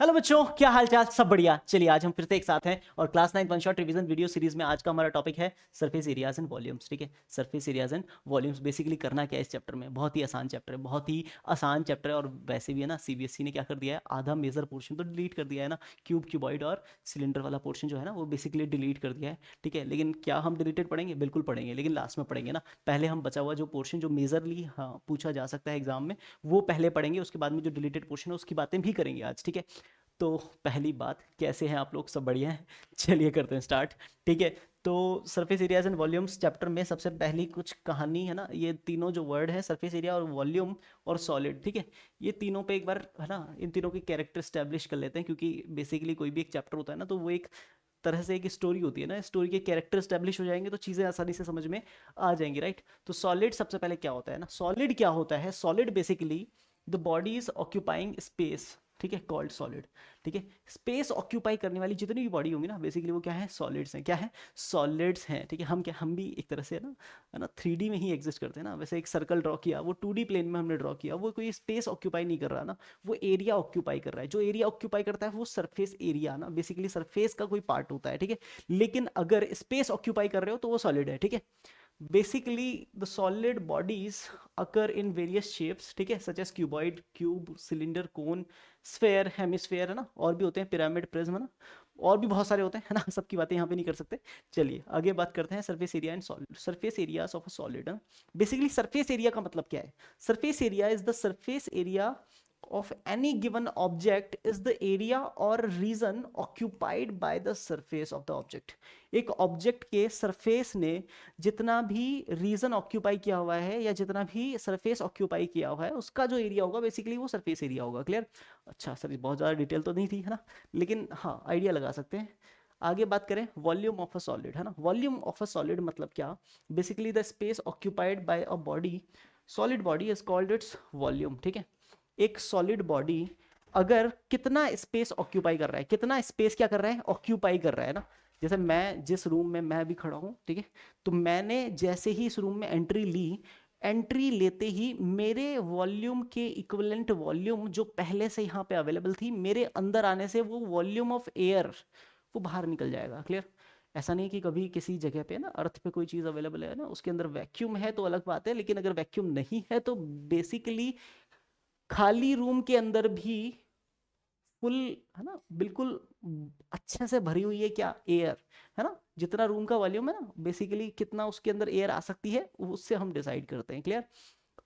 Hello बच्चों, क्या हालचाल? सब बढ़िया। चलिए, आज हम फिर से एक साथ हैं और class nine one shot revision video series में आज का हमारा टॉपिक है सरफेस एरियाज़ एंड वॉल्यूम्स ठीक है? Surface areas and volumes basically करना क्या है इस चैप्टर में? बहुत ही आसान चैप्टर है, बहुत ही आसान चैप्टर है और वैसे भी है ना सीबीएसई e ने क्या कर दिया है? आधा मेजर पोर्शन तो डिलीट कर दिया है ना क्यूब क्यूबॉइड और सिलेंडर वाला पोर्शन जो है ना, वो बेसिकली डिलीट कर दिया है, ठीक है? लेकिन क्या हम डिलीटेड पढ़ेंगे? बिल्कुल पढ़ेंगे, लेकिन लास्ट में पढ़ेंगे ना। पहले हम बचा हुआ जो पोर्शन जो मेजरली हाँ पूछा जा सकता है एग्ज़ाम में, वो पहले पढ़ेंगे, उसके बाद में जो डिलीटेड पोर्शन है, उसकी बातें भी करेंगे आज, ठीक है? तो पहली बात, कैसे हैं आप लोग? सब बढ़िया हैं? चलिए करते हैं स्टार्ट ठीक है तो surface areas and volumes chapter में सबसे पहली कुछ कहानी है ना, ये तीनों जो वर्ड है सरफेस एरिया और वॉल्यूम और सॉलिड ठीक है? ये तीनों पे एक बार, है ना, इन तीनों के कैरेक्टर स्टैब्लिश कर लेते हैं, क्योंकि बेसिकली कोई भी एक चैप्टर होता है ना तो वो एक तरह से एक स्टोरी होती है ना स्टोरी के कैरेक्टर स्टैब्लिश हो जाएँगे तो चीज़ें आसानी से समझ में आ जाएँगी राइट तो सॉलिड सबसे पहले क्या होता है ना? सॉलिड क्या होता है? Solid basically the body is occupying space ठीक है कॉल्ड सॉलिड ठीक है। स्पेस ऑक्यूपाई करने वाली जितनी भी बॉडी होंगी ना बेसिकली वो क्या है? सॉलिड्स हैं। क्या है? सॉलिड्स हैं, ठीक है। हम क्या, हम भी एक तरह से ना, है ना थ्री में ही एग्जिस्ट करते हैं ना। वैसे एक सर्कल ड्रॉ किया, वो टू प्लेन में हमने ड्रॉ किया। वो कोई स्पेस ऑक्यूपाई नहीं कर रहा ना, वो एरिया ऑक्यूपाई कर रहा है। जो एरिया ऑक्यूपाई करता है, वो सरफेस एरिया ना बेसिकली सरफेस का कोई पार्ट होता है, ठीक है। लेकिन अगर स्पेस ऑक्यूपाई कर रहे हो तो वो सॉलिड है, ठीक है। Basically, the solid bodies occur in various shapes, ठीक है? Such as cuboid cube cylinder cone sphere hemisphere है ना? और भी होते हैं पिरामिड प्रिज्म है ना? और भी बहुत सारे होते हैं ना? सबकी बातें यहाँ पे नहीं कर सकते। चलिए, आगे बात करते हैं surface area and surface area of a solid basically surface area का मतलब क्या है? Surface area is the surface area of any given object is the area or region occupied by the surface of the object. एक object के surface ने जितना भी reason occupy किया हुआ है या जितना भी सरफेस ऑक्यूपाई किया हुआ है, उसका जो एरिया होगा बेसिकली वो सरफेस एरिया होगा क्लियर अच्छा सर बहुत ज़्यादा डिटेल तो नहीं थी, है ना? लेकिन हाँ आइडिया लगा सकते हैं। आगे बात करें वॉल्यूम ऑफ़ अ सॉलिड है ना? वॉल्यूम ऑफ़ अ सॉलिड मतलब क्या? Basically the space occupied by a body solid body is called its volume ठीक है? एक सॉलिड बॉडी अगर कितना स्पेस ऑक्यूपाई कर रहा है, कितना स्पेस क्या कर रहा है? ऑक्यूपाई कर रहा है ना। जैसे मैं जिस रूम में मैं भी खड़ा हूँ, ठीक है? तो मैंने जैसे ही इस रूम में एंट्री ली एंट्री लेते ही मेरे वॉल्यूम के इक्वलेंट वॉल्यूम जो पहले से यहाँ पे अवेलेबल थी, मेरे अंदर आने से वो वॉल्यूम ऑफ़ एयर वो बाहर निकल जाएगा क्लियर ऐसा नहीं कि कभी किसी जगह पे ना अर्थ पे कोई चीज़ अवेलेबल है ना, उसके अंदर वैक्यूम है तो अलग बात है, लेकिन अगर वैक्यूम नहीं है तो बेसिकली खाली रूम के अंदर भी फुल है ना बिल्कुल अच्छे से भरी हुई है क्या एयर है ना? जितना रूम का वॉल्यूम है ना बेसिकली कितना उसके अंदर एयर आ सकती है उससे हम डिसाइड करते हैं क्लियर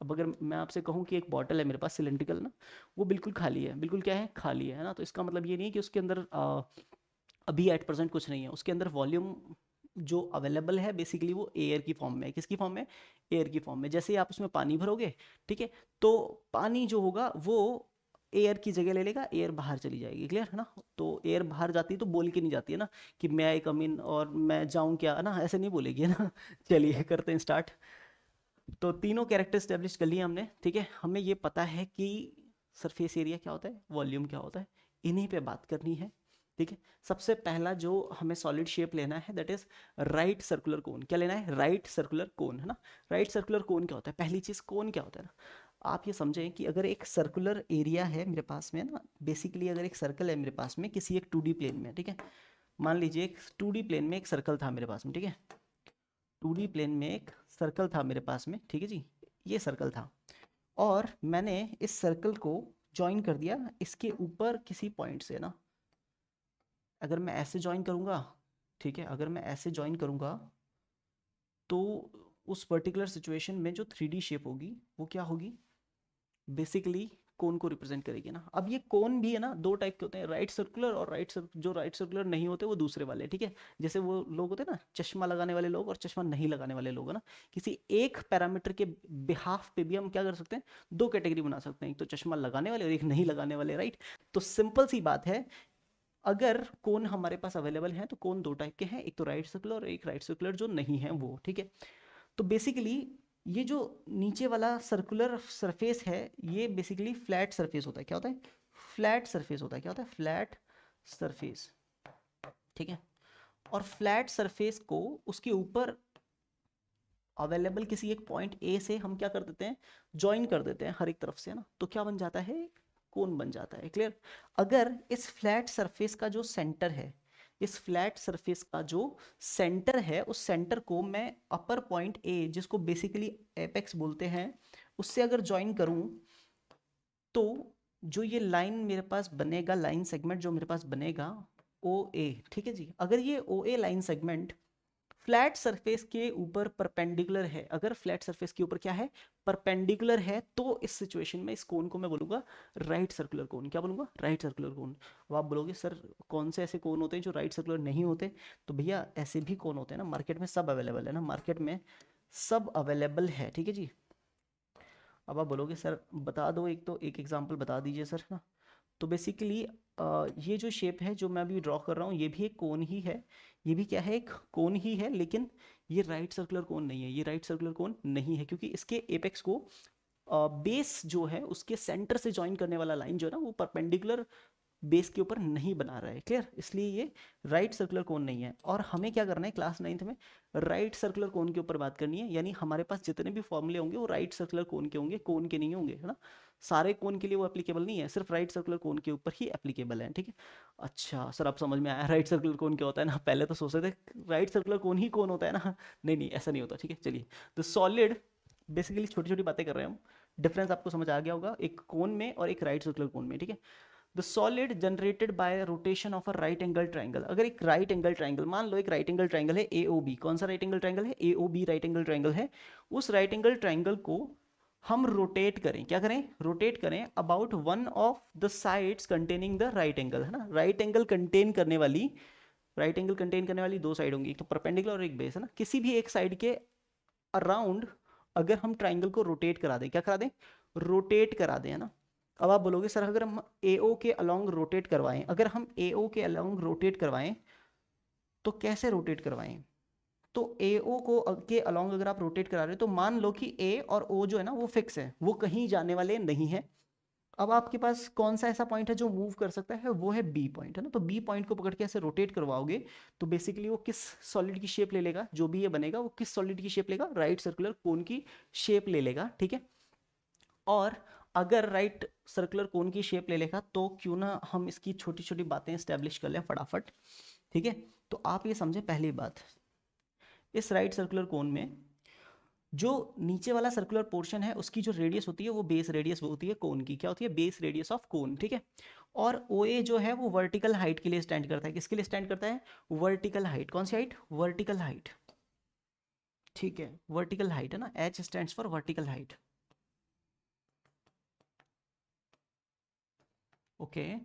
अब अगर मैं आपसे कहूँ कि एक बॉटल है मेरे पास सिलेंड्रिकल ना वो बिल्कुल खाली है। बिल्कुल क्या है? खाली है ना? तो इसका मतलब ये नहीं है कि उसके अंदर आ, अभी एट परसेंट कुछ नहीं है। उसके अंदर वॉल्यूम जो अवेलेबल है बेसिकली वो एयर की फॉर्म में है। किसकी फॉर्म में? एयर की फॉर्म में। जैसे ही आप उसमें पानी भरोगे, ठीक है तो पानी जो होगा वो एयर की जगह ले लेगा एयर बाहर चली जाएगी। क्लियर है ना? तो एयर बाहर जाती है तो बोल के नहीं जाती, है ना, कि मैं कम इन और मैं जाऊँ क्या ना, ऐसे नहीं बोलेगी, है ना। चलिए, करते हैं स्टार्ट तो तीनों कैरेक्टर स्टेब्लिश कर लिए हमने, ठीक है। हमें ये पता है कि सरफेस एरिया क्या होता है वॉल्यूम क्या होता है, इन्हीं पे बात करनी है। ठीक है? सबसे पहला जो हमें सॉलिड शेप लेना है that is right circular cone क्या लेना है? राइट सर्कुलर कोन है ना? राइट सर्कुलर कोन क्या होता है? पहली चीज़ कोन क्या होता है ना? आप ये समझें कि अगर एक सर्कुलर एरिया है मेरे पास में ना? बेसिकली अगर एक सर्कल है मेरे पास में, किसी एक टू प्लेन में, ठीक है? मान लीजिए एक टू प्लेन में एक सर्कल था मेरे पास में, ठीक है? टू प्लेन में एक सर्कल था मेरे पास में, ठीक है जी? ये सर्कल था। और मैंने इस सर्कल को ज्वाइन कर दिया इसके ऊपर किसी पॉइंट से ना? अगर मैं ऐसे ज्वाइन करूँगा, ठीक है, अगर मैं ऐसे ज्वाइन करूँगा तो उस पर्टिकुलर सिचुएशन में जो थ्री शेप होगी, वो क्या होगी? बेसिकली कोन को रिप्रेजेंट करेगी ना? अब ये कोन भी है ना, दो टाइप के होते हैं राइट सर्कुलर और राइट जो राइट सर्कुलर नहीं होते, वो दूसरे वाले, ठीक है? जैसे वो लोग होते हैं ना, चश्मा लगाने वाले लोग और चश्मा नहीं लगाने वाले लोग, है ना? किसी एक पैरामीटर के बिहाफ पे भी हम क्या कर सकते हैं? दो कैटेगरी बना सकते हैं, एक तो चश्मा लगाने वाले और एक नहीं लगाने वाले राइट तो सिंपल सी बात है अगर कोन हमारे पास अवेलेबल है तो कोन दो टाइप के हैं, एक तो राइट सर्कुलर और एक राइट सर्कुलर जो नहीं है वो, ठीक है? तो बेसिकली ये जो नीचे वाला सर्कुलर सरफेस है, ये बेसिकली फ्लैट सरफेस होता है। क्या होता है? फ्लैट सरफेस होता है। क्या होता है? फ्लैट सरफेस ठीक है? और फ्लैट सरफेस को उसके ऊपर अवेलेबल किसी एक पॉइंट ए से हम क्या कर देते हैं? ज्वाइन कर देते हैं हर एक तरफ़ से, है ना? तो क्या बन जाता है? कोन बन जाता है क्लियर अगर इस फ्लैट सरफेस का जो सेंटर है, इस फ्लैट सरफेस का जो सेंटर है, उस सेंटर को मैं अपर पॉइंट ए जिसको बेसिकली एपेक्स बोलते हैं, उससे अगर ज्वाइन करूँ तो जो ये लाइन मेरे पास बनेगा लाइन सेगमेंट जो मेरे पास बनेगा ओ ए ठीक है जी? अगर ये O A line segment flat surface के ऊपर परपेंडिकुलर है। अगर फ्लैट सरफेस के ऊपर क्या है? परपेंडिकुलर है तो इस सिचुएशन में इस कोन को मैं बोलूँगा राइट सर्कुलर कोन। क्या बोलूँगा? Right circular cone. अब आप बोलोगे, सर, कौन से ऐसे कोन होते हैं जो राइट सर्कुलर नहीं होते? तो भैया, ऐसे भी कोन होते हैं ना, मार्केट में सब अवेलेबल है ना। मार्केट में सब अवेलेबल है, ठीक है जी? अब आप बोलोगे, सर, बता दो एक तो एक एग्ज़ाम्पल बता दीजिए, सर ना? तो बेसिकली ये जो शेप है, जो मैं अभी ड्रॉ कर रहा हूँ, ये भी एक कोन ही है। ये भी क्या है, एक कोन ही है, लेकिन ये राइट सर्कुलर कोन नहीं है। ये राइट सर्कुलर कोन नहीं है, क्योंकि इसके एपेक्स को बेस जो है, उसके सेंटर से ज्वाइन करने वाला लाइन जो है ना, वो परपेंडिकुलर बेस के ऊपर नहीं बना रहा है क्लियर इसलिए ये राइट सर्कुलर कोन नहीं है। और हमें क्या करना है क्लास नाइन्थ में राइट सर्कुलर कोन के ऊपर बात करनी है, यानी हमारे पास जितने भी फॉर्मूले होंगे, वो राइट सर्कुलर कोन के होंगे कोन के नहीं होंगे, है ना? सारे कोन के लिए वो एप्लीकेबल नहीं है, सिर्फ़ राइट सर्कुलर कोन के ऊपर ही एप्लीकेबल है, ठीक है? अच्छा सर आप समझ में आया राइट सर्कुलर कोन क्या होता है ना? पहले तो सोचते थे राइट सर्कुलर कोन ही कौन होता है ना? नहीं नहीं, ऐसा नहीं होता, ठीक है? चलिए तो सॉलिड बेसिकली छोटी छोटी बातें कर रहे हैं हम। डिफरेंस आपको समझ आ गया होगा, एक कोन में और एक राइट सर्कुलर कोन में, ठीक है? The solid generated by rotation of a right angle triangle अगर एक राइट एंगल ट्राइंगल मान लो एक राइट एंगल ट्राइंगल है ए ओ बी कौन सा राइट एंगल ट्राइंगल है? A O B right angle triangle है। उस राइट एंगल ट्राइंगल को हम रोटेट करें। क्या करें? रोटेट करें about one of the sides containing the right angle है ना? राइट एंगल कंटेन करने वाली राइट एंगल कंटेन करने वाली दो साइड होंगी, एक तो परपेंडिकुलर और एक बेस है ना? किसी भी एक साइड के अराउंड अगर हम ट्राइंगल को रोटेट करा दें, क्या करा दें? रोटेट करा दें, है ना? अब आप बोलोगे, सर, अगर हम ए ओ के अलॉन्ग रोटेट करवाएँ, अगर हम ए ओ के अलॉन्ग रोटेट करवाएँ तो कैसे रोटेट करवाएँ? तो ए ओ को के अलॉन्ग अगर आप रोटेट करा रहे हो तो मान लो कि ए और ओ जो है ना, वो फिक्स है, वो कहीं जाने वाले नहीं है। अब आपके पास कौन सा ऐसा पॉइंट है जो मूव कर सकता है? वो है बी पॉइंट है ना? तो बी पॉइंट को पकड़ के ऐसे रोटेट करवाओगे तो बेसिकली वो किस सॉलिड की शेप ले लेगा? जो भी ये बनेगा, वो किस सॉलिड की शेप लेगा? राइट सर्कुलर कोन की शेप ले लेगा, ठीक है? और अगर राइट सर्कुलर कोन की शेप ले लेगा तो क्यों ना हम इसकी छोटी छोटी बातें स्टैब्लिश कर लें फटाफट, ठीक है? तो आप ये समझें पहली बात। इस राइट सर्कुलर कोन में जो नीचे वाला सर्कुलर पोर्शन है, उसकी जो रेडियस होती है, वो बेस रेडियस होती है कोन की। क्या होती है? बेस रेडियस ऑफ़ कोन ठीक है? और ओ ए जो है, वो वर्टिकल हाइट के लिए स्टैंड करता है। किसके लिए स्टैंड करता है? वर्टिकल हाइट कौन सी हाइट वर्टिकल हाइट ठीक है? वर्टिकल हाइट है ना? H stand for vertical height okay. okay.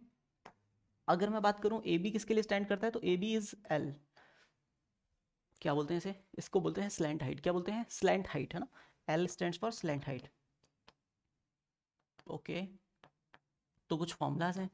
अगर मैं बात करूँ ए बी किसके लिए स्टैंड करता है तो ए बी इज़ एल क्या बोलते हैं इसे? इसको बोलते हैं स्लैंट हाइट क्या बोलते हैं? स्लैंट हाइट है ना? L stand for slant height okay. तो कुछ फॉर्मूलाज हैं।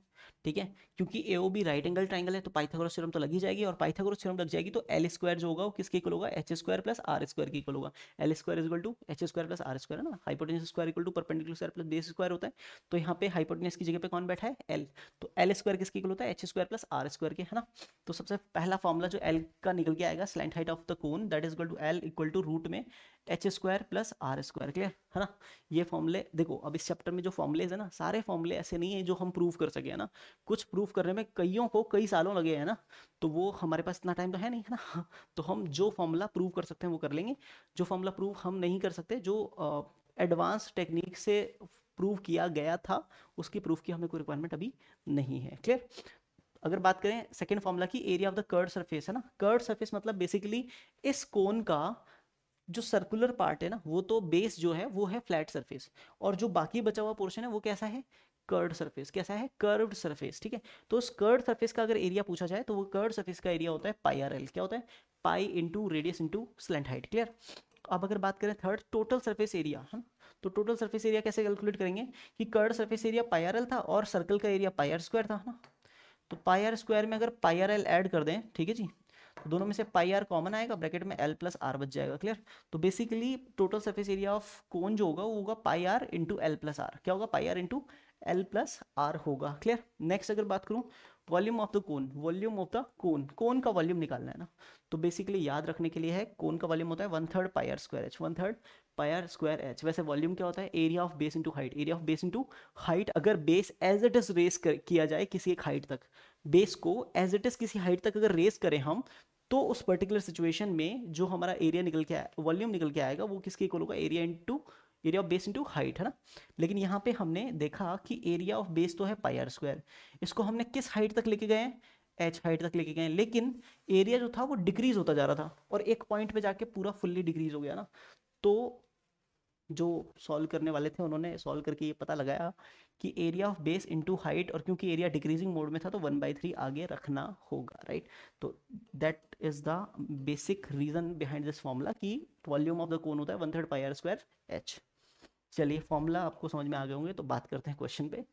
ठीक है? क्योंकि A O B right angle triangle है तो पाइथागोरस थ्योरम तो लगी जाएगी, और पाइथागोरस थ्योरम लग जाएगी तो एल स्क्वायर जो होगा वो किसके इक्वल होगा? H square plus R square के इक्वल होगा। L square equal to H square plus R square है ना? Hypotenuse square equal to perpendicular square plus base square होता है। तो यहाँ पे हाइपोटेन्यूस की जगह पे कौन बैठा है? एल तो एल स्क्वायर किसके इक्वल होता है? H square plus R square के, है ना? तो सबसे पहला फॉर्मुला जो एल का निकल के आएगा slant height of the cone that is equal to L equal to root में H square plus R square clear है ना? ये फॉर्मूले देखो, अब इस चैप्टर में जो फॉर्मुलेज है ना, सारे फॉर्मूले ऐसे नहीं है जो हम प्रूव कर सके, है ना? कुछ प्रूफ करने में कईयों को कई सालों लगे, हैं ना? तो वो हमारे पास इतना टाइम तो है नहीं, है ना? तो हम जो फॉर्मूला प्रूव कर सकते हैं वो कर लेंगे। जो फॉर्मूला प्रूव हम नहीं कर सकते, जो एडवांस टेक्निक से प्रूव किया गया था, उसकी प्रूफ की हमें कोई रिक्वायरमेंट अभी नहीं है क्लियर अगर बात करें सेकेंड फॉर्मूला की area of the curved surface है ना? कर्ड सरफेस मतलब बेसिकली इस कोन का जो सर्कुलर पार्ट है ना, वो तो बेस जो है, वो है फ्लैट सरफेस और जो बाकी बचा हुआ पोर्शन है, वो कैसा है? कर्ड सरफेस कैसा है कर्व्ड सरफेस ठीक है? तो उस कर्ड सरफेस का अगर एरिया पूछा जाए तो वो कर्ड सरफेस का एरिया होता है पाई आर एल क्या होता है? Pi into radius into slant height clear अब अगर बात करें थर्ड टोटल सरफेस एरिया है? तो टोटल सरफेस एरिया कैसे कैलकुलेट करेंगे? कि curved surface area pi R L था और सर्कल का एरिया पाई आर स्क्वायर था ना? तो पाई आर स्क्वायर में अगर पाई आर एल ऐड कर दें, ठीक है जी? तो दोनों में से पाई आर कॉमन आएगा ब्रैकेट में एल प्लस आर बच जाएगा क्लियर तो basically total surface area of cone जो होगा, वो होगा pi R into L plus R क्या होगा? Pi R into L plus R होगा क्लियर नेक्स्ट अगर बात करूँ volume of the cone volume of the cone cone का वॉल्यूम निकालना है ना? तो बेसिकली याद रखने के लिए है कोन का वॉल्यूम होता है one third pi r square H one third pi r square H वैसे वॉल्यूम क्या होता है? Area of base into height area of base into height अगर base as it is raise किया जाए किसी एक हाइट तक बेस को एज इट इज़ किसी हाइट तक अगर रेस करें हम तो उस पर्टिकुलर सिचुएशन में जो हमारा एरिया निकल के वॉल्यूम निकल के आएगा, वो किसके इक्वल होगा? Area into area of base into height है ना? लेकिन यहाँ पे हमने देखा कि एरिया ऑफ़ बेस तो है पायर स्क्वायर इसको हमने किस हाइट तक लेके गए एच हाइट तक लेके गए लेकिन एरिया जो था वो डिक्रीज होता जा रहा था और एक पॉइंट पे जाके पूरा फुल्ली डिक्रीज हो गया ना? तो जो सॉल्व करने वाले थे, उन्होंने सॉल्व करके ये पता लगाया कि area of base into height और क्योंकि एरिया डिक्रीजिंग मोड में था तो वन बाई थ्री आगे रखना होगा राइट तो that is the basic reason behind this formula कि वॉल्यूम ऑफ़ द कोन होता है one third pi R square H चलिए फॉर्मूला आपको समझ में आ गए होंगे तो बात करते हैं क्वेश्चन पे।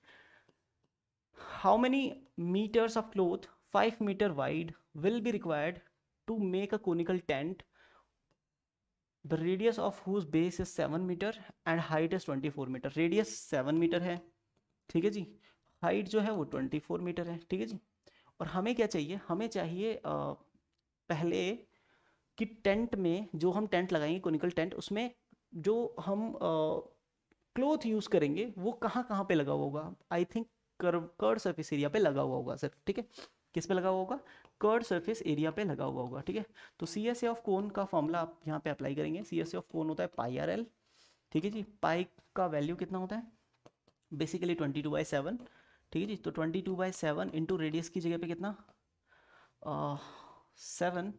How many metres of cloth five metre wide will be required to make a conical tent the radius of whose base is seven metre and height is twenty four metre radius seven metre है ठीक है जी? Height जो है वो twenty four metre है ठीक है जी? और हमें क्या चाहिए? हमें चाहिए आ, पहले कि टेंट में जो हम टेंट लगाएँगे कोनिकल टेंट उसमें जो हम क्लोथ यूज़ करेंगे, वो कहाँ कहाँ पे लगा हुआ होगा? आई थिंक कर कर्ड सर्फिस एरिया पे लगा हुआ होगा सर ठीक है? किस पे लगा हुआ होगा? कर्ड सर्फिस एरिया पे लगा हुआ होगा, ठीक है? तो सी एस ए ऑफ़ कोन का फॉर्मूला आप यहाँ पे अप्लाई करेंगे। सी एस ए ऑफ़ कोन होता है पाई आर एल ठीक है जी? पाई का वैल्यू कितना होता है? Basically twenty two by seven ठीक है जी? तो twenty two by seven into radius की जगह पे कितना? सेवन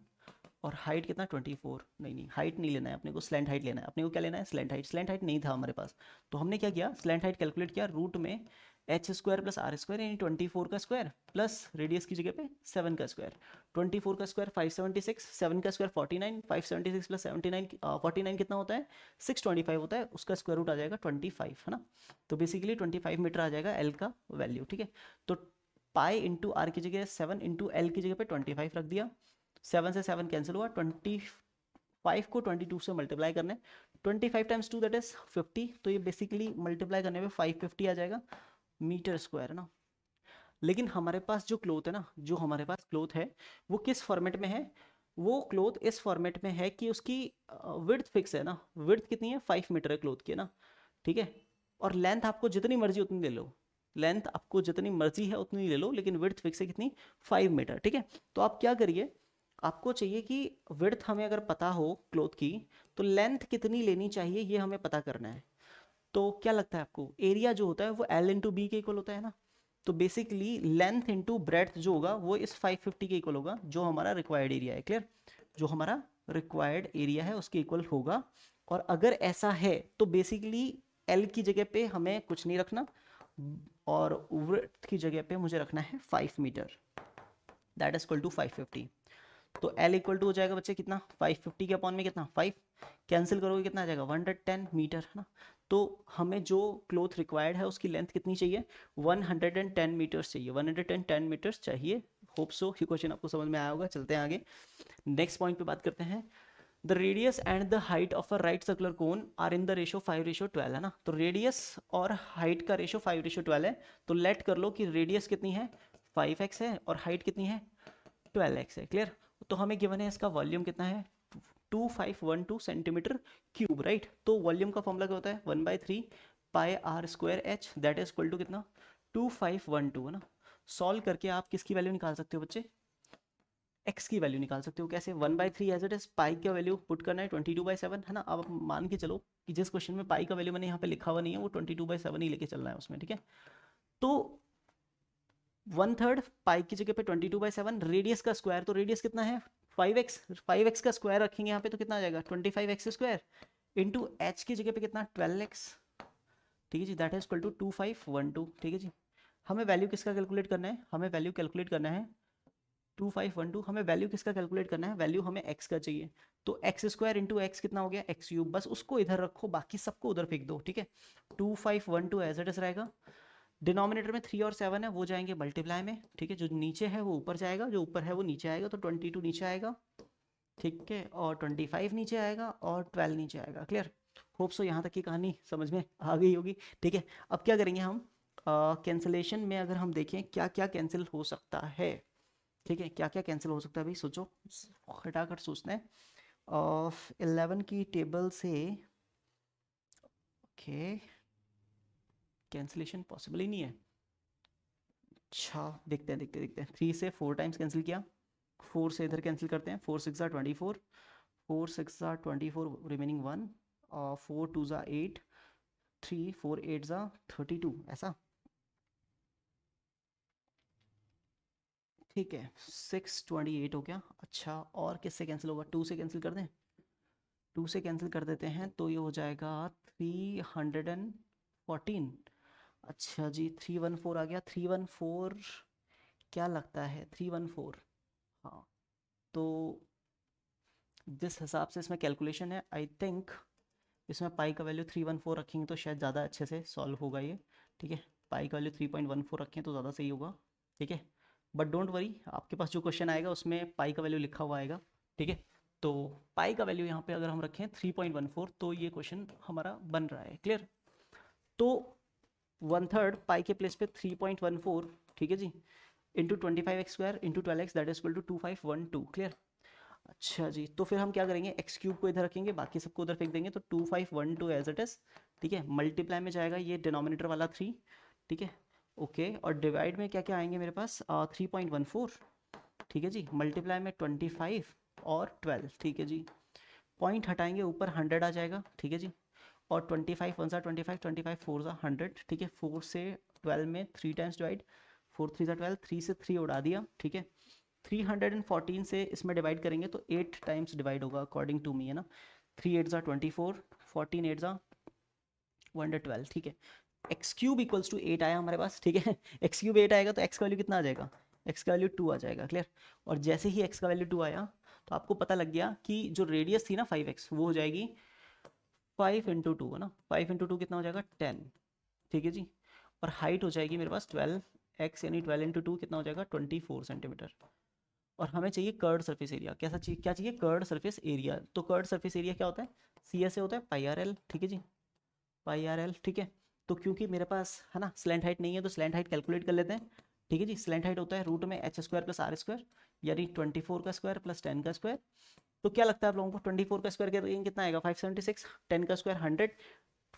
और हाइट कितना? ट्वेंटी फोर नहीं नहीं हाइट नहीं लेना है, अपने को स्लैंड हाइट लेना है। अपने को क्या लेना है? स्लैंड हाइट स्लैंड हाइट नहीं था हमारे पास। तो हमने क्या किया? स्लैंड हाइट कैलकुलेट किया रूट में H square plus R square यानी ट्वेंटी फोर का स्क्वायर प्लस रेडियस की जगह पे सेवन का स्क्वायर ट्वेंटी फोर का square five seventy six seven का square forty nine five seventy six plus seventy nine forty nine कितना होता है? सिक्स ट्वेंटी फाइव होता है। उसका स्क्वायर रूट आ जाएगा ट्वेंटी फाइव है ना? तो बेसिकली ट्वेंटी फाइव मीटर आ जाएगा एल का वैल्यू ठीक है? तो पाई इंटू आर की जगह सेवन इंटू एल की जगह पे ट्वेंटी फाइव रख दिया। सेवन से सेवन कैंसिल हुआ ट्वेंटी फाइव को ट्वेंटी टू से मल्टीप्लाई करने। Twenty five times two that is fifty तो ये बेसिकली मल्टीप्लाई करने में फाइव फिफ्टी आ जाएगा मीटर स्क्वायर ना? लेकिन हमारे पास जो क्लोथ है ना, जो हमारे पास क्लोथ है, वो किस फॉर्मेट में है? वो क्लोथ इस फॉर्मेट में है कि उसकी विड्थ फिक्स है ना? विड्थ कितनी है? फाइव मीटर है क्लोथ की, है ना? ठीक है? और लेंथ आपको जितनी मर्ज़ी उतनी ले लो। लेंथ आपको जितनी मर्ज़ी है उतनी ले लो, लेकिन विड्थ फिक्स है कितनी? फाइव मीटर ठीक है? तो आप क्या करिए? आपको चाहिए कि विड्थ हमें अगर पता हो क्लोथ की तो लेंथ कितनी लेनी चाहिए ये हमें पता करना है। तो क्या लगता है आपको? एरिया जो होता है वो एल इंटू बी के इक्वल होता है ना? तो बेसिकली लेंथ इंटू ब्रेथ जो होगा, वो इस 550 के इक्वल होगा, जो हमारा रिक्वायर्ड एरिया है क्लियर जो हमारा रिक्वायर्ड एरिया है, उसके इक्वल होगा। और अगर ऐसा है तो बेसिकली एल की जगह पे हमें कुछ नहीं रखना, और की जगह पे मुझे रखना है five metre that is equal to five fifty तो एल इक्वल टू हो जाएगा बच्चे कितना? फाइव फिफ्टी के अपॉन में कितना? फाइव कैंसिल करोगे कितना आ जाएगा? वन हंड्रेड टेन मीटर है ना? तो हमें जो क्लोथ रिक्वायर्ड है उसकी लेंथ कितनी चाहिए? 110 मीटर्स चाहिए। 110 मीटर्स चाहिए। होप सो ये क्वेश्चन आपको समझ में आया होगा। चलते हैं आगे। नेक्स्ट पॉइंट पे बात करते हैं। The radius and the height of a right circular cone are in the ratio five ratio twelve है ना? तो रेडियस और हाइट का रेशो फाइव रेशो ट्वेल्व है। तो लेट कर लो कि रेडियस कितनी है? फाइव एक्स है और हाइट कितनी है? ट्वेल्व एक्स है। क्लियर तो हमें गिवन है इसका वॉल्यूम कितना है? Two five one two centimetre cube right तो वॉल्यूम का फॉर्मूला क्या होता है? One by three pi R square H that is equal to कितना? टू फाइव वन टू है ना? सॉल्व करके आप किसकी वैल्यू निकाल सकते हो बच्चे? एक्स की वैल्यू निकाल सकते हो। कैसे? One by three as it is pi का वैल्यू पुट करना है ट्वेंटी टू बाई सेवन है ना? अब मान के चलो कि जिस क्वेश्चन में पाई का वैल्यू मैंने यहाँ पे लिखा हुआ नहीं है, वो ट्वेंटी टू बाई सेवन ही लेके चलना है उसमें, ठीक है? तो वन थर्ड पाई की जगह पे twenty two by seven radius का स्क्वायर तो रेडियस कितना है? फाइव एक्स फाइव एक्स का स्क्वायर रखेंगे यहाँ पे तो कितना आ जाएगा? Twenty five X square into H की जगह पे कितना? ट्वेल्व एक्स ठीक है जी that is equal to two five one two ठीक है जी, हमें वैल्यू किसका कैलकुलेट करना है? हमें वैल्यू कैलकुलेट करना है टू फाइव वन टू हमें वैल्यू किसका कैलकुलेट करना है? वैल्यू हमें एक्स का चाहिए। तो एक्स स्क्वायर इंटू एक्स कितना हो गया? एक्स यू बस उसको इधर रखो, बाकी सबको उधर फेंक दो। ठीक है two five one two as it is रहेगा। डिनोमिनेटर में थ्री और सेवन है, वो जाएँगे मल्टीप्लाई में, ठीक है? जो नीचे है वो ऊपर जाएगा, जो ऊपर है वो नीचे आएगा तो ट्वेंटी टू नीचे आएगा, ठीक है? और ट्वेंटी फाइव नीचे आएगा और ट्वेल्व नीचे आएगा क्लियर होप सो यहाँ तक की कहानी समझ में आ गई होगी, ठीक है? अब क्या करेंगे हम? कैंसिलेशन में अगर हम देखें क्या क्या कैंसिल हो सकता है? ठीक है? क्या क्या कैंसिल हो सकता है भाई? सोचो हटाकर सोचते हैं। इलेवन की टेबल से ओके कैंसिलेशन पॉसिबल ही नहीं है। अच्छा देखते हैं देखते हैं देखते हैं। थ्री से फोर टाइम्स कैंसिल किया। फोर से इधर कैंसिल करते हैं। फोर सिक्स ज़ा ट्वेंटी फोर फोर सिक्स ज़ा twenty four remaining one four two ज़ा एट थ्री फोर एट ज़ा थर्टी टू ऐसा? ठीक है। सिक्स ट्वेंटी एट हो गया। अच्छा और किससे कैंसिल होगा? टू से कैंसिल कर दें। टू से कैंसिल कर देते हैं तो ये हो जाएगा थ्री हंड्रेड एंड फोर्टीन अच्छा जी थ्री वन फोर आ गया। थ्री वन फोर क्या लगता है? थ्री वन फोर हाँ तो जिस हिसाब से इसमें कैलकुलेशन है आई थिंक इसमें पाई का वैल्यू थ्री वन फोर रखेंगे तो शायद ज़्यादा अच्छे से सॉल्व होगा ये, ठीक है? पाई का value three point one four रखें तो ज़्यादा सही होगा, ठीक है? बट डोंट वरी आपके पास जो क्वेश्चन आएगा, उसमें पाई का वैल्यू लिखा हुआ आएगा, ठीक है? तो पाई का वैल्यू यहाँ पे अगर हम रखें थ्री पॉइंट वन फोर तो ये क्वेश्चन हमारा बन रहा है क्लियर तो वन थर्ड पाई के प्लेस पे थ्री पॉइंट वन फोर ठीक है जी? Into twenty five X square into twelve X that is equal to two five one two clear अच्छा जी तो फिर हम क्या करेंगे? एक्स क्यूब को इधर रखेंगे, बाकी सबको उधर फेंक देंगे तो two five one two as it is ठीक है? मल्टीप्लाई में जाएगा ये डिनोमिनेटर वाला थ्री ठीक है? ओके और डिवाइड में क्या क्या आएँगे मेरे पास? थ्री पॉइंट वन फोर ठीक है जी? मल्टीप्लाई में ट्वेंटी फाइव और ट्वेल्व ठीक है जी? पॉइंट हटाएँगे, ऊपर हंड्रेड आ जाएगा, ठीक है जी? और ट्वेंटी फाइव वन सा twenty five twenty five four सा हंड्रेड ठीक है? फोर से ट्वेल्व में three times divide four three सा ट्वेल्व थ्री से थ्री उड़ा दिया, ठीक है? थ्री हंड्रेड एंड फोर्टीन से इसमें डिवाइड करेंगे तो एट टाइम्स डिवाइड होगा अकॉर्डिंग टू मी है ना? थ्री एट ज़ा ट्वेंटी फोर फोर्टीन एट ज़ा वन हंड्रेड ट्वेल्व ठीक है? X cube equals to eight आया हमारे पास, ठीक है? एक्स क्यूब एट आएगा तो एक्स का वैल्यू कितना आ जाएगा? एक्स का वैल्यू टू आ जाएगा क्लियर और जैसे ही एक्स का वैल्यू टू आया तो आपको पता लग गया कि जो रेडियस थी ना फाइव एक्स वो हो जाएगी फाइव इंटू टू है ना, फाइव इंटू टू कितना हो जाएगा? टेन। ठीक है जी? और हाइट हो जाएगी मेरे पास ट्वेल्व, एक्स यानी ट्वेल्व इंटू टू कितना हो जाएगा? Twenty four centimetre. और हमें चाहिए कर्ड सरफेस एरिया। कैसा चाहिए? क्या चाहिए? Curved surface area. तो कर्ड सरफेस एरिया क्या होता है? सी एस ए होता है पाई आर एल ठीक है जी? पाई आर एल ठीक है? तो क्योंकि मेरे पास, है ना, स्लेंट हाइट नहीं है तो स्लैंड हाइट कैलकुलेट कर लेते हैं। ठीक है जी? स्लेंट हाइट होता है रूट में, H square plus R square, यानी ट्वेंटी फोर का स्क्वायर प्लस टेन का स्क्वायर। तो क्या लगता है आप लोगों को? ट्वेंटी फोर का स्क्वायर करेंगे कितना आएगा? फाइव सेवेंटी सिक्स टेन का square hundred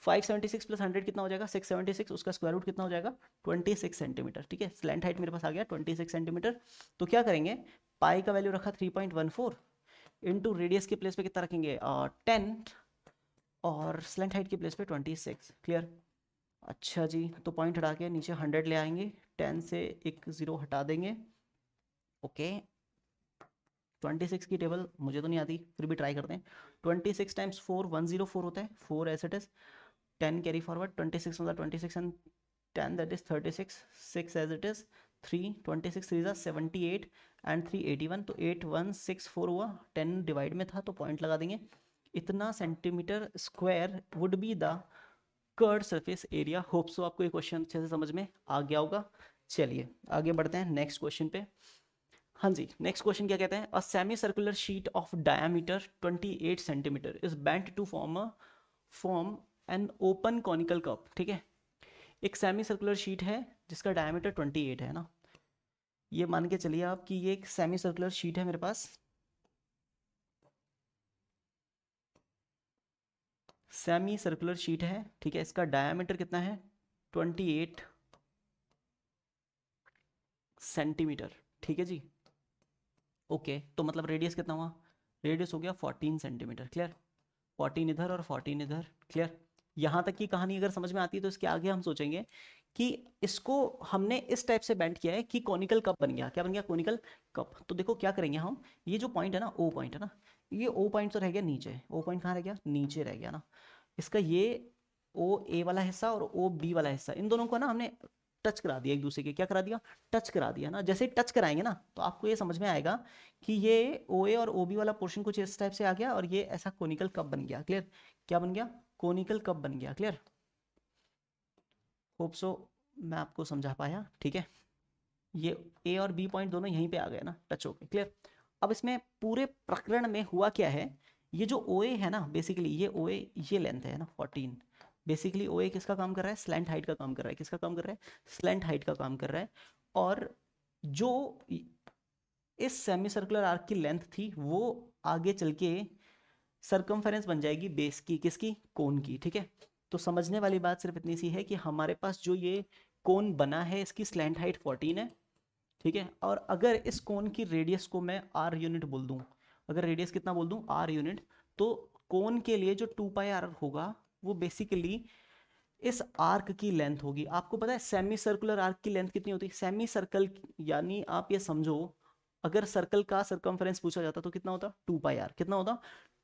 five seventy six plus hundred कितना हो जाएगा? सिक्स सेवेंटी सिक्स उसका स्क्वायर रूट कितना हो जाएगा? ट्वेंटी सिक्स सेंटीमीटर ठीक है? स्लैंड हाइट मेरे पास आ गया ट्वेंटी सिक्स सेंटीमीटर तो क्या करेंगे? पाई का वैल्यू रखा three point one four into radius के प्लेस पे कितना रखेंगे? टेन और स्लैंड हाइट के प्लेस पे ट्वेंटी सिक्स क्लियर अच्छा जी तो पॉइंट हटा के नीचे हंड्रेड ले आएँगे टेन से एक ज़ीरो हटा देंगे। ओके ट्वेंटी सिक्स की टेबल मुझे तो नहीं आती, फिर भी ट्राई करते हैं। Twenty six times four one zero four होता है। Four as it is ten carry forward twenty six मतलब twenty six and ten that is thirty six six as it is three twenty six three seventy eight and three eighty one तो eight one six four हुआ। Ten divide में था तो point लगा देंगे। इतना centimetre square would be the curved surface area hope आपको ये क्वेश्चन अच्छे से समझ में आ गया होगा। चलिए, आगे बढ़ते हैं नेक्स्ट क्वेश्चन पे। हाँ जी नेक्स्ट क्वेश्चन क्या कहते हैं? A semi circular sheet of diameter 28 centimetre is bent to form a form an open conical cup ठीक है? एक सेमी सर्कुलर शीट है जिसका डायमीटर 28 है ना? ये मान के चलिए आप कि ये एक सेमी सर्कुलर शीट है मेरे पास। सेमी सर्कुलर शीट है, ठीक है? इसका डायमीटर कितना है? 28 सेंटीमीटर ठीक है जी? ओके तो मतलब रेडियस कितना हुआ? रेडियस हो गया 14 सेंटीमीटर क्लियर 14 इधर और 14 इधर क्लियर यहाँ तक की कहानी अगर समझ में आती है तो इसके आगे हम सोचेंगे कि इसको हमने इस टाइप से बैंड किया है कि कॉनिकल कप बन गया। क्या बन गया? कॉनिकल कप तो देखो क्या करेंगे हम? ये जो पॉइंट है ना ओ पॉइंट है ना, ये ओ पॉइंट तो रह गया नीचे। ओ पॉइंट कहाँ रह गया? नीचे रह गया ना। इसका ये ओ ए वाला हिस्सा और ओ बी वाला हिस्सा, इन दोनों को ना हमने टच करा दिया एक दूसरे के। क्या करा दिया? टच करा दिया ना। जैसे टच कराएँगे ना तो आपको ये समझ में आएगा कि ये ओ ए और ओ बी वाला पोर्शन कुछ इस टाइप से आ गया और ये ऐसा कोनिकल कप बन गया। क्लियर क्या बन गया? कोनिकल कप बन गया। क्लियर होप सो मैं आपको समझा पाया। ठीक है? ये ए और बी पॉइंट दोनों यहीं पे आ गए ना। टच हो गए। क्लियर अब इसमें पूरे प्रकरण में हुआ क्या है? ये जो ओए है ना बेसिकली ये ओ ये लेंथ है ना फोर्टीन बेसिकली ओ ए किसका काम कर रहा है? स्लैंट हाइट का काम कर रहा है। किसका काम कर रहा है? स्लैंट हाइट का काम कर रहा है। और जो इस सेमी सर्कुलर आर्क की लेंथ थी, वो आगे चल के सरकमफेरेंस बन जाएगी बेस की। किसकी? कोन की, ठीक है? तो समझने वाली बात सिर्फ़ इतनी सी है कि हमारे पास जो ये कोन बना है, इसकी स्लैंट हाइट 14 है, ठीक है? और अगर इस कोन की रेडियस को मैं आर यूनिट बोल दूँ, अगर रेडियस कितना बोल दूँ? आर यूनिट तो कोन के लिए जो टू पाई आर होगा वो बेसिकली इस आर्क की लेंथ होगी। आपको पता है सेमी सर्कुलर आर्क की लेंथ कितनी होती है? सेमी सर्कल यानी आप ये समझो, अगर सर्कल का सरकमफरेंस पूछा जाता तो कितना होता? टू पाई आर कितना होता?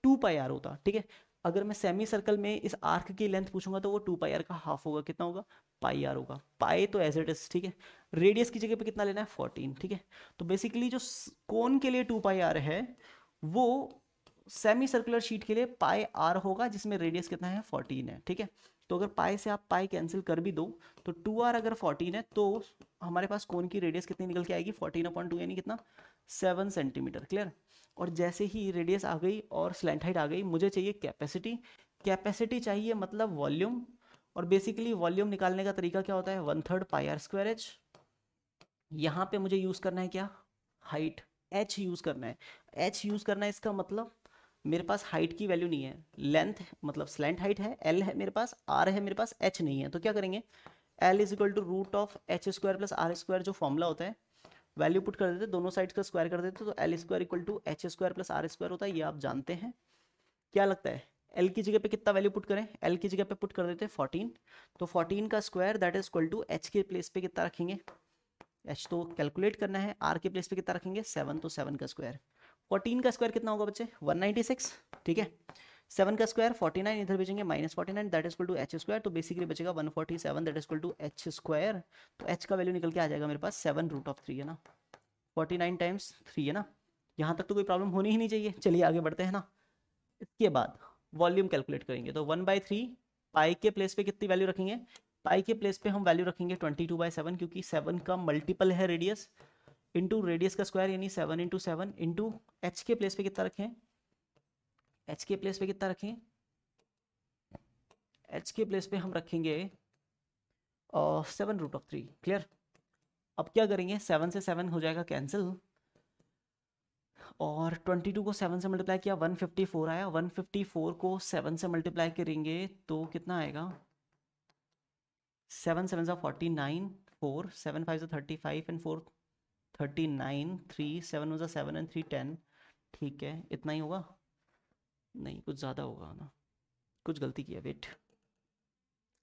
टू पाई आर होता, ठीक है? अगर मैं सेमी सर्कल में इस आर्क की लेंथ पूछूँगा तो वो टू पाई आर का हाफ़ होगा। कितना होगा? पाई आर होगा। पाई तो एज इट इज़ ठीक है? रेडियस की जगह पे कितना लेना है? फोर्टीन ठीक है? तो बेसिकली जो कोन के लिए टू पाई आर है, वो सेमी सर्कुलर शीट के लिए पाई आर होगा, जिसमें रेडियस कितना है? फोर्टीन है, ठीक है? तो अगर पाई से आप पाई कैंसिल कर भी दो तो टू आर अगर फोर्टीन है तो हमारे पास कोन की रेडियस कितनी निकल के आएगी? फोर्टीन अपॉइंट टू यानी कितना? सेवन सेंटीमीटर क्लियर और जैसे ही रेडियस आ गई और स्लैंट हाइट आ गई, मुझे चाहिए कैपेसिटी कैपेसिटी चाहिए मतलब वॉल्यूम और बेसिकली वॉल्यूम निकालने का तरीका क्या होता है? One third pi r square h यहाँ पे मुझे यूज़ करना है क्या? हाइट एच यूज़ करना है। एच यूज़ करना है इसका मतलब मेरे पास हाइट की वैल्यू नहीं है। लेंथ मतलब स्लैंट हाइट है एल है मेरे पास आर है मेरे पास एच नहीं है। तो क्या करेंगे? L is equal to root of h square plus r square जो फॉर्मूला होता है वैल्यू पुट कर देते, दोनों साइड का स्क्वायर कर देते तो l square equal to h square plus r square होता है, ये आप जानते हैं। क्या लगता है? एल की जगह पे कितना वैल्यू पुट करें? एल की जगह पे पुट कर देते हैं फोर्टीन तो फोर्टीन का square that is equal to h के प्लेस पे कितना रखेंगे? एच तो कैलकुलेट करना है आर के प्लेस पे कितना रखेंगे? सेवन तो सेवन का स्क्वायर फोर्टीन का स्क्वायर कितना होगा बच्चे? वन नाइनटी सिक्स, ठीक है? सेवन का स्क्वायर, फोर्टी नाइन इधर भेजेंगे, minus forty nine that is to h square तो बेसिकली बचेगा one forty seven that is to h square तो एच का वैल्यू निकल के आ जाएगा मेरे पास सेवन रूट ऑफ़ थ्री है ना? फोर्टी नाइन टाइम्स थ्री है ना? यहाँ तक तो कोई प्रॉब्लम होनी ही नहीं चाहिए। चलिए आगे बढ़ते हैं ना? इसके बाद वॉल्यूम कैलकुलेट करेंगे। तो वन बाई थ्री पाई के प्लेस पे कितनी वैल्यू रखेंगे? पाई के प्लेस पे हम वैल्यू रखेंगे ट्वेंटी टू बाई सेवन क्योंकि सेवन का मल्टीपल है रेडियस इंटू रेडियस का स्क्वायर यानी seven into seven into h के प्लेस पे कितना रखें? एच के प्लेस पे कितना रखें? एच के प्लेस पे हम रखेंगे seven root of three clear अब क्या करेंगे? सेवन से सेवन हो जाएगा कैंसिल और ट्वेंटी टू को सेवन से मल्टीप्लाई किया वन फिफ्टी फोर आया। वन फिफ्टी फोर को सेवन से मल्टीप्लाई करेंगे तो कितना आएगा? सेवन सेवन सा forty nine four seven five thirty five and four thirty nine, three seven one seven and three ten. ठीक है, इतना ही होगा? नहीं, कुछ ज़्यादा होगा ना। कुछ गलती किया वेट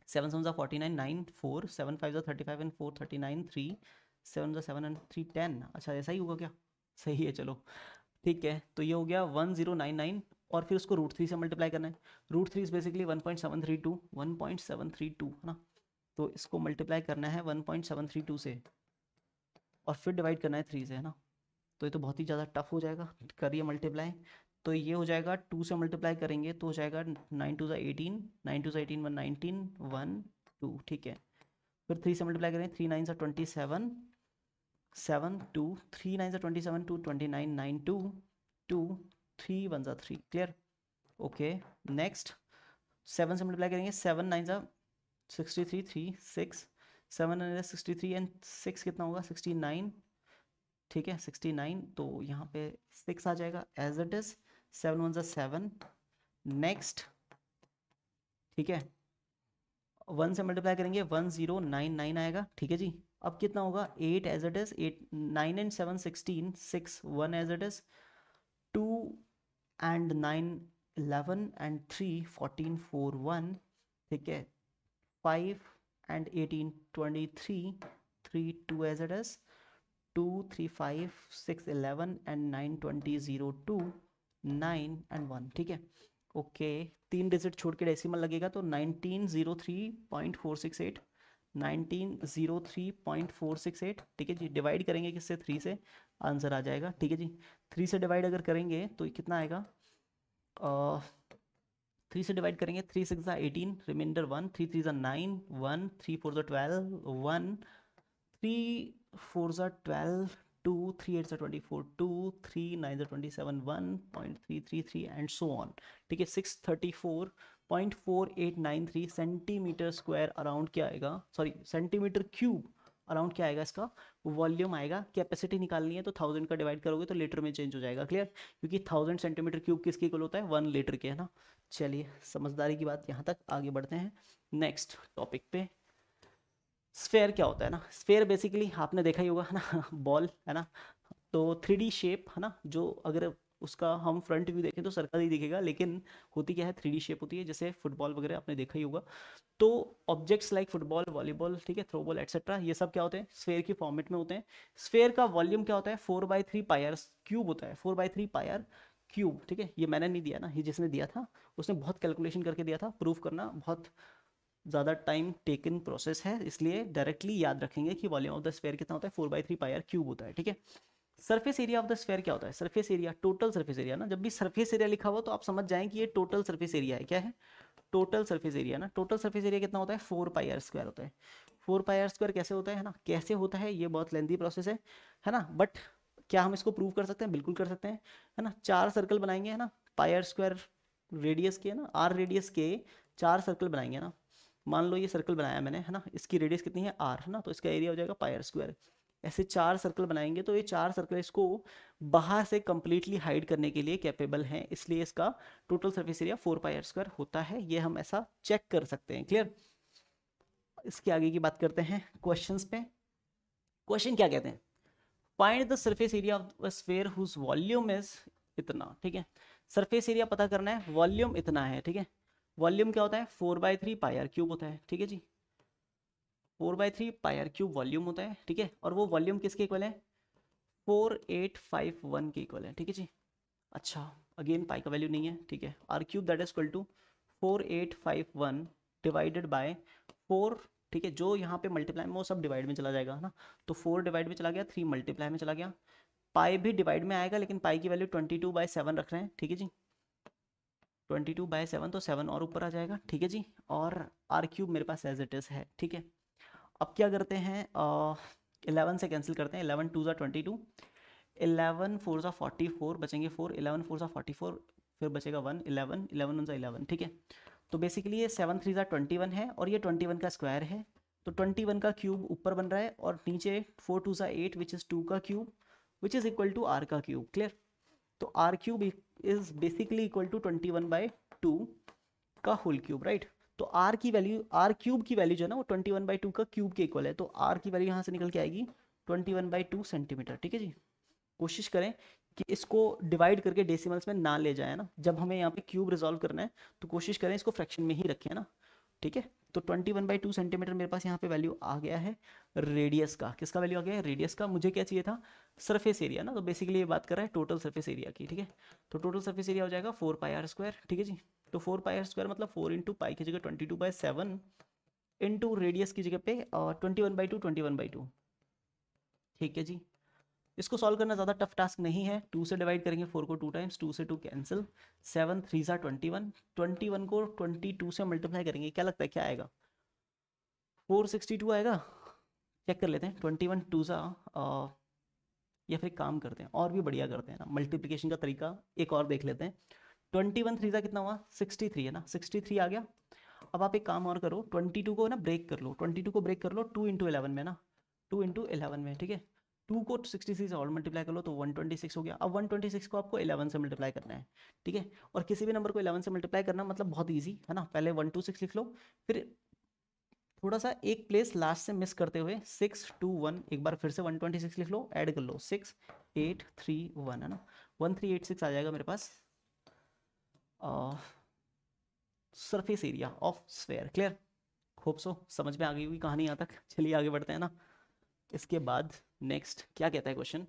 सेवन सेवन ज़ा forty nine nine four, seven five ज़ा thirty five and four thirty nine, three seven ज़ा सेवन एंड थ्री टेन। अच्छा ऐसा ही होगा क्या? सही है, चलो। ठीक है तो ये हो गया वन ज़ीरो नाइन नाइन और फिर उसको रूट थ्री से मल्टीप्लाई करना है। Root three is basically one point seven three two, one point seven three two, है ना? तो इसको मल्टीप्लाई करना है one point seven three two से। और फिर डिवाइड करना है थ्री से है ना? तो ये तो बहुत ही ज़्यादा टफ हो जाएगा। करिए मल्टीप्लाई तो ये हो जाएगा टू से मल्टीप्लाई करेंगे तो हो जाएगा नाइन टू ज़ा एटीन नाइन टू ज़ा eighteen one nineteen one two ठीक है। फिर थ्री से मल्टीप्लाई करें थ्री नाइन सा twenty seven seven two three nine सा twenty seven two twenty nine nine two two three one ज़ा three clear okay next seven से मल्टीप्लाई करेंगे सेवन नाइन ज़ा sixty three three six seven nine sixty three and six कितना होगा? Sixty nine. ठीक है, sixty nine. तो यहाँ पे सिक्स आ जाएगा। As it is seven one seven. Next ठीक है। वन से मल्टीप्लाई करेंगे, वन ज़ीरो नाइन नाइन आएगा। ठीक है जी। अब कितना होगा? Eight as it is eight, nine and seven, sixteen. Six, one as it is two and nine, eleven and three, fourteen, four, one. ठीक है। Five eighteen twenty three three two as it is two three five six eleven and nine twenty zero two nine and one ठीक है? Okay तीन digit छोड़ के decimal लगेगा तो nineteen zero three point four six eight nineteen zero three point four six eight ठीक है जी? Divide करेंगे किससे? थ्री से। आंसर आ जाएगा, ठीक है जी? थ्री से डिवाइड अगर करेंगे तो कितना आएगा? थ्री से डिवाइड करेंगे थ्री सिक्स ज़ा eighteen reminder one three three ज़ा नाइन वन थ्री फोर ज़ा ट्वेल्व वन थ्री फोर ज़ा ट्वेल्व टू थ्री एट ज़ा twenty four two three nine ज़ा twenty seven one point three three three and so on ठीक है six thirty four point four eight nine three centimetre square around क्या आएगा? Sorry centimetre cube around क्या आएगा इसका? Volume आएगा, capacity निकालनी है तो थाउज़ेंड का डिवाइड करोगे तो लीटर में चेंज हो जाएगा क्लियर क्योंकि थाउज़ेंड सेंटीमीटर क्यूब किसके इक्वल होता है? वन लीटर के, है ना? चलिए, समझदारी की बात यहाँ तक, आगे बढ़ते हैं। नेक्स्ट टॉपिक पे। स्फेयर क्या होता है ना? स्फेयर बेसिकली आपने देखा ही होगा, है ना? बॉल है ना? तो थ्री शेप है ना? जो अगर उसका हम फ्रंट व्यू देखें तो सर्कल ही दिखेगा, लेकिन होती क्या है थ्री शेप होती है, जैसे फुटबॉल वगैरह आपने देखा ही होगा। तो ऑब्जेक्ट्स लाइक फुटबॉल वॉलीबॉल ठीक है थ्रोबॉल एक्सेट्रा ये सब क्या होते हैं? स्फेयर की फॉर्मेट में होते हैं। स्फेयर का वॉल्यूम क्या होता है? Four by three pi r cube होता है। Four by three pi r cube ठीक है? ये मैंने नहीं दिया ना, ये जिसने दिया था, उसने बहुत कैलकुलेशन करके दिया था। प्रूफ करना बहुत ज़्यादा टाइम टेकन प्रोसेस है, इसलिए डायरेक्टली याद रखेंगे कि वॉल्यूम ऑफ़ द स्फेयर कितना होता है? Four by three pi r cube होता है, ठीक है? Surface area of the sphere क्या होता है? Surface area total surface area ना? जब भी सरफेस एरिया लिखा हुआ तो आप समझ जाएँ कि ये टोटल सरफेस एरिया है। क्या है? टोटल सरफेस एरिया ना? टोटल सरफेस एरिया कितना होता है? फोर पाई आर स्क्वायर होता है। फोर पाई आर स्क्वायर कैसे होता है ना? कैसे होता है? ये बहुत लेंदी प्रोसेस है है ना? बट क्या हम इसको प्रूव कर सकते हैं? बिल्कुल कर सकते हैं, है ना? चार सर्कल बनाएँगे, है ना? पाई आर स्क्वायर रेडियस के ना? आर रेडियस के चार सर्कल बनाएँगे ना? मान लो ये सर्कल बनाया मैंने, है ना? इसकी रेडियस कितनी है? आर है ना? तो इसका एरिया हो जाएगा पाई आर स्क्वायर ऐसे चार सर्कल बनाएँगे तो ये चार सर्कल इसको बाहर से कंप्लीटली हाइड करने के लिए कैपेबल हैं। इसलिए इसका total surface area four pi square होता है। ये हम ऐसा चेक कर सकते हैं। क्लियर इसके आगे की बात करते हैं क्वेश्चंस पे। क्वेश्चन क्या कहते हैं? Find the surface area of sphere whose volume is इतना, ठीक है? सरफेस एरिया पता करना है वॉल्यूम इतना है, ठीक है? वॉल्यूम क्या होता है? Four by three pi r cube होता है, ठीक है जी? Four by three pi r cube volume होता है, ठीक है? और वो वॉल्यूम किसके इक्वल है? फोर एट फाइव वन के इक्वल है, ठीक है जी? अच्छा अगेन पाई का वैल्यू नहीं है, ठीक है? R cube that is equal to four eight five one divided by four ठीक है? जो यहाँ पे मल्टीप्लाई में वो सब डिवाइड में चला जाएगा ना? तो फोर डिवाइड में चला गया थ्री मल्टीप्लाई में चला गया। पाई भी डिवाइड में आएगा, लेकिन पाई की value twenty two by seven रख रहे हैं, ठीक है जी? ट्वेंटी टू बाई सेवन तो सेवन और ऊपर आ जाएगा, ठीक है जी? और आर क्यूब मेरे पास एज इट इज़ है, ठीक है? अब क्या करते हैं इलेवन से कैंसिल करते हैं इलेवन टू ज़ा ट्वेंटी टू इलेवन फोर ज़ा फोर्टी फोर बचेंगे फोर इलेवन फोर ज़ा फोर्टी फोर फिर बचेगा वन इलेवन इलेवन वन ज़ा इलेवन ठीक है? तो बेसिकली ये सेवन थ्री ज़ा ट्वेंटी वन है और ये ट्वेंटी वन का स्क्वायर है तो ट्वेंटी वन का क्यूब ऊपर बन रहा है और नीचे फोर टू ज़ा एट विच इज़ टू का cube which is equal to r का क्यूब क्लियर तो r cube is basically equal to twenty one by two का होल क्यूब राइट तो आर की वैल्यू आर क्यूब की value जो है ना, वो ट्वेंटी वन बाई टू का क्यूब के इक्वल है। तो आर की वैल्यू यहाँ से निकल के आएगी twenty one by two centimetre ठीक है जी? कोशिश करें कि इसको डिवाइड करके डेसिमल्स में ना ले जाए ना। जब हमें यहाँ पे क्यूब रिजॉल्व करना है तो कोशिश करें इसको फ्रैक्शन में ही रखें ना, ठीक है? तो twenty one by two centimetre मेरे पास यहाँ पे वैल्यू आ गया है रेडियस का। किसका वैल्यू आ गया है? रेडियस का। मुझे क्या चाहिए था? सरफेस एरिया ना। तो बेसिकली ये बात कर रहा है टोटल सरफेस एरिया की, ठीक है? तो टोटल सरफेस एरिया हो जाएगा फोर पाई आर स्क्वायर ठीक है जी? तो फोर पाई स्क्वायर मतलब फोर इंटू पाई की जगह twenty two by seven into radius की जगह पे twenty one by two, twenty one by two. ठीक है जी? इसको सॉल्व करना ज़्यादा टफ टास्क नहीं है। टू से डिवाइड करेंगे फोर को टू टाइम्स टू से टू कैंसिल सेवन, थ्री सा ट्वेंटी वन। ट्वेंटी वन को ट्वेंटी टू से मल्टीप्लाई करेंगे, क्या लगता है, क्या आएगा? फोर सिक्सटी टू आएगा? चेक कर लेते हैं। ट्वेंटी वन टू सा या फिर काम करते हैं, और भी बढ़िया करते हैं ना। मल्टीप्लिकेशन का तरीका एक और देख लेते हैं। ट्वेंटी वन थ्री कितना हुआ? सिक्सटी थ्री है ना? सिक्सटी थ्री आ गया। अब आप एक काम और करो, ट्वेंटी टू को ना ब्रेक कर लो। ट्वेंटी टू को ब्रेक कर लो, टू इंटू इलेवन में ना। टू इंटू इलेवन में, ठीक है? टू को सिक्सटी थ्री से और मल्टीप्लाई कर लो तो वन ट्वेंटी सिक्स हो गया। अब वन ट्वेंटी सिक्स को आपको इलेवन से मल्टीप्लाई करना है, ठीक है? और किसी भी नंबर को इलेवन से मल्टीप्लाई करना मतलब बहुत ईजी है ना? पहले वन टू सिक्स लिख लो, फिर थोड़ा सा एक प्लेस लास्ट से मिस करते हुए सिक्स टू वन, एक बार फिर से वन ट्वेंटी सिक्स लिख लो ऐड कर लो। सिक्स, एट, थ्री, वन, है ना? वन थ्री, एट, सिक्स आ जाएगा मेरे पास। Surface area of sphere clear hope so समझ में आ गई हुई कहानी यहाँ तक। चलिए आगे बढ़ते हैं ना। इसके बाद नेक्स्ट क्या कहता है question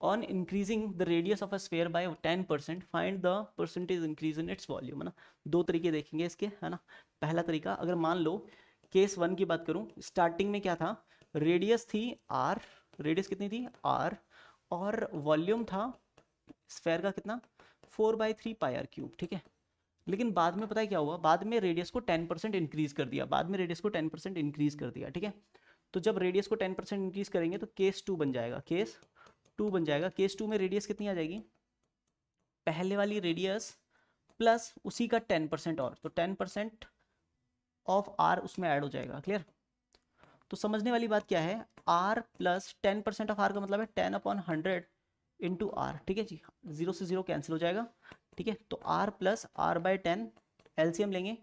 on increasing the radius of a sphere by ten percent find the percentage increase in its volume है ना? दो तरीके देखेंगे इसके, है ना? पहला तरीका, अगर मान लो केस वन की बात करूँ स्टार्टिंग में क्या था? रेडियस थी आर रेडियस कितनी थी? आर और वॉल्यूम था स्फेयर का कितना? Four by three pi r cube ठीक है? लेकिन बाद में पता है क्या हुआ? बाद में रेडियस को टेन परसेंट इंक्रीज कर दिया। बाद में रेडियस को टेन परसेंट इंक्रीज कर दिया, ठीक है? तो जब रेडियस को टेन परसेंट इंक्रीज करेंगे तो केस टू बन जाएगा। केस टू बन जाएगा। केस टू में रेडियस कितनी आ जाएगी? पहले वाली रेडियस प्लस उसी का टेन परसेंट और। तो टेन परसेंट ऑफ़ आर उसमें ऐड हो जाएगा। क्लियर तो समझने वाली बात क्या है? R plus ten percent of r का मतलब है ten upon hundred into r ठीक है जी? ज़ीरो से ज़ीरो कैंसिल हो जाएगा। ठीक है? तो r plus r by ten LCM लेंगे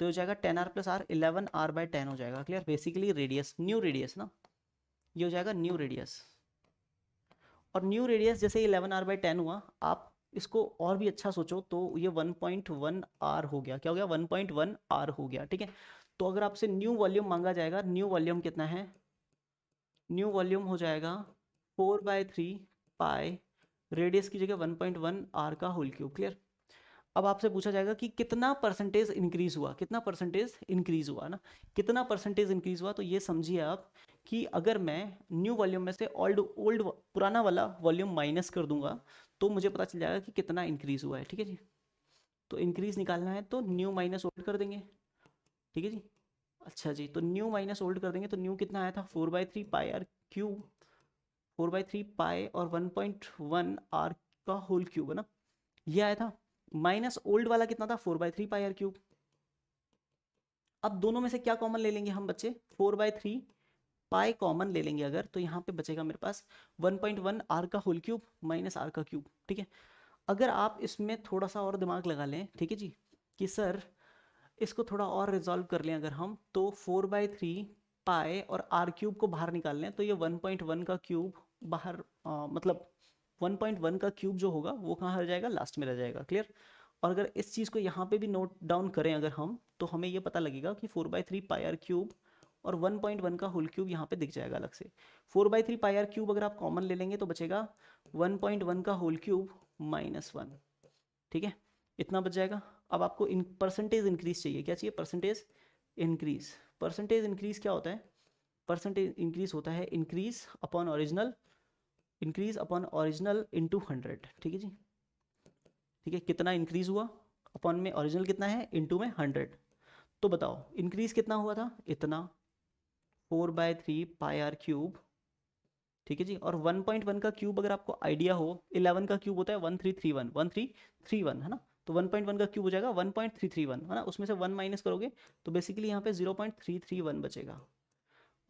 तो हो जाएगा ten r plus r eleven r by ten हो जाएगा clear basically radius new radius ना? ये हो जाएगा न्यू रेडियस और न्यू रेडियस जैसे इलेवन आर बाई टेन हुआ, आप इसको और भी अच्छा सोचो तो ये वन पॉइंट वन आर हो गया। क्या हो गया? वन पॉइंट वन आर हो गया, ठीक है? तो अगर आपसे न्यू वॉल्यूम मांगा जाएगा न्यू वॉल्यूम कितना है? न्यू वॉल्यूम हो जाएगा four by three pi radius की जगह वन पॉइंट वन आर का होल क्यूब क्लियर अब आपसे पूछा जाएगा कि कितना परसेंटेज इंक्रीज हुआ, कितना परसेंटेज इंक्रीज हुआ, ना? कितना परसेंटेज इंक्रीज हुआ? तो ये समझिए आप कि अगर मैं न्यू वॉल्यूम में से ओल्ड ओल्ड पुराना वाला वॉल्यूम माइनस कर दूँगा तो मुझे पता चल जाएगा कि कितना इंक्रीज हुआ है, ठीक है जी? तो इंक्रीज निकालना है तो न्यू माइनस ओल्ड कर देंगे, ठीक है जी? अच्छा जी तो न्यू माइनस ओल्ड कर देंगे तो न्यू कितना आया था? Four by three pi r cube four by three pi और वन पॉइंट वन आर का होल क्यूब है ना? ये आया था। माइनस ओल्ड वाला कितना था? Four by three pi r cube. अब दोनों में से क्या कॉमन ले लेंगे हम बच्चे? Four by three pi common ले लेंगे अगर तो यहाँ पे बचेगा मेरे पास 1.1 आर का होल क्यूब माइनस आर का क्यूब, ठीक है? अगर आप इसमें थोड़ा सा और दिमाग लगा लें, ठीक है जी? कि सर, इसको थोड़ा और रिजॉल्व कर लें अगर हम तो फोर बाई थ्री पाए और आर क्यूब को बाहर निकाल लें तो ये 1.1 का क्यूब बाहर आ, मतलब 1.1 का क्यूब जो होगा वो कहाँ रह जाएगा? लास्ट में रह जाएगा क्लियर? और अगर इस चीज़ को यहाँ पे भी नोट डाउन करें अगर हम तो हमें ये पता लगेगा कि four by three pi r cube और 1.1 का होल क्यूब यहाँ पे दिख जाएगा अलग से। Four by three pi r cube अगर आप कॉमन ले लेंगे तो बचेगा 1.1 का होल क्यूब माइनस वन। ठीक है? इतना बच जाएगा। अब आपको इन परसेंटेज इंक्रीज चाहिए। क्या चाहिए? Percentage increase. परसेंटेज इंक्रीज क्या होता है? परसेंटेज इंक्रीज होता है increase upon original increase upon original into hundred ठीक है जी? ठीक है, कितना इंक्रीज हुआ? अपॉन में ओरिजिनल कितना है? इंटू में हंड्रेड तो बताओ इंक्रीज कितना हुआ था? इतना. Four by three pi r cube ठीक है जी? और वन पॉइंट वन का क्यूब अगर आपको आइडिया हो इलेवन का क्यूब होता है one three three one one three three one है ना? तो वन पॉइंट वन का क्यूब हो जाएगा one point three three one है ना? उसमें से वन माइनस करोगे तो बेसिकली यहाँ पे zero point three three one बचेगा.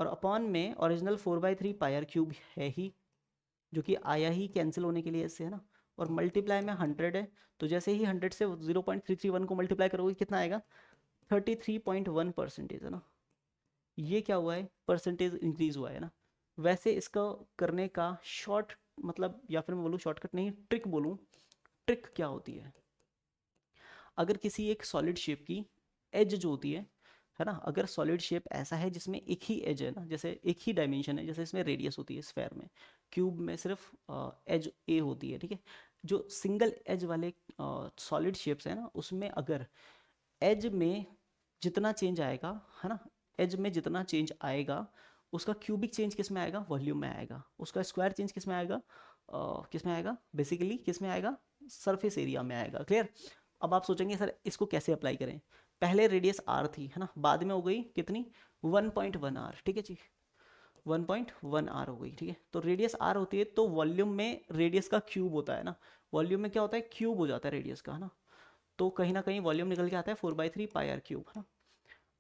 और अपॉन में original four by three pi r cube है ही. जो कि आया ही कैंसिल होने के लिए इससे, है ना? और मल्टीप्लाई में हंड्रेड है तो जैसे ही हंड्रेड से zero point three three one को मल्टीप्लाई करोगे, कितना आएगा? Thirty three point one percentage है ना? ये क्या हुआ है? परसेंटेज इंक्रीज हुआ है ना? वैसे इसका करने का शॉर्ट मतलब या फिर मैं बोलूँ शॉर्टकट नहीं ट्रिक बोलूँ ट्रिक क्या होती है? अगर किसी एक सॉलिड शेप की एज जो होती है है ना? अगर सॉलिड शेप ऐसा है जिसमें एक ही एज है ना, जैसे एक ही डायमेंशन है, जैसे इसमें रेडियस होती है स्फेयर में क्यूब में सिर्फ़ एज ए होती है, ठीक है? जो सिंगल एज वाले सॉलिड शेप्स है ना, उसमें अगर एज में जितना चेंज आएगा, है ना? एज में जितना चेंज आएगा, उसका क्यूबिक चेंज किसमें आएगा? वॉल्यूम में आएगा। उसका स्क्वायर चेंज किसमें आएगा? किसमें आएगा? बेसिकली किसमें आएगा? सरफेस एरिया में आएगा। क्लियर अब आप सोचेंगे, सर, इसको कैसे अप्लाई करें? पहले रेडियस आर थी, है ना? बाद में हो गई कितनी? वन पॉइंट वन आर ठीक है जी? वन पॉइंट वन आर हो गई, ठीक है? तो रेडियस आर होती है तो वॉल्यूम में रेडियस का क्यूब होता है ना? वॉल्यूम में क्या होता है? क्यूब हो जाता है रेडियस का, है ना? तो कहीं ना कहीं वॉल्यूम निकल के आता है four by three pi r cube है ना?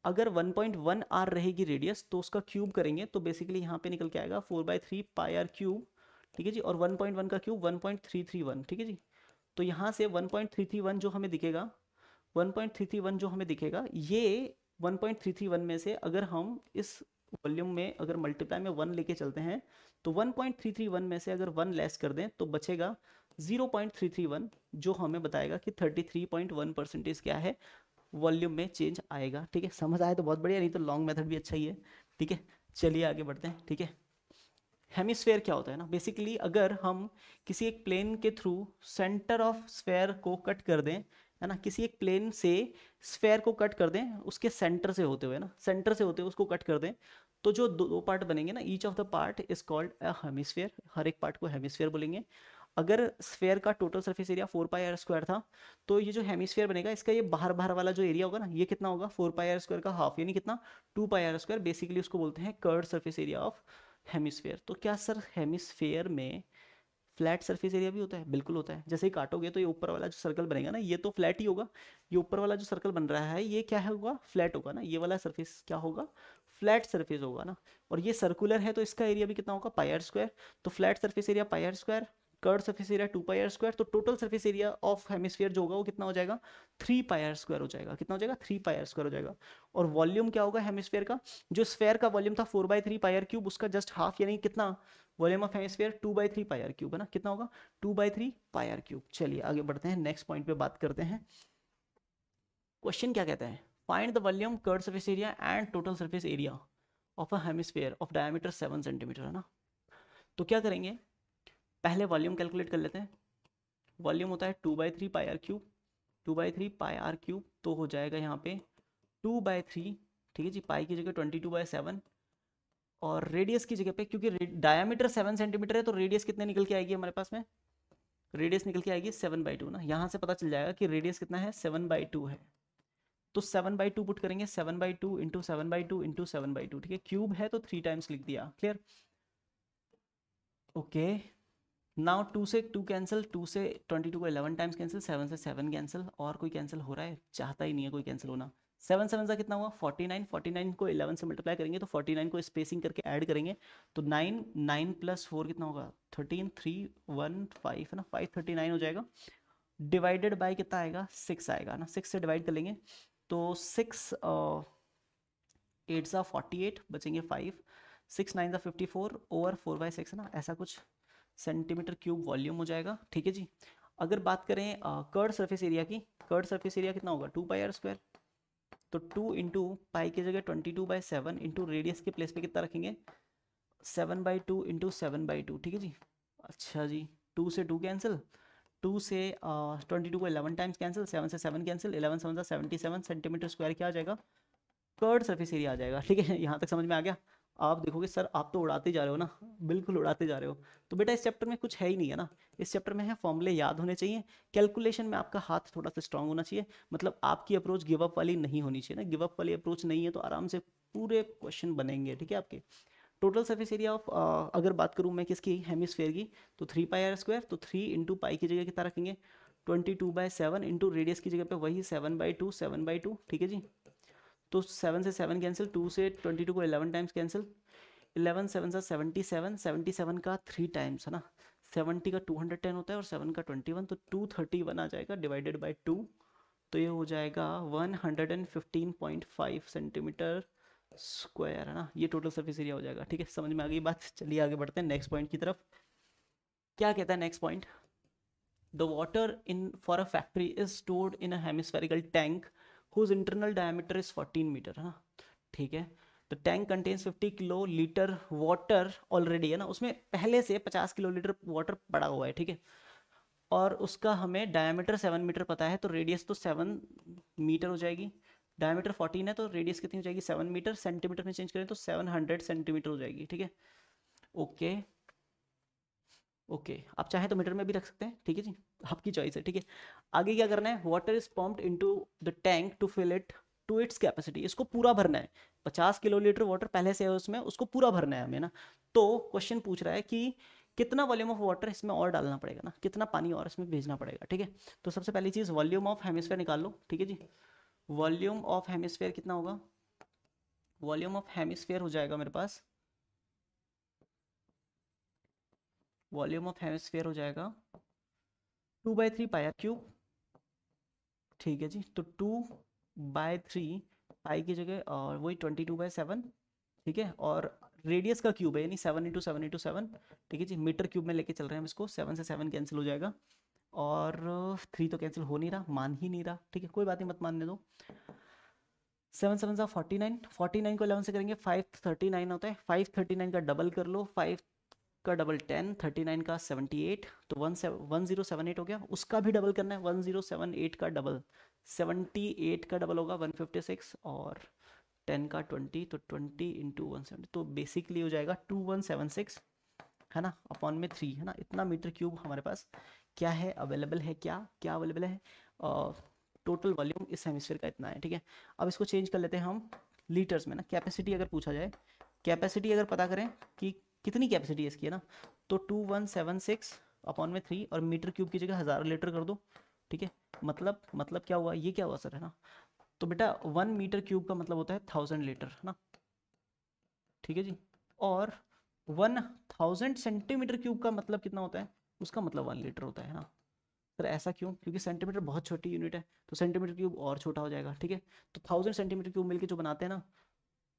अगर 1.1 आर रहेगी रेडियस तो उसका क्यूब करेंगे तो बेसिकली यहाँ पे निकल के आएगा four by three pi r cube ठीक है जी? और 1.1 का क्यूब 1.331 ठीक है जी? तो यहाँ से 1.331 जो हमें दिखेगा 1.331 जो हमें दिखेगा, ये 1.331 में से अगर हम इस वॉल्यूम में अगर मल्टीप्लाई में वन लेके चलते हैं तो 1.331 में से अगर वन लेस कर दें तो बचेगा 0.331 जो हमें बताएगा कि 33.1 परसेंटेज क्या है, वॉल्यूम में चेंज आएगा। ठीक है? समझ आए तो बहुत बढ़िया, नहीं तो लॉन्ग मेथड भी अच्छा ही है। ठीक है? चलिए आगे बढ़ते हैं। ठीक है? हेमिस्फेयर क्या होता है ना? बेसिकली अगर हम किसी एक प्लेन के थ्रू सेंटर ऑफ़ स्फेयर को कट कर दें है ना? किसी एक प्लेन से स्फेयर को कट कर दें उसके सेंटर से होते हुए ना? सेंटर से होते हुए उसको कट कर दें तो जो दो, दो पार्ट बनेंगे ना each of the part is called a hemisphere हर एक पार्ट को हेमिस्फेयर बोलेंगे। अगर स्फेयर का total surface area four pi r square था तो ये जो हेमिस्फेयर बनेगा इसका ये बाहर बाहर वाला जो एरिया होगा ना ये कितना होगा? फोर पाई आर स्क्वायर का हाफ़ यानी कितना? Two pi r square basically उसको बोलते हैं curved surface area of hemisphere तो क्या सर हेमिस्फेयर में फ्लैट सरफेस एरिया भी होता है, बिल्कुल होता है। जैसे ही काटोगे तो ये ऊपर वाला जो सर्कल बनेगा ना, ये तो फ्लैट ही होगा। ये ऊपर वाला जो सर्कल बन रहा है, ये क्या होगा? फ्लैट होगा ना। ये वाला सरफेस क्या होगा? फ्लैट सरफेस होगा ना। और ये सर्कुलर है तो इसका एरिया भी कितना होगा? पायर स्क्वायर तो flat surface area pi r square curved surface area two pi r square तो total surface area of hemisphere जो होगा वो कितना हो जाएगा? थ्री पायर स्क्वायर हो जाएगा। कितना हो जाएगा? थ्री पायर स्क्वायर हो जाएगा। और वॉल्यूम क्या होगा हेमिस्फीयर का? जो स्फेयर का वॉल्यूम था four by three pi r cube उसका जस्ट हाफ़ यानी कितना? Volume of hemisphere two by three pi r cube है ना? कितना होगा? Two by three pi r cube चलिए, आगे बढ़ते हैं नेक्स्ट पॉइंट पे बात करते हैं। क्वेश्चन क्या कहते हैं? Find the volume curved surface area and total surface area of a hemisphere of diameter seven centimetre है ना? तो क्या करेंगे? पहले वॉल्यूम कैलकुलेट कर लेते हैं। वॉल्यूम होता है two by three pi r cube two by three pi r cube तो हो जाएगा यहाँ पे टू बाई थ्री ठीक है जी? पाई की जगह ट्वेंटी टू बाई सेवन और रेडियस की जगह पे, क्योंकि डायमीटर सेवन सेंटीमीटर है तो रेडियस कितने निकल के आएगी हमारे पास में? रेडियस निकल के आएगी सेवन बाई टू ना। यहाँ से पता चल जाएगा कि रेडियस कितना है? सेवन बाई टू है। तो सेवन बाई टू पुट करेंगे seven by two into seven by two into seven by two ठीक है? क्यूब है तो थ्री टाइम्स लिख दिया क्लियर ओके नाउ टू से टू कैंसिल टू से ट्वेंटी टू को इलेवन टाइम्स कैंसिल सेवन से सेवन कैंसिल और कोई कैंसिल हो रहा है? चाहता ही नहीं है कोई कैंसिल होना। सेवन सेवन का कितना हुआ? फोर्टी नाइन फोर्टी नाइन को इलेवन से मल्टीप्लाई करेंगे तो फोर्टी नाइन को स्पेसिंग करके ऐड करेंगे तो नाइन नाइन प्लस फोर कितना होगा? थर्टीन थ्री वन फाइव है ना? फाइव थर्टी नाइन हो जाएगा। डिवाइडेड बाई कितना आएगा? सिक्स आएगा ना? सिक्स से डिवाइड कर लेंगे तो सिक्स एट ज़ा फोर्टी एट बचेंगे फाइव सिक्स नाइन ज़ा fifty four over four by six है ना? ऐसा कुछ सेंटीमीटर क्यूब वॉल्यूम हो जाएगा, ठीक है जी? अगर बात करें कर्ड सरफेस एरिया की कर्ड सरफेस एरिया कितना होगा? टू पाई आर स्क्वायर तो टू इंटू पाई की जगह twenty two by seven into radius के प्लेस पे कितना रखेंगे? Seven by two into seven by two ठीक है जी? अच्छा जी टू से टू कैंसिल टू से ट्वेंटी टू को इलेवन टाइम्स कैंसिल सेवन से seven cancel eleven seven seventy seven centimetre square क्या आ जाएगा? कर्ड सर्फिस एरिया आ जाएगा, ठीक है? यहाँ तक समझ में आ गया? आप देखोगे, सर, आप तो उड़ाते जा रहे हो ना। बिल्कुल उड़ाते जा रहे हो। तो बेटा, इस चैप्टर में कुछ है ही नहीं, है ना? इस चैप्टर में है, फॉर्मूले याद होने चाहिए। कैलकुलेशन में आपका हाथ थोड़ा सा स्ट्रांग होना चाहिए। मतलब आपकी अप्रोच गिव अप वाली नहीं होनी चाहिए ना। गिव अप वाली अप्रोच नहीं है तो आराम से पूरे क्वेश्चन बनेंगे, ठीक है आपके? टोटल सर्फेस एरिया ऑफ़ अगर बात करूँ मैं किसकी, हेमिस्फेयर की तो थ्री पाई आर स्क्वायर तो थ्री इंटू पाई की जगह कितना रखेंगे? Twenty two by seven into radius की जगह पे वही seven by two, seven by two, ठीक है जी? तो सेवन से सेवन कैंसिल टू से ट्वेंटी टू को eleven times cancel eleven seven सा सेवेंटी सेवन सेवेंटी सेवन का थ्री टाइम्स है ना? सेवेंटी का टू हंड्रेड टेन होता है और सेवन का ट्वेंटी वन तो टू थर्टी वन आ जाएगा डिवाइडेड बाई टू तो ये हो जाएगा one hundred and fifteen point five centimetre square है ना? ये टोटल सर्फेस एरिया हो जाएगा, ठीक है? समझ में आ गई बात? चलिए आगे बढ़ते हैं नेक्स्ट पॉइंट की तरफ़। क्या कहता है next point the water in for a factory is stored in a hemispherical tank whose internal diameter is 14 metre है? ना ठीक है? तो tank contains 50 kilo litre water already है ना? उसमें पहले से 50 किलो लीटर वाटर पड़ा हुआ है, ठीक है? और उसका हमें डायमीटर 7 मीटर पता है तो रेडियस तो 7 मीटर हो जाएगी। डायमीटर 14 है तो रेडियस कितनी हो जाएगी? 7 मीटर सेंटीमीटर में चेंज करें तो 700 सेंटीमीटर हो जाएगी, ठीक है? ओके ओके आप चाहे तो मीटर में भी रख सकते हैं, ठीक है जी? आपकी चॉइस है, ठीक है? आगे क्या करना है? Water is pumped into the tank to fill it to its capacity इसको पूरा भरना है। पचास किलो लीटर वाटर पहले से है उसमें, उसको पूरा भरना है हमें ना। तो क्वेश्चन पूछ रहा है कि कितना वॉल्यूम ऑफ़ वाटर इसमें और डालना पड़ेगा ना? कितना पानी और इसमें भेजना पड़ेगा, ठीक है? तो सबसे पहली चीज़ वॉल्यूम ऑफ़ हेमिस्फेयर निकाल लो, ठीक है जी? वॉल्यूम ऑफ़ हेमिस्फेयर कितना होगा? वॉल्यूम ऑफ़ हेमिस्फेयर हो जाएगा मेरे पास। वॉल्यूम ऑफ़ हेमिस्फेयर हो जाएगा two by three pi cube. ठीक है जी तो टू बाय थ्री पाई की जगह, और वही ट्वेंटी टू बाई सेवन। ठीक है, और रेडियस का क्यूब है, यानी seven into seven into seven. ठीक है जी, मीटर क्यूब में लेके चल रहे हैं हम इसको, सेवन से सेवन कैंसिल हो जाएगा। और थ्री तो कैंसिल हो नहीं रहा, मान ही नहीं रहा। ठीक है, कोई बात नहीं, मत मानने दो। सेवन सेवन सा फोर्टी नाइन। फोर्टी नाइन को इलेवन से करेंगे, फाइव थर्टी नाइन होता है। फाइव थर्टी नाइन का डबल कर लो, फाइव का डबल टेन थर्टी नाइन का सेवेंटी एट तो वन से वन ज़ीरो सेवन एट हो गया। उसका भी डबल करना है वन ज़ीरो सेवन एट का डबल सेवेंटी एट का डबल होगा वन फिफ्टी सिक्स और टेन का ट्वेंटी तो ट्वेंटी इंटू वन सेवेंटी तो बेसिकली हो जाएगा टू वन सेवन सिक्स है ना? अपॉन में थ्री है ना? इतना मीटर क्यूब हमारे पास क्या है? अवेलेबल है क्या? क्या अवेलेबल है? टोटल वॉल्यूम इस हेमिस्फीयर का इतना है, ठीक है? अब इसको चेंज कर लेते हैं हम लीटर्स में ना। कैपेसिटी अगर पूछा जाए कैपेसिटी अगर पता करें कि कितनी कैपेसिटी है इसकी, है ना? तो two one seven six upon में थ्री और मीटर क्यूब की जगह हज़ार लीटर कर दो, ठीक है? मतलब मतलब क्या हुआ? ये क्या हुआ सर है ना? तो बेटा वन मीटर क्यूब का मतलब होता है थाउज़ेंड लीटर है ना? ठीक है जी? और वन थाउज़ेंड सेंटीमीटर क्यूब का मतलब कितना होता है? उसका मतलब वन लीटर होता है ना? सर ऐसा क्यों? क्योंकि सेंटीमीटर बहुत छोटी यूनिट है तो सेंटीमीटर क्यूब और छोटा हो जाएगा, ठीक है? तो थाउज़ेंड सेंटीमीटर क्यूब मिलकर जो बनाते हैं ना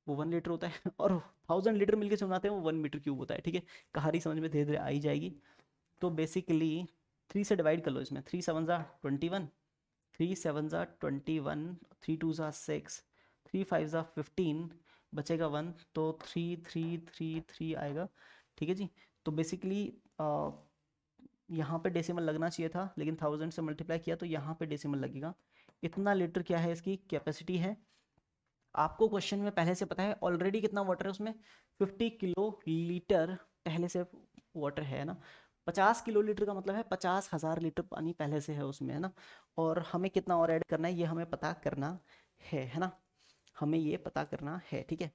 वो वन लीटर होता है और थाउज़ेंड लीटर मिलकर जो बनाते हैं वो वन मीटर क्यूब होता है, ठीक है? कहानी समझ में धीरे धीरे आई जाएगी। तो बेसिकली थ्री से डिवाइड कर लो इसमें। थ्री सेवन ज़ा ट्वेंटी वन थ्री सेवन ज़ा ट्वेंटी वन थ्री टू ज़ा सिक्स थ्री फाइव ज़ा फिफ्टीन बचेगा वन तो थ्री थ्री थ्री थ्री आएगा। ठीक है जी? तो बेसिकली यहाँ पे डेसिमल लगना चाहिए था, लेकिन थाउज़ेंड से मल्टीप्लाई किया तो यहाँ पे डेसिमल लगेगा। इतना लीटर क्या है इसकी? कैपेसिटी है। आपको क्वेश्चन में पहले से पता है ऑलरेडी कितना वाटर है उसमें? 50 किलो लीटर पहले से वाटर है ना? 50 किलो लीटर का मतलब है पचास हज़ार लीटर पानी पहले से है उसमें, है ना? और हमें कितना और ऐड करना है, ये हमें पता करना है है ना? हमें ये पता करना है, ठीक है?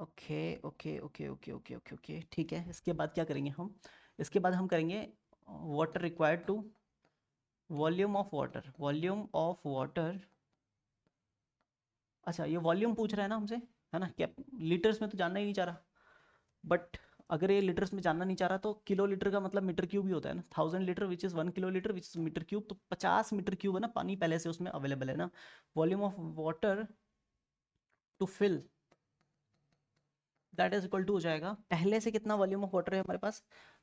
Okay okay okay okay okay okay okay, ठीक है। इसके बाद क्या करेंगे हम? इसके बाद हम करेंगे water required to volume of water, volume of water. अच्छा ये वॉल्यूम पूछ रहा है ना हमसे, है ना? क्या लीटर्स में तो जानना ही नहीं चाह रहा। बट अगर ये लीटर्स में जानना नहीं चाह रहा तो किलो लीटर का मतलब मीटर क्यूब ही होता है ना? Thousand litre which is one kilo litre which is metre cube तो पचास मीटर क्यूब है ना? पानी पहले से उसमें अवेलेबल है ना? Volume of water to fill that is equal to हो जाएगा। पहले से कितना वॉल्यूम ऑफ़ वाटर है हमारे पास?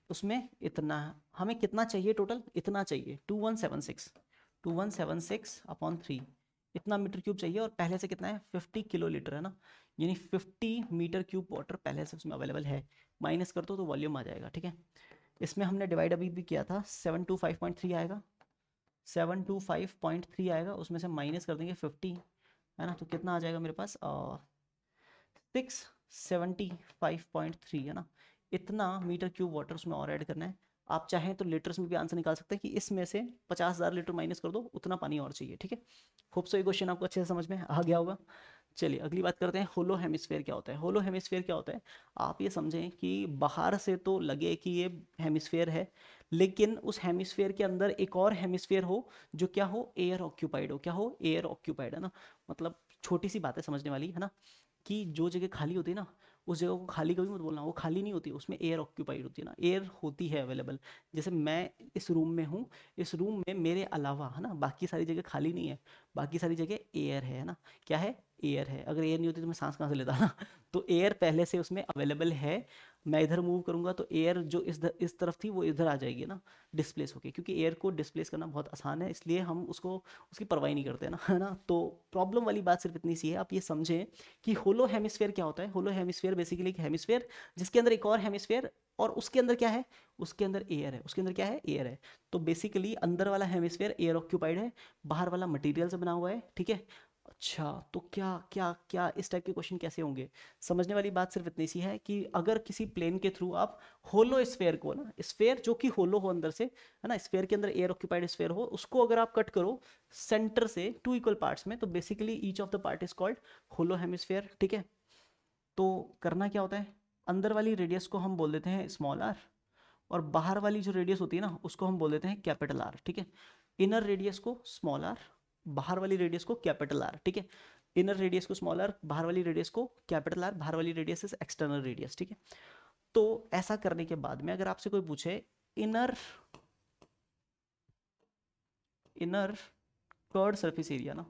उसमें इतना, हमें कितना चाहिए टोटल इतना चाहिए। Two one seven six two one seven six upon three इतना मीटर क्यूब चाहिए और पहले से कितना है? फिफ्टी किलो लीटर है ना? यानी फिफ्टी मीटर क्यूब वाटर पहले से उसमें अवेलेबल है। माइनस कर दो तो वॉल्यूम आ जाएगा, ठीक है? इसमें हमने डिवाइड अभी भी किया था seven two five point three आएगा। Seven two five point three आएगा, उसमें से माइनस कर देंगे फिफ्टी है ना? तो कितना आ जाएगा मेरे पास? Six seventy five point three है ना? इतना मीटर क्यूब वाटर उसमें और ऐड करना है। आप चाहें तो लीटर्स में भी आंसर निकाल सकते हैं कि इसमें से पचास हज़ार लीटर माइनस कर दो, उतना पानी और चाहिए, ठीक है? होप सो ये क्वेश्चन आपको अच्छे से समझ में आ गया होगा। चलिए, अगली बात करते हैं होलो हेमिस्फेयर क्या होता है? होलो हेमिस्फेयर क्या होता है? आप ये समझें कि बाहर से तो लगे कि ये हेमिस्फेयर है, लेकिन उस हेमिस्फेयर के अंदर एक और हेमिस्फेयर हो जो क्या हो? एयर ऑक्यूपाइड हो। क्या हो? एयर ऑक्यूपाइड है ना? मतलब छोटी सी बात है समझने वाली, है ना? कि जो जगह खाली होती है ना उस जगह को खाली कभी मत बोलना, वो खाली नहीं होती, उसमें एयर ऑक्यूपाइड होती है ना एयर होती है अवेलेबल जैसे मैं इस रूम में हूँ, इस रूम में मेरे अलावा, है ना, बाकी सारी जगह खाली नहीं है, बाकी सारी जगह एयर है ना। क्या है? एयर है। अगर एयर नहीं होती तो मैं सांस कहाँ से लेता ना? तो एयर पहले से उसमें अवेलेबल है मैं इधर मूव करूँगा तो एयर जो इस दर, इस तरफ़ थी वो इधर आ जाएगी ना डिस्प्लेस होके। क्योंकि एयर को डिस्प्लेस करना बहुत आसान है इसलिए हम उसको उसकी परवाही नहीं करते ना है ना? तो प्रॉब्लम वाली बात सिर्फ़ इतनी सी है आप ये समझें कि होलो हेमिस्फेयर क्या होता है? होलो हेमिस्फेयर बेसिकली एक हेमिस्फेयर जिसके अंदर एक और हेमिस्फेयर और उसके अंदर क्या है? उसके अंदर एयर है। उसके अंदर क्या है? एयर है। तो बेसिकली अंदर वाला हेमिस्फेयर एयर ऑक्यूपाइड है बाहर वाला मटेरियल से बना हुआ है ठीक है? अच्छा तो क्या क्या क्या इस टाइप के क्वेश्चन कैसे होंगे? समझने वाली बात सिर्फ़ इतनी सी है कि अगर किसी प्लेन के थ्रू आप होलो स्फेयर को ना स्फेयर जो कि होलो हो अंदर से, है ना स्फेयर के अंदर एयर ऑक्यूपाइड स्फेयर हो, उसको अगर आप कट करो सेंटर से टू इक्वल पार्ट्स में तो basically each of the part is called hollow hemisphere ठीक है? तो करना क्या होता है? अंदर वाली रेडियस को हम बोल देते हैं स्मॉल आर और बाहर वाली जो रेडियस होती है ना, उसको हम बोल देते हैं कैपिटल आर ठीक है? इनर रेडियस को स्मॉल आर बाहर वाली रेडियस को कैपिटल आर ठीक है? इनर रेडियस को स्मॉल आर बाहर वाली रेडियस को कैपिटल आर बाहर वाली रेडियस इज़ एक्सटर्नल रेडियस ठीक है? तो ऐसा करने के बाद में अगर आपसे कोई पूछे inner inner curved surface area ना?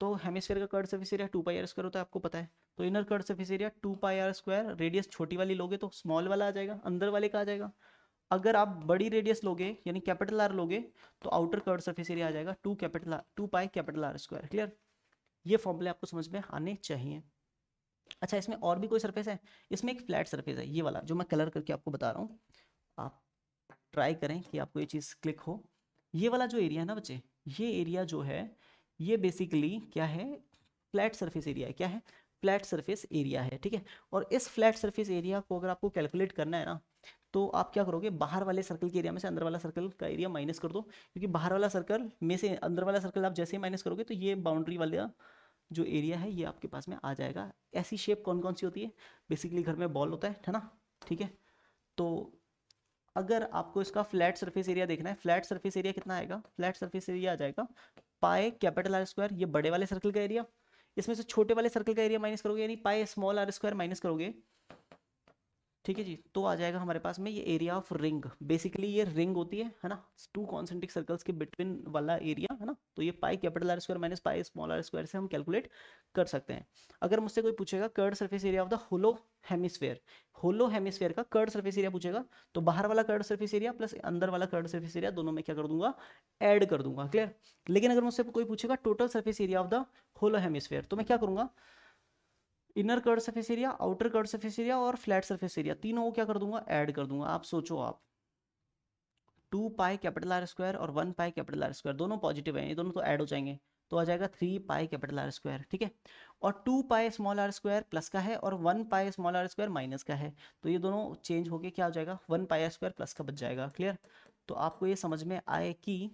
तो हेमिस्फेयर का curved surface area two pi square होता है, आपको पता है। तो inner curved surface area two pi square radius छोटी वाली लोगे तो स्मॉल वाला आ जाएगा, अंदर वाले का आ जाएगा। अगर आप बड़ी रेडियस लोगे, यानी कैपिटल आर लोगे तो आउटर कर्ड सरफेस एरिया आ जाएगा two capital r two pi capital r square clear ये फॉर्मूले आपको समझ में आने चाहिए। अच्छा इसमें और भी कोई सरफेस है? इसमें एक फ्लैट सरफेस है, ये वाला, जो मैं कलर करके आपको बता रहा हूँ। आप ट्राई करें कि आपको ये चीज़ क्लिक हो। ये वाला जो एरिया है ना बच्चे, ये एरिया जो है, ये बेसिकली क्या है? फ्लैट सरफेस एरिया है। क्या है? फ्लैट सरफेस एरिया है, ठीक है? और इस फ्लैट सरफेस एरिया को अगर आपको कैलकुलेट करना है ना तो आप क्या करोगे? बाहर वाले सर्कल के एरिया में से अंदर वाला सर्कल का एरिया माइनस कर दो। क्योंकि बाहर वाला सर्कल में से अंदर वाला सर्कल आप जैसे ही माइनस करोगे तो ये बाउंड्री वाले जो एरिया है, ये आपके पास में आ जाएगा। ऐसी शेप कौन कौन सी होती है? बेसिकली घर में बॉल होता है है ना? ठीक है? तो अगर आपको इसका फ्लैट सरफेस एरिया देखना है फ्लैट सरफेस एरिया कितना आएगा? फ्लैट सरफेस एरिया आ जाएगा पाए कैपिटल आर स्क्वायर ये बड़े वाले सर्कल का एरिया इसमें से छोटे वाले सर्कल का एरिया माइनस करोगे, यानी pi small are square minus करोगे ठीक है जी? तो आ जाएगा हमारे पास में ये एरिया ऑफ़ रिंग बेसिकली ये रिंग होती है है ना? टू कॉन्सेंट्रिक सर्कल्स के बिटवीन वाला एरिया है ना? तो ये pi capital r square minus pi small r square से हम कैलकुलेट कर सकते हैं। अगर मुझसे कोई पूछेगा curved surface area of the hollow hemisphere hollow hemisphere का कर्ड सर्फेस एरिया पूछेगा तो बाहर वाला कर्ड सर्फेस एरिया प्लस अंदर वाला कर्ड सर्फेस एरिया दोनों में क्या कर दूँगा? ऐड कर दूँगा क्लियर लेकिन अगर मुझसे कोई पूछेगा total surface area of the hollow hemisphere तो मैं क्या करूँगा? Inner curved surface area, outer curved surface area और फ्लैट सरफेस एरिया। तीनों को क्या कर दूँगा? ऐड कर दूँगा। आप सोचो आप। Two pi capital R square और one pi capital R square दोनों पॉजिटिव हैं, ये दोनों तो ऐड हो जाएँगे। तो आ जाएगा three pi capital R square, ठीक है? और two pi small r square plus का है और one pi small r square minus का है। तो ये दोनों चेंज होके क्या हो जाएगा? One pi r square plus का बच जाएगा, क्लियर? तो आपको ये समझ में आए कि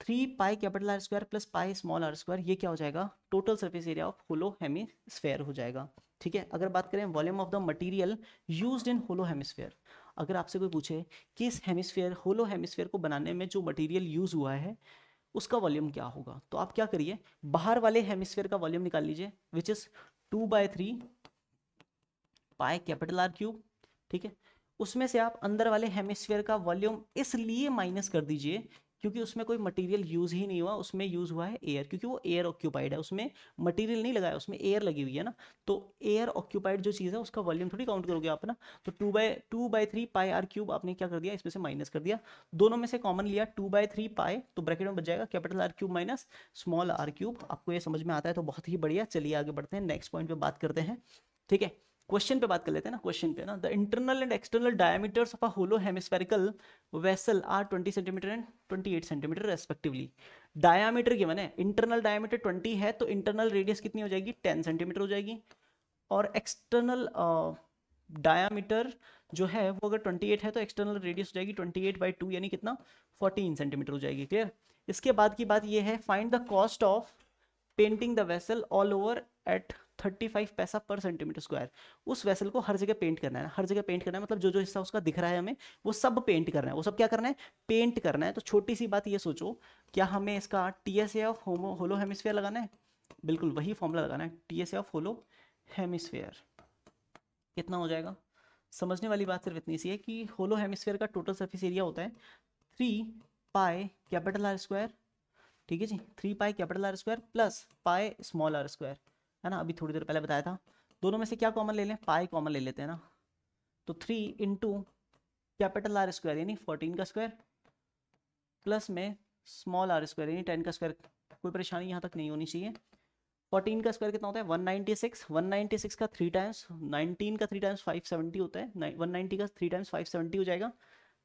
three pi capital R square plus pi small r square, ये क्या हो जाएगा? Total surface area of hollow hemisphere हो जाएगा। ठीक है? अगर बात करें volume of the material used in hollow hemisphere अगर आपसे कोई पूछे कि इस हेमिस्फेयर होलो हेमिस्फेयर को बनाने में जो मटेरियल यूज़ हुआ है, उसका वॉल्यूम क्या होगा? तो आप क्या करिए? बाहर वाले हेमिस्फेयर का वॉल्यूम निकाल लीजिए which is two by three pi capital R cube ठीक है? उसमें से आप अंदर वाले हेमिस्फेयर का वॉल्यूम इसलिए माइनस कर दीजिए क्योंकि उसमें कोई मटेरियल यूज़ ही नहीं हुआ, उसमें यूज़ हुआ है एयर क्योंकि वो एयर ऑक्यूपाइड है, उसमें मटेरियल नहीं लगाया, उसमें एयर लगी हुई है ना। तो एयर ऑक्यूपाइड जो चीज़ है, उसका वॉल्यूम थोड़ी काउंट करोगे आप ना। तो two by two by three pi r cube आपने क्या कर दिया, इसमें से माइनस कर दिया। दोनों में से कॉमन लिया टू बाय थ्री पाई तो ब्रैकेट में बच जाएगा capital R cube minus small r cube आपको ये समझ में आता है तो बहुत ही बढ़िया। चलिए आगे बढ़ते हैं नेक्स्ट पॉइंट पे बात करते हैं। ठीक है? क्वेश्चन पे बात कर लेते हैं ना क्वेश्चन पे ना। The internal and external diameters of a hollow hemispherical vessel are 20 centimetre and 28 centimetre respectively diameter given है। इंटरनल डायमीटर 20 है तो इंटरनल रेडियस कितनी हो जाएगी? 10 सेंटीमीटर हो जाएगी। और एक्सटर्नल डायामीटर जो है वो अगर 28 है तो एक्सटर्नल रेडियस हो जाएगी 28 बाई टू यानी कितना? 14 सेंटीमीटर हो जाएगी क्लियर इसके बाद की बात ये है find the cost of painting the vessel all over at thirty five paisa per centimetre square. उस वेसल को हर जगह पेंट करना है। हर जगह पेंट करना है मतलब जो जो हिस्सा उसका दिख रहा है हमें, वो सब पेंट करना है। वो सब क्या करना है? पेंट करना है। तो छोटी सी बात ये सोचो, क्या हमें इसका टी एस ए ऑफ़ होमो होलो हेमिस्फेयर लगाना है? बिल्कुल वही फॉर्मूला लगाना है। T S A of hollow hemisphere कितना हो जाएगा? समझने वाली बात सिर्फ़ इतनी सी है कि होलो हेमिस्फेयर का टोटल सर्फिस एरिया होता है three pi capital R square ठीक है जी? Three pi capital R square plus pi small r square है ना? अभी थोड़ी देर पहले बताया था। दोनों में से क्या कॉमन ले लें? पाई कॉमन ले लेते हैं ना। तो three into capital R square यानी फोर्टीन का स्क्वायर प्लस में स्मॉल आर स्क्वायर यानी टेन का स्क्वायर कोई परेशानी यहाँ तक नहीं होनी चाहिए। फोर्टीन का स्क्वायर कितना होता है? One ninety six one ninety six का थ्री टाइम्स नाइनटीन का थ्री टाइम्स फाइव सेवेंटी होता है। वन नाइन्टी का थ्री टाइम्स फाइव सेवेंटी हो जाएगा।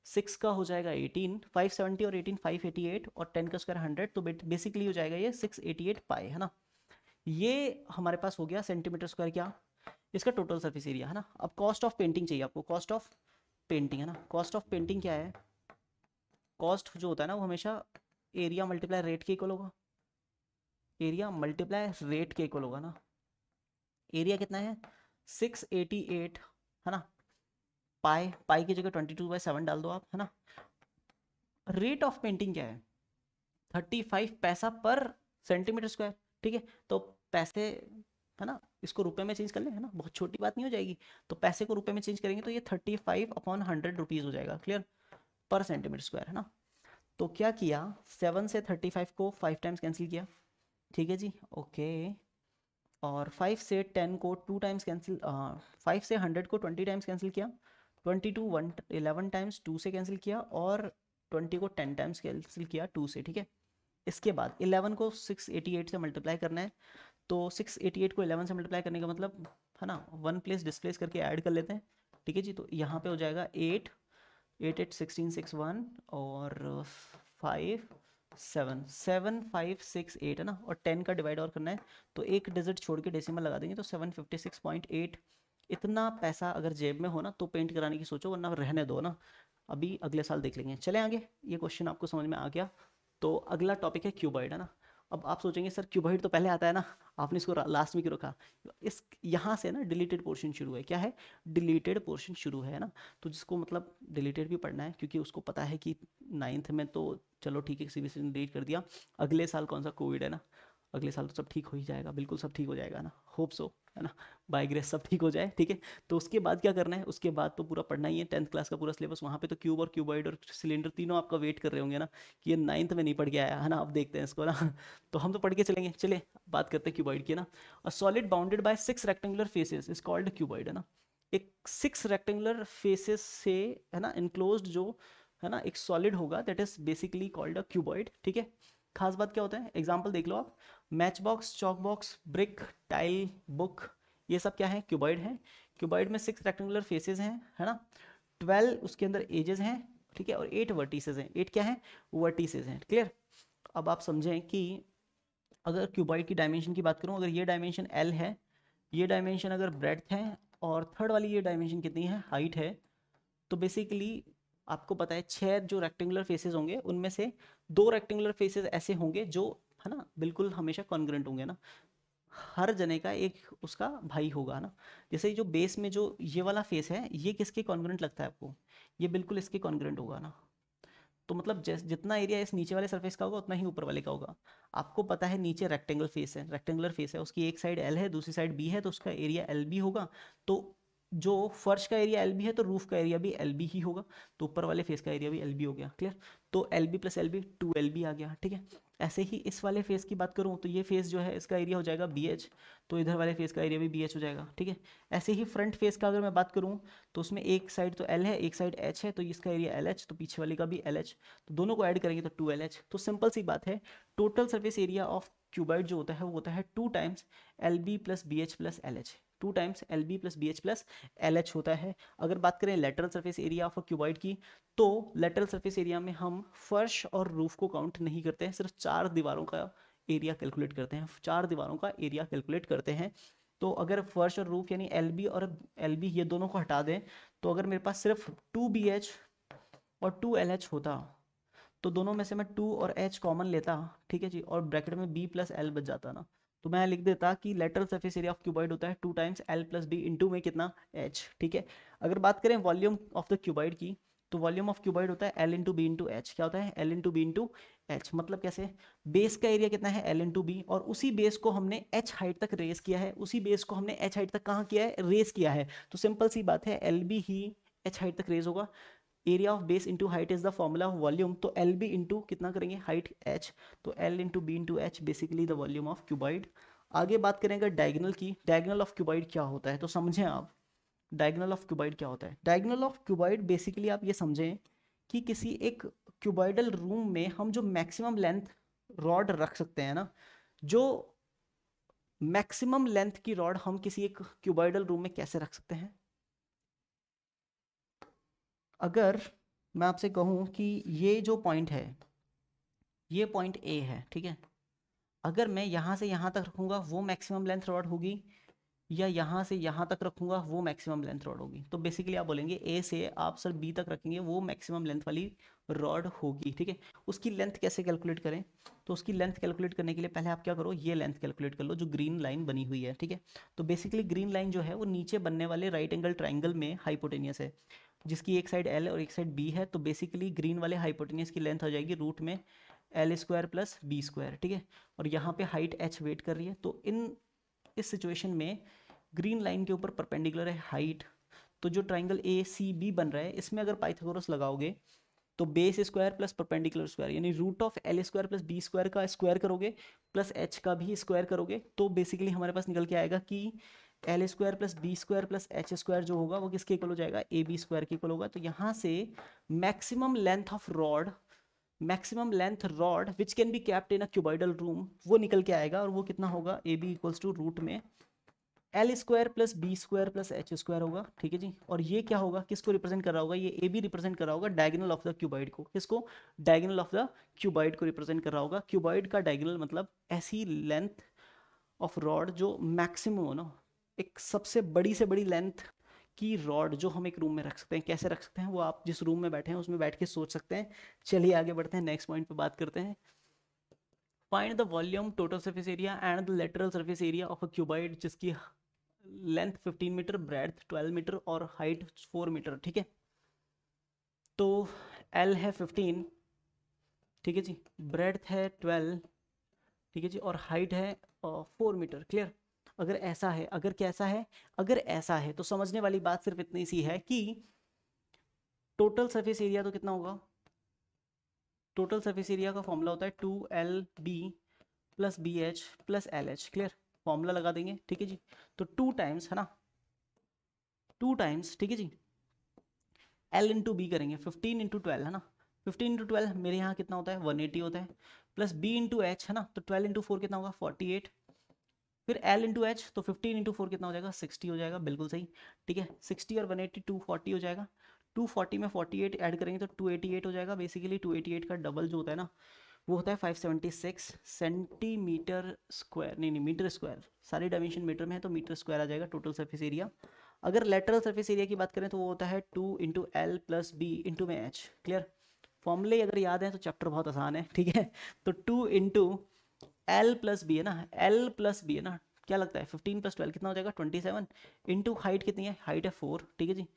सिक्स का हो जाएगा एटीन फाइव सेवेंटी और एटीन फाइव एटी एट और टेन का स्क्वायर हंड्रेड तो बेसिकली हो जाएगा ये सिक्स एटी एट पाए है ना? ये हमारे पास हो गया सेंटीमीटर स्क्वायर क्या? इसका टोटल सर्फेस एरिया है ना? अब कॉस्ट ऑफ़ पेंटिंग चाहिए आपको। कॉस्ट ऑफ़ पेंटिंग है ना? कॉस्ट ऑफ़ पेंटिंग क्या है? कॉस्ट जो होता है ना, वो हमेशा एरिया मल्टीप्लाई रेट के इक्वल होगा। एरिया मल्टीप्लाई रेट के इक्वल होगा ना। एरिया कितना है? सिक्स एटी एट है ना? पाई पाई की जगह ट्वेंटी टू बाई सेवन डाल दो आप, है ना? रेट ऑफ़ पेंटिंग क्या है? Thirty five paisa per centimetre square ठीक है? तो पैसे, है ना? इसको रुपए में चेंज कर लें, है ना? बहुत छोटी बात नहीं हो जाएगी। तो पैसे को रुपए में चेंज करेंगे तो ये thirty five upon hundred rupees हो जाएगा क्लियर पर सेंटीमीटर स्क्वायर है ना? तो क्या किया? सेवन से थर्टी फाइव को फाइव टाइम्स कैंसिल किया। ठीक है जी? ओके और फाइव से टेन को टू टाइम्स कैंसिल फाइव से हंड्रेड को ट्वेंटी टाइम्स कैंसिल किया। Twenty two one eleven times two से कैंसिल किया और ट्वेंटी को टेन टाइम्स कैंसिल किया टू से, ठीक है? इसके बाद 11 को 688 से मल्टीप्लाई करना है। तो 688 को 11 से मल्टीप्लाई करने का मतलब है ना वन प्लेस डिस्प्लेस करके ऐड कर लेते हैं। ठीक है जी तो यहाँ पे हो जाएगा eight eight eight sixteen six one और five seven seven five six eight है ना, और टेन का डिवाइड और करना है। तो एक डिजिट छोड़ के डेसिमल लगा देंगे तो seven fifty six point eight इतना पैसा अगर जेब में हो ना तो पेंट कराने की सोचो, वरना रहने दो ना। अभी अगले साल देख लेंगे। चले आगे? ये क्वेश्चन आपको समझ में आ गया। तो अगला टॉपिक है क्यूबॉइड, है ना? अब आप सोचेंगे, सर, क्यूबॉइड तो पहले आता है ना? आपने इसको लास्ट में क्यों रखा? इस, यहाँ से ना डिलीटेड पोर्शन शुरू है। क्या है? डिलीटेड पोर्शन शुरू है ना? तो जिसको मतलब डिलीटेड भी पढ़ना है, क्योंकि उसको पता है कि नाइन्थ में तो चलो ठीक है सी बी ने डिलीट कर दिया। अगले साल कौन सा कोविड है ना? अगले साल तो सब ठीक हो ही जाएगा। बिल्कुल सब ठीक हो जाएगा ना। होप सो है ना? बाय ग्रेस सब ठीक हो जाए, ठीक है? तो उसके बाद क्या करना है? उसके बाद तो पूरा पढ़ना ही है। टेंथ क्लास का पूरा सिलेबस वहाँ पे तो क्यूब और क्यूबॉइड और सिलेंडर तीनों आपका वेट कर रहे होंगे ना, कि ये नाइन्थ में नहीं पढ़ के आया, है ना? आप देखते हैं इसको ना। तो हम तो पढ़ के चलेंगे। चले बात करते हैं क्यूबॉइड की ना। A solid bounded by six rectangular faces is called cuboid है ना? एक सिक्स रेक्टेंगुलर फेसेस से, है ना इनक्लोज जो, है ना, एक सॉलिड होगा that is basically called a cuboid ठीक है? खास बात क्या होता है? एग्ज़ाम्पल देख लो आप। Match box chalk box brick tile book ये सब क्या है? क्यूबॉइड है। क्यूबॉइड में सिक्स रेक्टेंगुलर फेसेस हैं, है ना? ट्वेल्व उसके अंदर एजेस हैं, ठीक है? और एट वर्टिसेस हैं। एट क्या है? वर्टिसेस हैं। क्लियर अब आप समझें कि अगर क्यूबॉइड की डायमेंशन की बात करूँ, अगर ये डायमेंशन एल है, ये डायमेंशन अगर ब्रेथ है और थर्ड वाली ये डायमेंशन कितनी है? हाइट है। तो बेसिकली आपको पता है, छह जो रेक्टेंगुलर फेसेस होंगे, उनमें से दो रेक्टेंगुलर फेसेस ऐसे होंगे जो, है ना, बिल्कुल हमेशा कॉन्ग्रेंट होंगे ना। हर जने का एक उसका भाई होगा ना। जैसे जो बेस में जो ये वाला फेस है, ये किसके कॉन्ग्रेंट लगता है आपको? ये बिल्कुल इसके कॉन्ग्रेंट होगा ना। तो मतलब जितना एरिया इस नीचे वाले सरफेस का होगा, उतना ही ऊपर वाले का होगा। आपको पता है नीचे रेक्टेंगल फेस है रेक्टेंगुलर फेस है, उसकी एक साइड एल है, दूसरी साइड बी है तो उसका एरिया एल बी होगा। तो जो फर्श का एरिया एल बी है तो रूफ का एरिया भी एल बी ही होगा तो ऊपर वाले फेस का एरिया भी एल बी हो गया क्लियर तो L B plus L B two L B आ गया, ठीक है? ऐसे ही इस वाले फेस की बात करूँ तो ये फेस जो है, इसका एरिया हो जाएगा बी एच तो इधर वाले फेस का एरिया भी बी एच हो जाएगा, ठीक है? ऐसे ही फ्रंट फेस का अगर मैं बात करूँ तो उसमें एक साइड तो एल है, एक साइड एच है तो इसका एरिया एल एच तो पीछे वाले का भी एल एच तो दोनों को ऐड करेंगे तो टू एल एच तो सिंपल सी बात है total surface area of cuboid जो होता है, वो होता है two times L B plus B H plus L H two times L B plus B H plus L H होता है। अगर बात करें lateral surface area of a cuboid की तो लेटरल सरफेस एरिया में हम फर्श और रूफ को काउंट नहीं करते हैं, सिर्फ़ चार दीवारों का एरिया कैलकुलेट करते हैं, चार दीवारों का एरिया कैलकुलेट करते हैं। तो अगर फर्श और रूफ यानी एल बी और एल बी ये दोनों को हटा दें तो अगर मेरे पास सिर्फ़ टू बी एच और टू एल एच होता तो दोनों में से मैं टू और एच कॉमन लेता, ठीक है जी, और ब्रैकेट में बी प्लस एल बच जाता ना। तो मैं लिख देता कि lateral surface area of cuboid होता है two times L plus B into में कितना एच ठीक है? अगर बात करें वॉल्यूम ऑफ़ द क्यूबाइड की तो वॉल्यूम ऑफ़ क्यूबाइड होता है L into B into H क्या होता है? L into B into H मतलब कैसे? बेस का एरिया कितना है? एल इंटू बी और उसी बेस को हमने एच हाइट तक रेस किया है। उसी बेस को हमने एच हाइट तक कहाँ किया है? रेस किया है। तो सिंपल सी बात है एल बी ही एच हाइट तक रेस होगा। Area of base into height is the formula of volume तो एल बी इंटू कितना करेंगे? हाइट एच तो L into B into H basically the volume of cuboid आगे बात करेंगे डायगनल की डायगनल ऑफ़ क्यूबाइड क्या होता है? तो समझें आप डायगनल ऑफ़ क्यूबाइड क्या होता है? डायगनल ऑफ़ क्यूबाइड बेसिकली आप ये समझें कि किसी एक क्यूबाइडल रूम में हम जो मैक्सिमम लेंथ रॉड रख सकते हैं ना, जो मैक्सिमम लेंथ की रॉड हम किसी एक क्यूबाइडल रूम में कैसे रख सकते हैं? अगर मैं आपसे कहूँ कि ये जो पॉइंट है, ये पॉइंट ए है, ठीक है? अगर मैं यहाँ से यहाँ तक रखूँगा, वो मैक्सिमम लेंथ रॉड होगी, या यहाँ से यहाँ तक रखूँगा, वो मैक्सिमम लेंथ रॉड होगी। तो बेसिकली आप बोलेंगे ए से आप सर बी तक रखेंगे, वो मैक्सिमम लेंथ वाली रॉड होगी, ठीक है? उसकी लेंथ कैसे कैलकुलेट करें? तो उसकी लेंथ कैलकुलेट करने के लिए पहले आप क्या करो? ये लेंथ कैलकुलेट कर लो, जो ग्रीन लाइन बनी हुई है, ठीक है? तो बेसिकली ग्रीन लाइन जो है, वो नीचे बनने वाले राइट एंगल ट्राइंगल में हाइपोटेनियस है। जिसकी एक साइड एल और एक साइड बी है तो बेसिकली ग्रीन वाले हाइपोटेनियस की लेंथ हो जाएगी रूट में L square plus B square ठीक है? और यहाँ पे हाइट एच वेट कर रही है तो इन, इस सिचुएशन में ग्रीन लाइन के ऊपर परपेंडिकुलर है हाइट तो जो ट्राइंगल ए सी बी बन रहा है, इसमें अगर पाइथागोरस लगाओगे तो base square plus perpendicular square यानी root of L square plus B square का स्क्वायर करोगे प्लस एच का भी स्क्वायर करोगे तो बेसिकली हमारे पास निकल के आएगा कि L square plus B square plus H square जो होगा वो किसके इक्वल हो जाएगा? ए बी स्क्वायर के इक्वल होगा। तो यहाँ से maximum length of rod maximum length rod which can be kept in a cuboidal room वो निकल के आएगा और वो कितना होगा? A B equals to root में L square plus B square plus H square होगा। ठीक है जी? और ये क्या होगा? किसको रिप्रेजेंट कर रहा होगा? ये ए बी रिप्रेजेंट कर रहा होगा डायगनल ऑफ़ द क्यूबाइड को। किसको? डायगनल ऑफ़ द क्यूबाइड को रिप्रेजेंट कर रहा होगा। क्यूबाइड का डायगनल मतलब ऐसी लेंथ ऑफ़ रॉड जो मैक्सिमम हो ना। एक सबसे बड़ी से बड़ी लेंथ की रॉड जो हम एक रूम में रख सकते हैं। कैसे रख सकते हैं? वो आप जिस रूम में बैठे हैं, उसमें बैठ के सोच सकते हैं। चलिए आगे बढ़ते हैं नेक्स्ट पॉइंट पे बात करते हैं। Find the volume total surface area and the lateral surface area of a cuboid जिसकी लेंथ 15 मीटर ब्रेथ 12 मीटर और हाइट 4 मीटर ठीक है? तो एल है 15 ठीक है जी? ब्रेथ है 12 ठीक है जी? और हाइट है फोर मीटर क्लियर अगर ऐसा है, अगर कैसा है, अगर ऐसा है तो समझने वाली बात सिर्फ़ इतनी सी है कि टोटल सरफेस एरिया तो कितना होगा? टोटल सरफेस एरिया का फॉर्मूला होता है two L B plus B H plus L H clear formula लगा देंगे, ठीक है जी? तो टू टाइम्स है ना? टू टाइम्स ठीक है जी? एल इंटू बी करेंगे फिफ्टीन इंटू ट्वेल्व है ना? फिफ्टीन इंटू ट्वेल्व मेरे यहाँ कितना होता है? वन एटी होता है। प्लस बी इंटू एच है ना? तो ट्वेल्व इंटू फोर कितना होगा? फोर्टी एट फिर एल इंटू एच तो फिफ्टीन इंटू फोर कितना हो जाएगा? सिक्सटी हो जाएगा, बिल्कुल सही। ठीक है? सिक्सटी और वन एट्टी टू फोर्टी हो जाएगा। टू फोर्टी में फोर्टी एट ऐड करेंगे तो टू एटी एट हो जाएगा। बेसिकली टू एटी एट का डबल जो होता है ना, वो होता है five seventy six centimetre square नहीं नहीं मीटर स्क्वायर सारी डायमेंशन मीटर में है तो मीटर स्क्वायर आ जाएगा टोटल सर्फेस एरिया अगर लेटरल सर्फेस एरिया की बात करें तो वो होता है two into L plus B into में एच क्लियर फॉर्मूले अगर याद है तो चैप्टर बहुत आसान है, ठीक है? तो two into L plus B है ना? एल प्लस बी है ना? क्या लगता है? फिफ्टीन प्लस ट्वेल्व कितना हो जाएगा? ट्वेंटी सेवन इंटू हाइट कितनी है? हाइट है फोर ठीक है जी?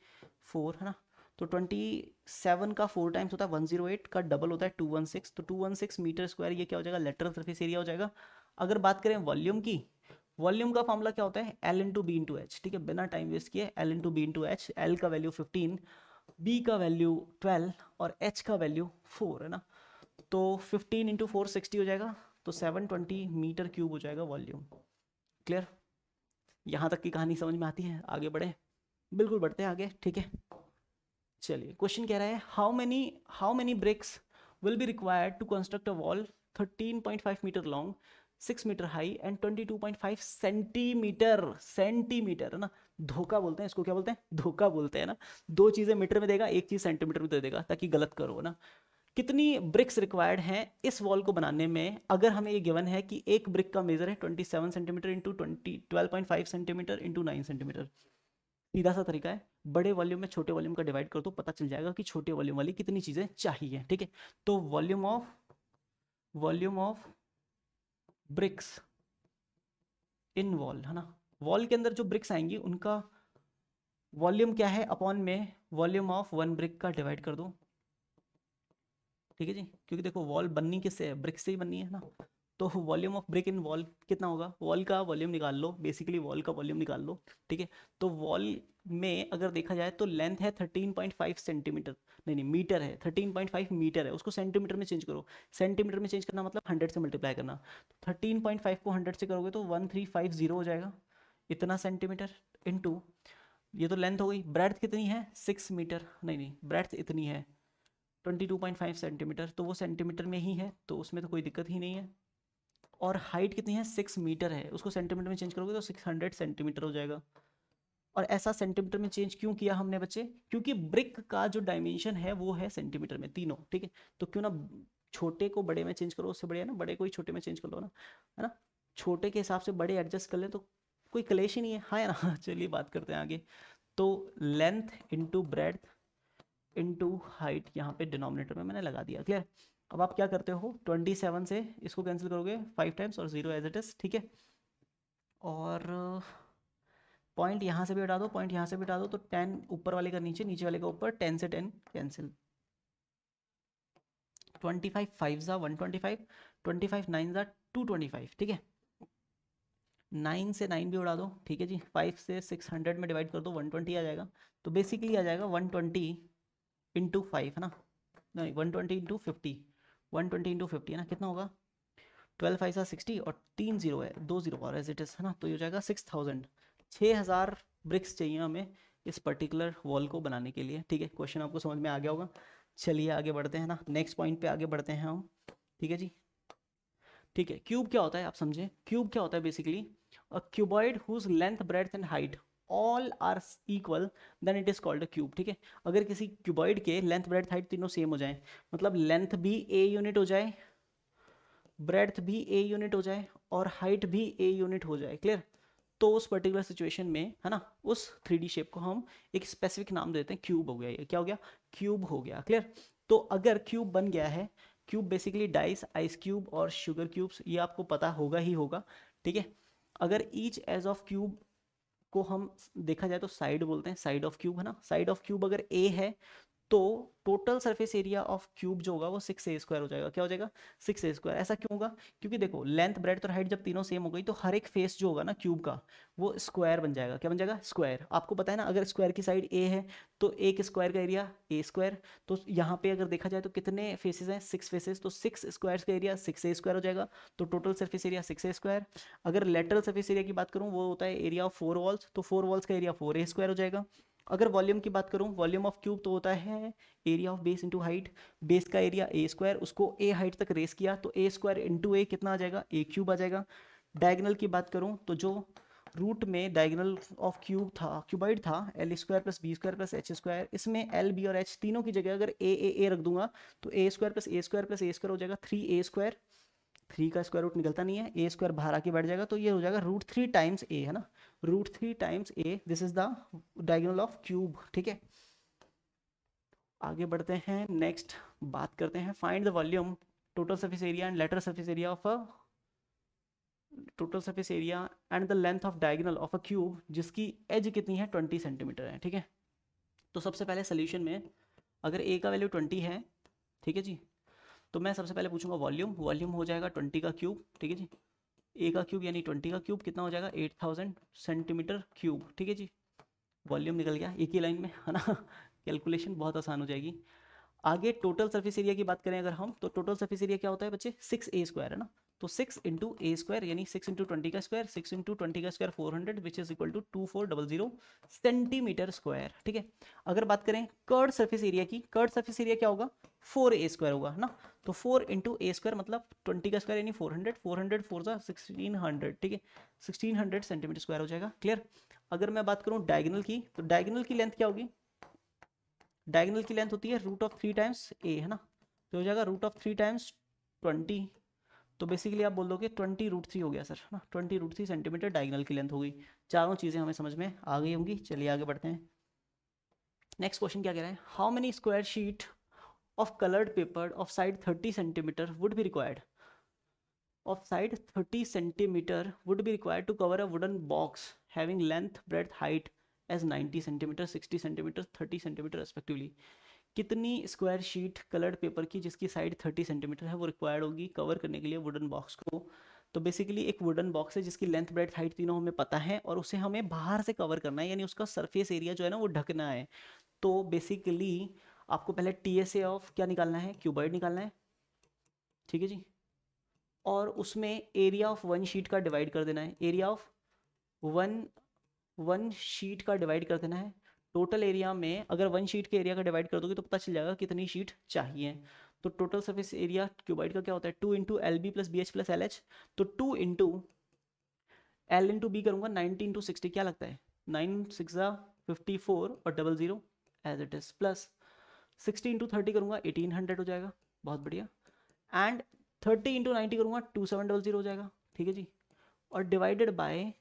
फोर है ना? तो ट्वेंटी सेवन का फोर टाइम्स होता है वन ज़ीरो एट का डबल होता है टू वन सिक्स तो two one six metre square ये क्या हो जाएगा? लेटरल सरफेस एरिया हो जाएगा। अगर बात करें वॉल्यूम की वॉल्यूम का फॉर्मूला क्या होता है? L into B into H ठीक है? बिना टाइम वेस्ट किए L into B into H L का वैल्यू फिफ्टीन बी का वैल्यू ट्वेल्व और एच का वैल्यू फोर है ना? तो फिफ्टीन इंटू फोर सिक्सटी हो जाएगा। तो सेवन ट्वेंटी मीटर क्यूब हो जाएगा वॉल्यूम क्लियर यहाँ तक की कहानी समझ में आती है? आगे बढ़े? बिल्कुल बढ़ते हैं आगे, ठीक है? चलिए क्वेश्चन कह रहा है how many how many bricks will be required to construct a wall 13.5 metre long six metre high and twenty two point five centimetre centimetre है ना? धोखा बोलते हैं, इसको क्या बोलते हैं? धोखा बोलते हैं ना? दो चीज़ें मीटर में देगा, एक चीज़ सेंटीमीटर में दे देगा, ताकि गलत करो ना? कितनी ब्रिक्स रिक्वायर्ड हैं इस वॉल को बनाने में? अगर हमें ये गिवन है कि एक ब्रिक का मेजर है twenty seven centimetre into twenty twelve centimetre into nine centimetre सीधा सा तरीका है, बड़े वॉल्यूम में छोटे वॉल्यूम का डिवाइड कर दो पता चल जाएगा कि छोटे वॉल्यूम वाली कितनी चीज़ें चाहिए, ठीक है? तो volume of volume of bricks in wall है ना? वॉल के अंदर जो ब्रिक्स आएँगी, उनका वॉल्यूम क्या है? अपॉन में वॉल्यूम ऑफ़ वन ब्रिक का डिवाइड कर दो। ठीक है जी? क्योंकि देखो वॉल बननी किससे है? ब्रिक से ही बननी है ना? तो volume of brick in wall कितना होगा? वॉल का वॉल्यूम निकाल लो बेसिकली वॉल का वॉल्यूम निकाल लो, ठीक है? तो वॉल में अगर देखा जाए तो लेंथ है 13.5 सेंटीमीटर नहीं नहीं मीटर है 13.5 मीटर है। उसको सेंटीमीटर में चेंज करो। सेंटीमीटर में चेंज करना मतलब 100 से मल्टीप्लाई करना। तो 13.5 को 100 से करोगे तो 1350 हो जाएगा। इतना सेंटीमीटर इनटू ये तो लेंथ हो गई। ब्रेथ कितनी है? सिक्स मीटर नहीं नहीं ब्रेथ इतनी है। 22.5 सेंटीमीटर तो वो सेंटीमीटर में ही है तो उसमें तो कोई दिक्कत ही नहीं है। और हाइट कितनी है? सिक्स मीटर है। उसको सेंटीमीटर में चेंज करोगे तो सिक्स हंड्रेड सेंटीमीटर हो जाएगा। और ऐसा सेंटीमीटर में चेंज क्यों किया हमने बच्चे? क्योंकि ब्रिक का जो डायमेंशन है, वो है सेंटीमीटर में, तीनों, ठीक है? तो क्यों ना छोटे को बड़े में चेंज करो, उससे बढ़िया ना? बड़े को ही छोटे में चेंज कर लो ना, है ना? छोटे के हिसाब से बड़े एडजस्ट कर ले तो कोई कलेश ही नहीं है। हाँ या ना चलिए बात करते हैं आगे। तो length into breadth into height यहाँ पे डिनोमिनेटर में मैंने लगा दिया क्लियर अब आप क्या करते हो? ट्वेंटी सेवन से इसको कैंसिल करोगे फाइव टाइम्स और ज़ीरो एज इट इज़ ठीक है? और पॉइंट यहाँ से भी हटा दो पॉइंट यहाँ से भी हटा दो तो टेन ऊपर वाले का नीचे नीचे वाले का ऊपर टेन से ten cancel twenty five five ज़ा one twenty five twenty five nine ज़ा टू ट्वेंटी फाइव ठीक है? नाइन से नाइन भी उड़ा दो, ठीक है जी? फाइव से सिक्स हंड्रेड में डिवाइड कर दो वन ट्वेंटी आ जाएगा। तो बेसिकली आ जाएगा वन ट्वेंटी इंटू फाइव है ना? नहीं one twenty into fifty one twenty into fifty है ना? कितना होगा? ट्वेल्व फाइव सा सिक्सटी और तीन ज़ीरो है दो ज़ीरो और एज इट इज़ है ना? तो ये हो जाएगा सिक्स थाउज़ेंड छः हज़ार ब्रिक्स चाहिए हमें इस पर्टिकुलर वॉल को बनाने के लिए ठीक है? क्वेश्चन आपको समझ में आ गया होगा। चलिए आगे बढ़ते हैं ना? नेक्स्ट पॉइंट पे आगे बढ़ते हैं हम ठीक है जी? ठीक है क्यूब क्या होता है आप समझें? क्यूब क्या होता है basically a cuboid whose length breadth and height all are equal then it is called a cube ठीक है? अगर किसी क्यूबॉइड के लेंथ ब्रेथ हाइट तीनों सेम हो जाए मतलब लेंथ भी ए यूनिट हो जाए ब्रेथ भी ए यूनिट हो जाए और हाइट भी ए यूनिट हो जाए क्लियर तो उस पर्टिकुलर सिचुएशन में, है ना, उस थ्री शेप को हम एक स्पेसिफिक नाम देते हैं क्यूब हो गया ये। क्या हो गया? क्यूब हो गया क्लियर तो अगर क्यूब बन गया है cube basically dice ice cube और शुगर क्यूब्स ये आपको पता होगा ही होगा, ठीक है? अगर ईच एज ऑफ़ क्यूब को हम देखा जाए तो साइड बोलते हैं साइड ऑफ़ क्यूब है ना? साइड ऑफ़ क्यूब अगर ए है तो total surface area of cube जो होगा वो सिक्स ए स्क्वायर हो जाएगा। क्या हो जाएगा? सिक्स ए स्क्वायर ऐसा क्यों होगा? क्योंकि देखो लेंथ ब्रेड और हाइट जब तीनों सेम हो गई तो हर एक फेस जो होगा ना क्यूब का, वो स्क्वायर बन जाएगा। क्या बन जाएगा? स्क्वायर आपको पता है ना, अगर स्क्वायर की साइड ए है तो एक स्क्वायर का एरिया ए स्क्वायर तो यहाँ पे अगर देखा जाए तो कितने फेसेस हैं? सिक्स फेसेस तो सिक्स स्क्वायर का एरिया सिक्स ए स्क्वायर हो जाएगा। तो total surface area six a square अगर लेटरल सर्फेस एरिया की बात करूँ, वो होता है एरिया ऑफ़ फोर वॉल्स तो फोर वॉल्स का एरिया फोर ए स्क्वायर हो जाएगा। अगर वॉल्यूम की बात करूँ, वॉल्यूम ऑफ़ क्यूब तो होता है area of base into height base का एरिया ए स्क्वायर उसको ए हाइट तक रेस किया तो ए स्क्वायर इंटू ए कितना आ जाएगा? ए क्यूब आ जाएगा. डायगनल की बात करूँ तो जो रूट में डायगनल ऑफ़ क्यूब था क्यूबाइड था l square plus b square plus h square इसमें एल बी और एच तीनों की जगह अगर ए ए ए रख दूँगा तो a square plus a square plus a square हो जाएगा थ्री ए स्क्वायर थ्री का स्क्वायर रूट निकलता नहीं है ए स्क्वायर बाहर आके बैठ जाएगा तो ये हो जाएगा रूट थ्री टाइम्स ए है ना? Root three times a this is the diagonal of cube ठीक है? आगे बढ़ते हैं नेक्स्ट बात करते हैं find the volume total surface area and later surface area of a total surface area and the length of diagonal of a cube जिसकी edge कितनी है? ट्वेंटी सेंटीमीटर है, ठीक है? तो सबसे पहले सोल्यूशन में, अगर ए का वैल्यू ट्वेंटी है, ठीक है जी? तो मैं सबसे पहले पूछूँगा वॉल्यूम वॉल्यूम हो जाएगा ट्वेंटी का क्यूब ठीक है जी? ए का क्यूब यानी ट्वेंटी का क्यूब कितना हो जाएगा? एट थाउज़ेंड सेंटीमीटर क्यूब ठीक है जी? वॉल्यूम निकल गया एक ही लाइन में, है ना? कैलकुलेशन बहुत आसान हो जाएगी। आगे टोटल सर्फिस एरिया की बात करें अगर हम तो टोटल सर्फिस एरिया क्या होता है बच्चे? सिक्स ए स्क्वायर है ना? तो सिक्स इंटू ए स्क्वायर यानी सिक्स इंटू ट्वेंटी का स्क्वायर सिक्स इंटू ट्वेंटी का square four hundred which is equal to two four double zero centimetre square ठीक है? अगर बात करें कर्ड सर्फेस एरिया की कर्ड सर्फेस एरिया क्या होगा? फोर ए स्क्वायर होगा, ना? तो फोर इंटू ए स्क्वायर मतलब ट्वेंटी का स्क्वायर यानी four hundred four hundred four सा सिक्सटीन हंड्रेड ठीक है? सिक्सटीन हंड्रेड सेंटीमीटर स्क्वायर हो जाएगा क्लियर अगर मैं बात करूँ डायगनल की तो डायगनल की लेंथ क्या होगी? डायगनल की लेंथ होती है root of three times a है ना? तो हो जाएगा root of three times twenty तो बेसिकली आप बोल दोगे ट्वेंटी रूट थ्री हो गया सर ना? Twenty root three centimetre diagonal की लेंथ होगी चारों चीज़ें हमें समझ में आ गई होंगी। चलिए आगे बढ़ते हैं। नेक्स्ट क्वेश्चन क्या कह रहा है? How many square sheet of coloured paper of side thirty centimetre would be required of side thirty centimetre would be required to cover a wooden box having length breadth height as ninety centimetre sixty centimetre thirty centimetre respectively कितनी square sheet coloured paper की जिसकी side 30 centimetre है, वो required होगी cover करने के लिए wooden box को। तो बेसिकली एक वुडन बॉक्स है जिसकी लेंथ ब्रेड हाइट तीनों हमें पता है और उसे हमें बाहर से कवर करना है, यानी उसका सरफेस एरिया जो है ना वो ढकना है। तो बेसिकली आपको पहले टी एस ए ऑफ़ क्या निकालना है? क्यूबाइड निकालना है। ठीक है जी? और उसमें एरिया ऑफ़ वन शीट का डिवाइड कर देना है। Area of one one sheet का डिवाइड कर देना है। टोटल एरिया में अगर वन शीट के एरिया का डिवाइड कर दोगे तो पता चल जाएगा कितनी शीट चाहिए। तो टोटल सर्फेस एरिया क्यूबाइड का क्या होता है? Two into l b plus b h plus l h तो two into l into b करूँगा नाइनटी इंटू सिक्सटी क्या लगता है? नाइन सिक्स फिफ्टी फोर और double zero as it is plus sixty into thirty करूँगा eighteen hundred हो जाएगा। बहुत बढ़िया। एंड थर्टी इंटू नाइन्टी करूँगा टू सेवन डबल ज़ीरो हो जाएगा। ठीक है जी? और divided by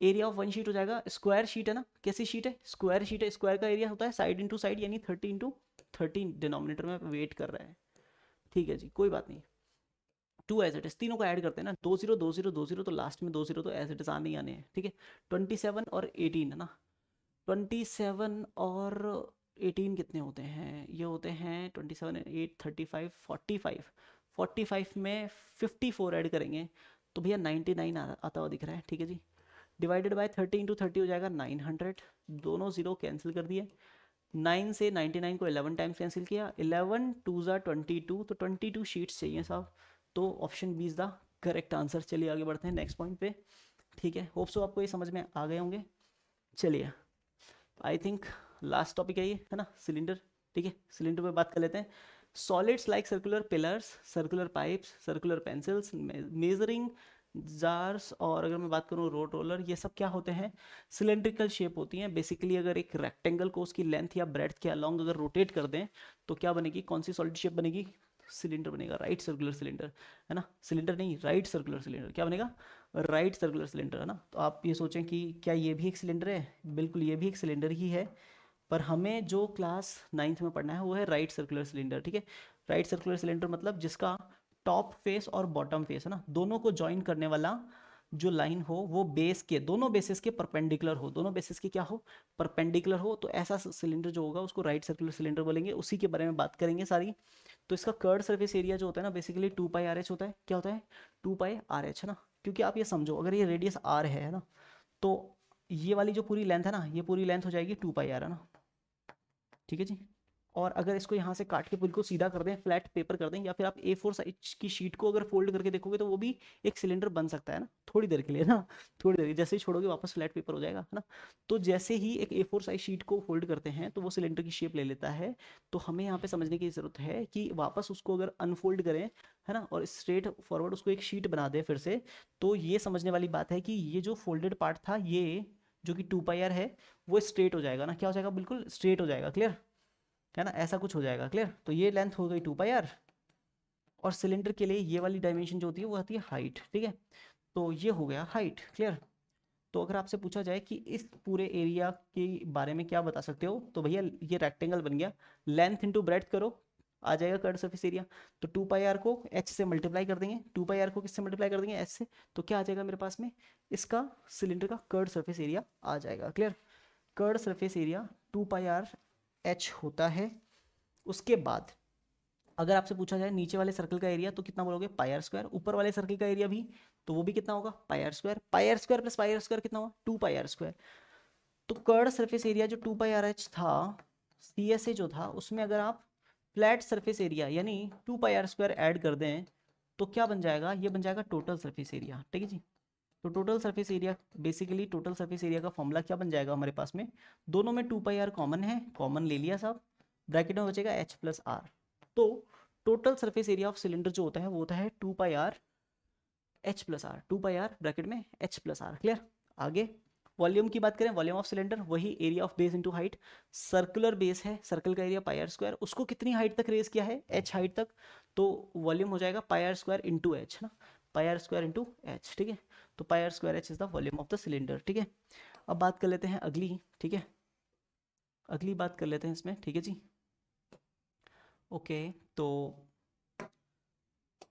area of one sheet हो जाएगा स्क्वायर शीट है ना? कैसी शीट है? स्क्वायर शीट है स्क्वायर का एरिया होता है साइड इंटू साइड यानी थर्टी इंटू थर्टी डिनोमिनेटर में वेट कर रहा है। ठीक है जी, कोई बात नहीं। टू एज इट इज़ तीनों को ऐड करते हैं ना। दो ज़ीरो दो ज़ीरो दो ज़ीरो तो लास्ट में दो ज़ीरो तो एज इट इज़ आने ही आने हैं। ठीक है? ट्वेंटी सेवन और एटीन है ना? ट्वेंटी सेवन और एटीन कितने होते हैं? ये होते हैं twenty seven eight thirty five forty five forty five में फिफ्टी फोर ऐड करेंगे तो भैया नाइन्टी नाइन आता हुआ दिख रहा है। ठीक है जी? Divided by thirty into thirty हो जाएगा नाइन हंड्रेड दोनों ज़ीरो कैंसिल कर दिए। नाइन से नाइन्टी नाइन को एलेवन टाइम्स कैंसिल किया। एलेवन टू ज़ा ट्वेंटी टू तो ट्वेंटी टू शीट्स चाहिए साहब। तो option B is the correct answer चलिए आगे बढ़ते हैं नेक्स्ट पॉइंट पे। ठीक है होप सो आपको ये समझ में आ गए होंगे। चलिए आई थिंक लास्ट टॉपिक है ये, है ना? सिलेंडर ठीक है सिलेंडर पे बात कर लेते हैं। Solids like circular pillars circular pipes circular pencils measuring jars और अगर मैं बात करूँ रोड रोलर ये सब क्या होते हैं? सिलेंड्रिकल शेप होती हैं। बेसिकली अगर एक रेक्टेंगल को उसकी लेंथ या ब्रेथ के अलॉन्ग अगर रोटेट कर दें तो क्या बनेगी? कौन सी सॉलिड शेप बनेगी? सिलेंडर बनेगा। राइट सर्कुलर सिलेंडर है ना? सिलेंडर नहीं राइट सर्कुलर सिलेंडर क्या बनेगा? राइट सर्कुलर सिलेंडर है ना? तो आप ये सोचें कि क्या ये भी एक सिलेंडर है? बिल्कुल, ये भी एक सिलेंडर ही है। पर हमें जो क्लास नाइन्थ में पढ़ना है, वो है राइट सर्कुलर सिलेंडर ठीक है? राइट सर्कुलर सिलेंडर मतलब जिसका टॉप फेस और बॉटम फेस है ना? दोनों को ज्वाइन करने वाला जो लाइन हो, वो बेस के, दोनों बेसिस के परपेंडिकुलर हो। दोनों बेसिस के क्या हो? परपेंडिकुलर हो। तो ऐसा सिलेंडर जो होगा, उसको राइट सर्कुलर सिलेंडर बोलेंगे। उसी के बारे में बात करेंगे सारी। तो इसका कर्ड सर्फेस एरिया जो होता है ना basically two pi r h होता है। क्या होता है? टू पाई आर एच है ना? क्योंकि आप ये समझो, अगर ये रेडियस आर है ना? तो ये वाली जो पूरी लेंथ है ना, ये पूरी लेंथ हो जाएगी टू पाई आर है ना? ठीक है जी? और अगर इसको यहाँ से काट के बिल्कुल सीधा कर दें फ्लैट पेपर कर दें, या फिर आप ए फोर साइज़ की शीट को अगर फोल्ड करके देखोगे तो वो भी एक सिलेंडर बन सकता है ना, थोड़ी देर के लिए ना, थोड़ी देर जैसे ही छोड़ोगे, वापस फ्लैट पेपर हो जाएगा, है ना। तो जैसे ही एक ए फोर साइज़ शीट को फोल्ड करते हैं तो वो सिलेंडर की शेप ले लेता है। तो हमें यहाँ पे समझने की ज़रूरत है कि वापस उसको अगर अनफोल्ड करें, है ना, और स्ट्रेट फॉरवर्ड उसको एक शीट बना दें फिर से तो ये समझने वाली बात है कि ये जो फोल्डेड पार्ट था, ये जो कि टू पाई है, वो स्ट्रेट हो जाएगा ना। क्या हो जाएगा? बिल्कुल स्ट्रेट हो जाएगा क्लियर है ना? ऐसा कुछ हो जाएगा क्लियर तो ये लेंथ हो गई टू पाई आर और सिलेंडर के लिए ये वाली डायमेंशन जो होती है, वो होती है हाइट ठीक है? तो ये हो गया हाइट क्लियर तो अगर आपसे पूछा जाए कि इस पूरे एरिया के बारे में क्या बता सकते हो तो भैया ये रेक्टेंगल बन गया। लेंथ इंटू ब्रेथ करो, आ जाएगा कर्ड सर्फेस एरिया तो टू पाई आर को एच से मल्टीप्लाई कर देंगे। टू पाई आर को किससे मल्टीप्लाई कर देंगे? एच से। तो क्या आ जाएगा मेरे पास में? इसका सिलेंडर का कर्ड सर्फेस एरिया आ जाएगा clear curved surface area two pi r h होता है। उसके बाद, अगर आपसे पूछा जाए नीचे वाले सर्कल का एरिया तो कितना बोलोगे? पायर स्क्वायर ऊपर वाले सर्कल का एरिया भी तो वो भी कितना होगा? Pi r square pi r square plus pi r square कितना होगा टू पायर स्क्वायर तो कर्ड सरफेस एरिया जो टू पाई आर एच था सी एस ए जो था, उसमें अगर आप फ्लैट सरफेस एरिया यानी two pi r square add कर दें तो क्या बन जाएगा? ये बन जाएगा टोटल सरफेस एरिया ठीक है जी? तो total surface area basically total surface area का फॉर्मूला क्या बन जाएगा हमारे पास में? दोनों में टू पाई आर कॉमन है कॉमन ले लिया साहब ब्रैकेट में बचेगा एच प्लस आर तो total surface area of cylinder जो होता है, वो होता है two pi r h plus r two pi r bracket में एच प्लस आर क्लियर आगे वॉल्यूम की बात करें वॉल्यूम ऑफ़ सिलेंडर वही area of base into height circular base है सर्कल का एरिया पाई आर स्क्वायर उसको कितनी हाइट तक रेज किया है? एच हाइट तक तो वॉल्यूम हो जाएगा pi r square into h ना? Pi r square into h ठीक है? तो pi r square h is the volume of the cylinder ठीक है? अब बात कर लेते हैं अगली, ठीक है? अगली बात कर लेते हैं इसमें, ठीक है जी? ओके तो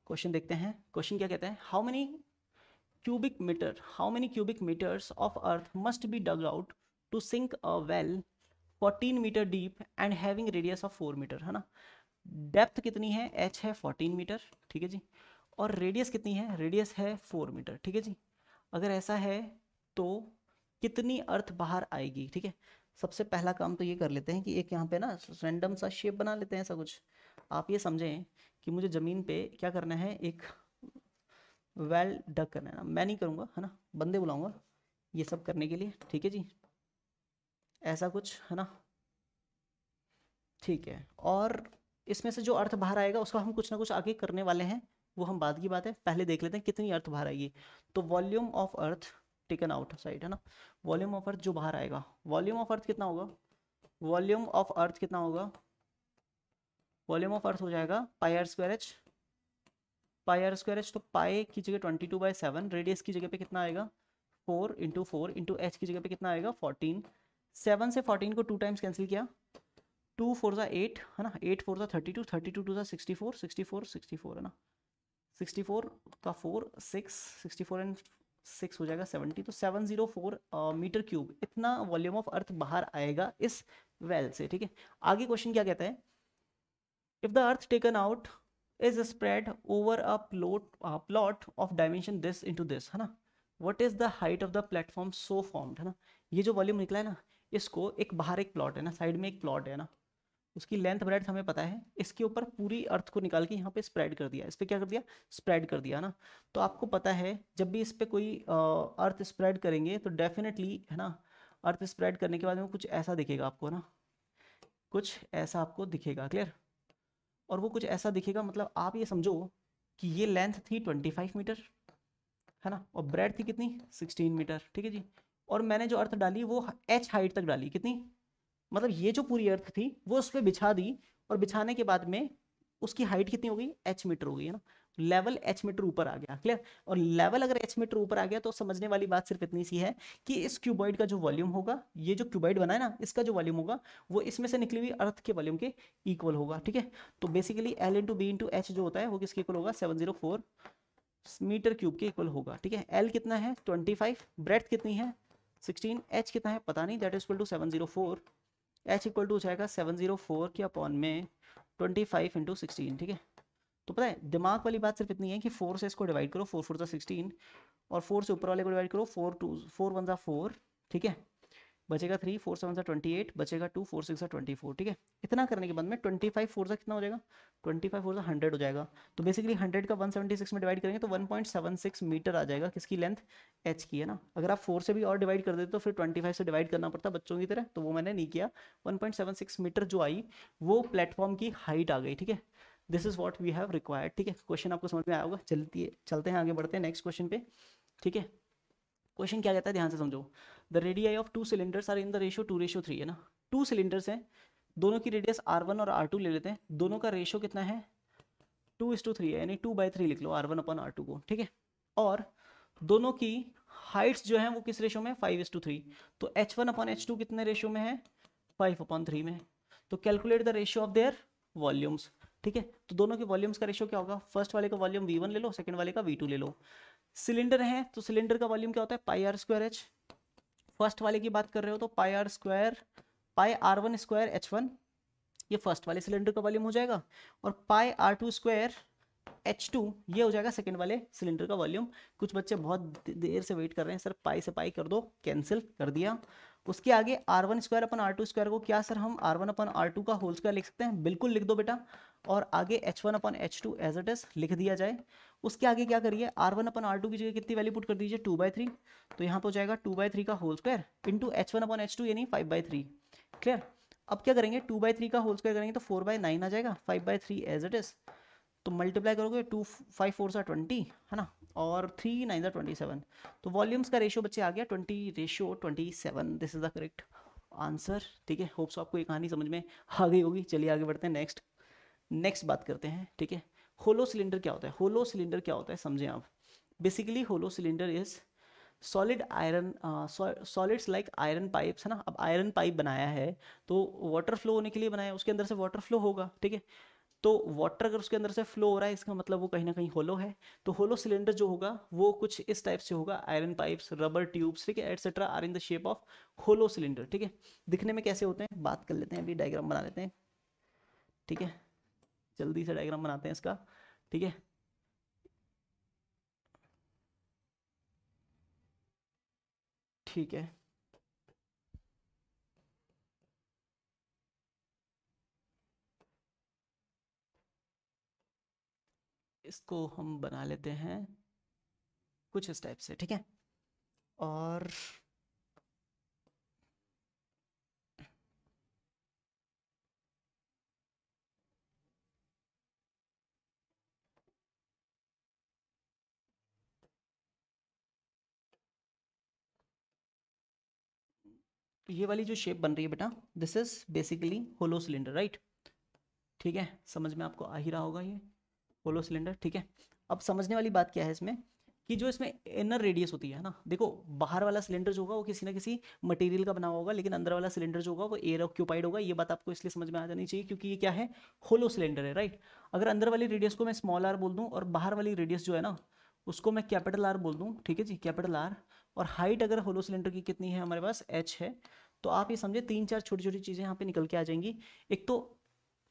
क्वेश्चन देखते हैं। क्वेश्चन क्या कहते हैं? How many cubic metre how many cubic metres of earth must be dug out to sink a well 14 metre deep and having radius of 4 metre है ना? डेप्थ कितनी है? एच है 14 मीटर ठीक है जी? और रेडियस कितनी है? रेडियस है 4 मीटर ठीक है जी? अगर ऐसा है तो कितनी अर्थ बाहर आएगी, ठीक है? सबसे पहला काम तो ये कर लेते हैं कि एक यहाँ पे ना रैंडम सा शेप बना लेते हैं ऐसा कुछ। आप ये समझें कि मुझे ज़मीन पे क्या करना है? एक वेल डक करना है। ना मैं नहीं करूँगा, है ना? बंदे बुलाऊँगा ये सब करने के लिए, ठीक है जी? ऐसा कुछ, है ना? ठीक है। और इसमें से जो अर्थ बाहर आएगा, उसका हम कुछ ना कुछ आगे करने वाले हैं। वो हम बाद की बात है, पहले देख लेते हैं कितनी अर्थ बाहर आएगी। तो volume of earth taken outside है ना? वॉल्यूम ऑफ़ अर्थ जो बाहर आएगा वॉल्यूम ऑफ़ अर्थ कितना होगा? वॉल्यूम ऑफ़ अर्थ कितना होगा? वॉल्यूम ऑफ़ अर्थ हो जाएगा pi r square h pi square h तो पाई की जगह twenty two by seven radius की जगह पे कितना आएगा? Four into four into h की जगह पे कितना आएगा? फोर्टीन सेवन से फोर्टीन को टू टाइम्स कैंसिल किया। टू फोर ज़ा एट है ना? एट फोर ज़ा thirty two thirty two two ज़ा sixty four sixty four sixty four है ना? सिक्सटी फोर का four, six, sixty four and six हो जाएगा सेवेंटी तो seven zero four metre cube, इतना वॉल्यूम ऑफ़ अर्थ बाहर आएगा इस वेल से, ठीक है? आगे क्वेश्चन क्या कहता है? If the earth taken out is spread over a plot plot of dimension this into this है ना? What is the height of the platform so formed है ना? ये जो वॉल्यूम निकला है ना, इसको एक बाहर एक प्लॉट है ना साइड में एक प्लॉट है ना? उसकी लेंथ ब्रेड हमें पता है, इसके ऊपर पूरी अर्थ को निकाल के यहाँ पे स्प्रेड कर दिया। इस पर क्या कर दिया? स्प्रेड कर दिया ना? तो आपको पता है, जब भी इस पर कोई अर्थ स्प्रेड करेंगे तो डेफिनेटली है ना अर्थ स्प्रेड करने के बाद में कुछ ऐसा दिखेगा आपको, ना? कुछ ऐसा आपको दिखेगा क्लियर और वो कुछ ऐसा दिखेगा मतलब आप ये समझो कि ये लेंथ थी ट्वेंटी फाइव मीटर है ना? और ब्रेड थी कितनी? सिक्सटीन मीटर ठीक है जी? और मैंने जो अर्थ डाली, वो एच हाइट तक डाली, कितनी? मतलब ये जो पूरी अर्थ थी, वो उस पर बिछा दी और बिछाने के बाद में उसकी हाइट कितनी हो गई? एच मीटर हो गई, है ना? लेवल एच मीटर ऊपर आ गया क्लियर और लेवल अगर एच मीटर ऊपर आ गया तो समझने वाली बात सिर्फ़ इतनी सी है कि इस क्यूबॉइड का जो वॉल्यूम होगा, ये जो क्यूबॉइड बना है ना, इसका जो वॉल्यूम होगा, वो इसमें से निकली हुई अर्थ के वॉल्यूम के इक्वल होगा, ठीक है? तो basically l into b into h जो होता है, वो किसके इक्वल होगा? Seven zero four metre cube के इक्वल होगा, ठीक है? एल कितना है? ट्वेंटी फाइव ब्रेथ कितनी है? सिक्सटीन एच कितना है? पता नहीं that is equal to seven zero four H equal to जाएगा सेवन ज़ीरो फोर के अपॉन में ट्वेंटी फाइव इंटू सिक्सटीन ठीक है? तो पता है, दिमाग वाली बात सिर्फ़ इतनी है कि फोर से इसको डिवाइड करो फोर फोर सा सिक्सटीन और फोर से ऊपर वाले को डिवाइड करो फोर टू फोर वन सा फोर ठीक है? बचेगा थ्री फोर सेवन सा ट्वेंटी एट बचेगा two four six twenty four ठीक है? इतना करने के बाद में ट्वेंटी फाइव फोर सा कितना हो जाएगा? ट्वेंटी फाइव फोर सा हंड्रेड हो जाएगा। तो बेसिकली हंड्रेड का वन सेवेंटी सिक्स में डिवाइड करेंगे तो one point seven six meter आ जाएगा, किसकी लेंथ एच की, है ना? अगर आप फोर से भी और डिवाइड कर देते तो फिर ट्वेंटी फाइव से डिवाइड करना पड़ता बच्चों की तरह तो वो मैंने नहीं किया। One point seven six meter जो आई, वो प्लेटफॉर्म की हाइट आ गई, ठीक है? This is what we have required ठीक है? क्वेश्चन आपको समझ में आया होगा? चलती है, चलते हैं आगे, बढ़ते हैं नेक्स्ट क्वेश्चन पे, ठीक है? क्वेश्चन क्या कहता है? ध्यान से समझो। The radii of two cylinders are in the ratio two ratio three है ना? टू सिलेंडर्स हैं। दोनों की रेडियस आर वन और आर टू ले लेते हैं। दोनों का रेशियो कितना है? टू इज़ टू थ्री है, यानी टू बाई थ्री लिख लो R one upon R two को, ठीक है? और दोनों की हाइट्स जो है वो किस रेशियो में? फाइव इज़ टू थ्री तो H one upon H two कितने रेशियो में है? फाइव अपॉन थ्री में। तो calculate the ratio of their volumes ठीक है? तो दोनों के वॉल्यूम्स का रेशियो क्या होगा? फ़र्स्ट वाले का वॉल्यूम वी वन ले लो सेकंड वाले का वी टू ले लो। सिलेंडर है तो सिलेंडर का वॉल्यूम क्या होता है? Pi R square H. First वाले की बात कर रहे हो तो pi R square, pi R one square H one, ये फ़र्स्ट वाले सिलेंडर का वॉल्यूम हो जाएगा। और pi R two square H two, ये हो जाएगा सेकंड वाले सिलेंडर का वॉल्यूम। कुछ बच्चे बहुत देर से वेट कर रहे हैं, सर पाई से पाई कर दो, कैंसिल कर दिया। उसके आगे R one square upon R two square को क्या सर हम R one upon R two का होल स्क्वायर लिख सकते हैं? बिल्कुल लिख दो बेटा। और आगे H one upon H two as it is लिख दिया जाए। उसके आगे क्या करिए? R one upon R two की जगह कितनी वैल्यू पुट कर दीजिए? टू बाई थ्री तो यहाँ पर हो जाएगा टू बाई थ्री का whole square into H one upon H two यानी फाइव बाई थ्री क्लियर अब क्या करेंगे? टू बाई थ्री का होल स्क्वायर करेंगे तो फोर बाई नाइन आ जाएगा। Five by three as it is तो मल्टीप्लाई करोगे टू फाइव फोर सा ट्वेंटी है ना? और थ्री नाइन सा ट्वेंटी सेवन तो वॉल्यूम्स का रेशियो बच्चे आ गया twenty ratio twenty seven this is the correct answer ठीक है? होप्स आपको ये कहानी समझ में आ गई होगी। चलिए आगे बढ़ते हैं। नेक्स्ट नेक्स्ट बात करते हैं। ठीक है? होलो सिलेंडर क्या होता है? होलो सिलेंडर क्या होता है? समझें आप। Basically hollow cylinder is solid iron solids like iron pipes है ना? अब आयरन पाइप बनाया है तो वाटर फ्लो होने के लिए बनाया उसके अंदर से वाटर फ्लो होगा, ठीक है? तो वाटर अगर उसके अंदर से फ्लो हो रहा है, इसका मतलब वो कहीं ना कहीं होलो है। तो होलो सिलेंडर जो होगा, वो कुछ इस टाइप से होगा आयरन पाइप्स रबर ट्यूब्स ठीक है? Etcetera are in the shape of hollow cylinder, ठीक है? दिखने में कैसे होते हैं? बात कर लेते हैं, अभी डायग्राम बना लेते हैं, ठीक है? जल्दी से डायग्राम बनाते हैं इसका, ठीक है? ठीक है। इसको हम बना लेते हैं कुछ इस टाइप से, ठीक है? और ये वाली जो शेप बन रही है बेटा this is basically hollow cylinder right ठीक है, समझ में आपको आ ही रहा होगा ये होलो सिलेंडर ठीक है? अब समझने वाली बात क्या है इसमें? कि जो इसमें इनर रेडियस होती है ना, देखो, बाहर वाला सिलेंडर जो होगा वो किसी ना किसी मटेरियल का बना होगा, लेकिन अंदर वाला सिलेंडर जो होगा वो एयर ऑक्यूपाइड होगा, ये बात आपको इसलिए समझ में आ जानी चाहिए क्योंकि ये क्या है? होलो सिलेंडर है राइट अगर अंदर वाली रेडियस को मैं स्मॉल आर बोल दूँ और बाहर वाली रेडियस जो है ना, उसको मैं कैपिटल आर बोल दूँ, ठीक है जी? कैपिटल आर और हाइट अगर होलो सिलेंडर की कितनी है हमारे पास? एच है। तो आप ये समझे, तीन चार छोटी छोटी चीज़ें यहाँ पे निकल के आ जाएँगी। एक तो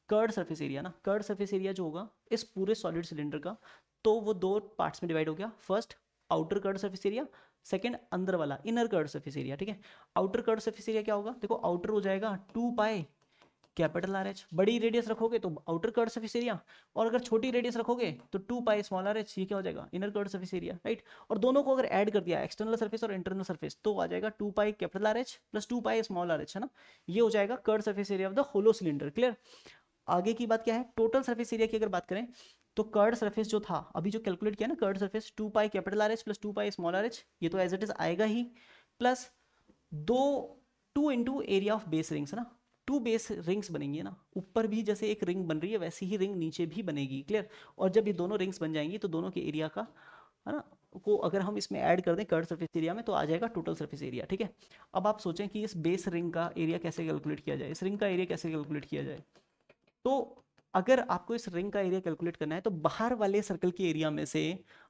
कर्ड सरफेस एरिया ना कर्ड सरफेस एरिया जो होगा, इस पूरे सॉलिड सिलेंडर का तो वो दो पार्ट्स में डिवाइड हो गया। First outer curved surface area second अंदर वाला इनर कर्ड सरफेस एरिया ठीक है? आउटर कर्ड सरफेस एरिया क्या होगा? देखो आउटर हो जाएगा two pi capital R H, बड़ी रेडियस रखोगे तो आउटर कर्ड सर्फिस एरिया और अगर छोटी रेडियस रखोगे तो two pi small R H ये क्या हो जाएगा? Inner curved surface area right और दोनों को अगर ऐड कर दिया एक्सटर्नल सर्फेस और इंटरनल सर्फेस तो आ जाएगा two pi capital R H plus two pi small R H है ना? ये हो जाएगा curved surface area of the hollow cylinder clear आगे की बात क्या है? टोटल सर्फेस एरिया की अगर बात करें तो कर्ड सरफेस जो था, अभी जो कैलकुलेट किया ना curved surface two pi capital R H plus two pi small R H ये तो एज इट इज़ आएगा ही प्लस दो two into area of base rings है ना? टू बेस रिंग्स बनेंगी ना? ऊपर भी जैसे एक रिंग बन रही है, वैसी ही रिंग नीचे भी बनेगी क्लियर और जब ये दोनों रिंग्स बन जाएँगी तो दोनों के एरिया का, है ना, को अगर हम इसमें ऐड कर दें कर्ड सर्फेस एरिया में तो आ जाएगा टोटल सर्फेस एरिया ठीक है? अब आप सोचें कि इस बेस रिंग का एरिया कैसे कैलकुलेट किया जाए? इस रिंग का एरिया कैसे कैलकुलेट किया जाए? तो अगर आपको इस रिंग का एरिया कैलकुलेट करना है तो बाहर वाले सर्कल के एरिया में से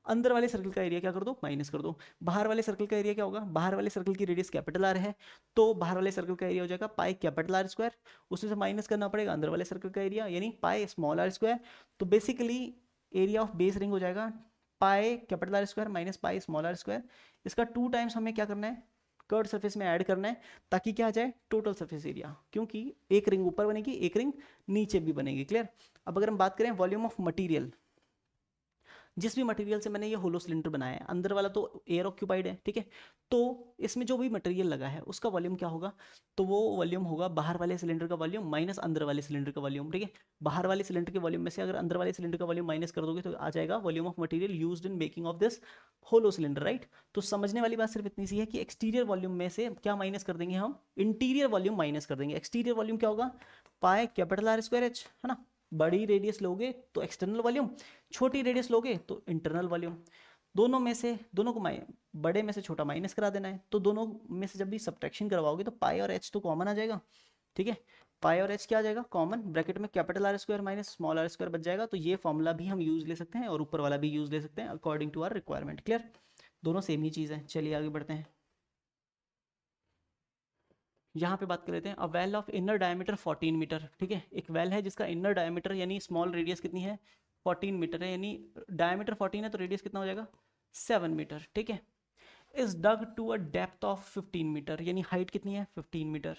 अंदर वाले सर्कल का एरिया क्या कर दो? माइनस कर दो। बाहर वाले सर्कल का एरिया क्या होगा? बाहर वाले सर्कल की रेडियस कैपिटल आर है तो बाहर वाले सर्कल का एरिया हो जाएगा पाई कैपिटल आर स्क्वायर। उसमें से माइनस करना पड़ेगा अंदर वाले सर्कल का एरिया, यानी पाई स्मॉल आर स्क्वायर। तो basically area of base ring हो जाएगा pi capital R square minus pi small R square. इसका टू टाइम्स हमें क्या करना है? कर्ड सरफेस में ऐड करना है ताकि क्या आ जाए टोटल सरफेस एरिया क्योंकि एक रिंग ऊपर बनेगी, एक रिंग नीचे भी बनेगी क्लियर अब अगर हम बात करें वॉल्यूम ऑफ़ मटीरियल जिस भी मटेरियल से मैंने ये होलो सिलेंडर बनाया है, अंदर वाला तो एयर ऑक्यूपाइड है, ठीक है? तो इसमें जो भी मटेरियल लगा है, उसका वॉल्यूम क्या होगा? तो वो वॉल्यूम होगा बाहर वाले सिलेंडर का वॉल्यूम माइनस अंदर वाले सिलेंडर का वॉल्यूम ठीक है? बाहर वाले सिलेंडर के वॉल्यूम में से अगर अंदर वाले सिलेंडर का वॉल्यूम माइनस कर दोगे तो आ जाएगा volume of material use in making of this hollow cylinder right तो समझने वाली बात सिर्फ़ इतनी सी है कि एक्सटीरियर वॉल्यूम में से क्या माइनस कर देंगे हम? इंटीरियर वॉल्यूम माइनस कर देंगे। एक्सटीरियर वॉल्यूम क्या होगा? पाए कैपिटल आर स्क्वायर एच है ना? बड़ी रेडियस लोगे तो एक्सटर्नल वॉल्यूम छोटी रेडियस लोगे तो इंटरनल वॉल्यूम दोनों में से, दोनों को माइ बड़े में से छोटा माइनस करा देना है। तो दोनों में से जब भी सब्ट्रैक्शन करवाओगे तो पाई और एच तो कॉमन आ जाएगा। ठीक है? पाई और एच क्या आ जाएगा? कॉमन ब्रैकेट में capital R square minus small R square बच जाएगा। तो ये फॉर्मूला भी हम यूज़ ले सकते हैं और ऊपर वाला भी यूज़ ले सकते हैं according to our requirement clear दोनों सेम ही चीज़ है। चलिए आगे बढ़ते हैं। यहाँ पे बात कर लेते हैं a well of inner diameter 14 meter ठीक है? एक वेल है जिसका इनर डायमीटर यानी स्मॉल रेडियस कितनी है? 14 मीटर है, यानी डायमीटर 14 है तो रेडियस कितना हो जाएगा? 7 मीटर ठीक है? Is dug to a depth of 15 meter यानी हाइट कितनी है? 15 मीटर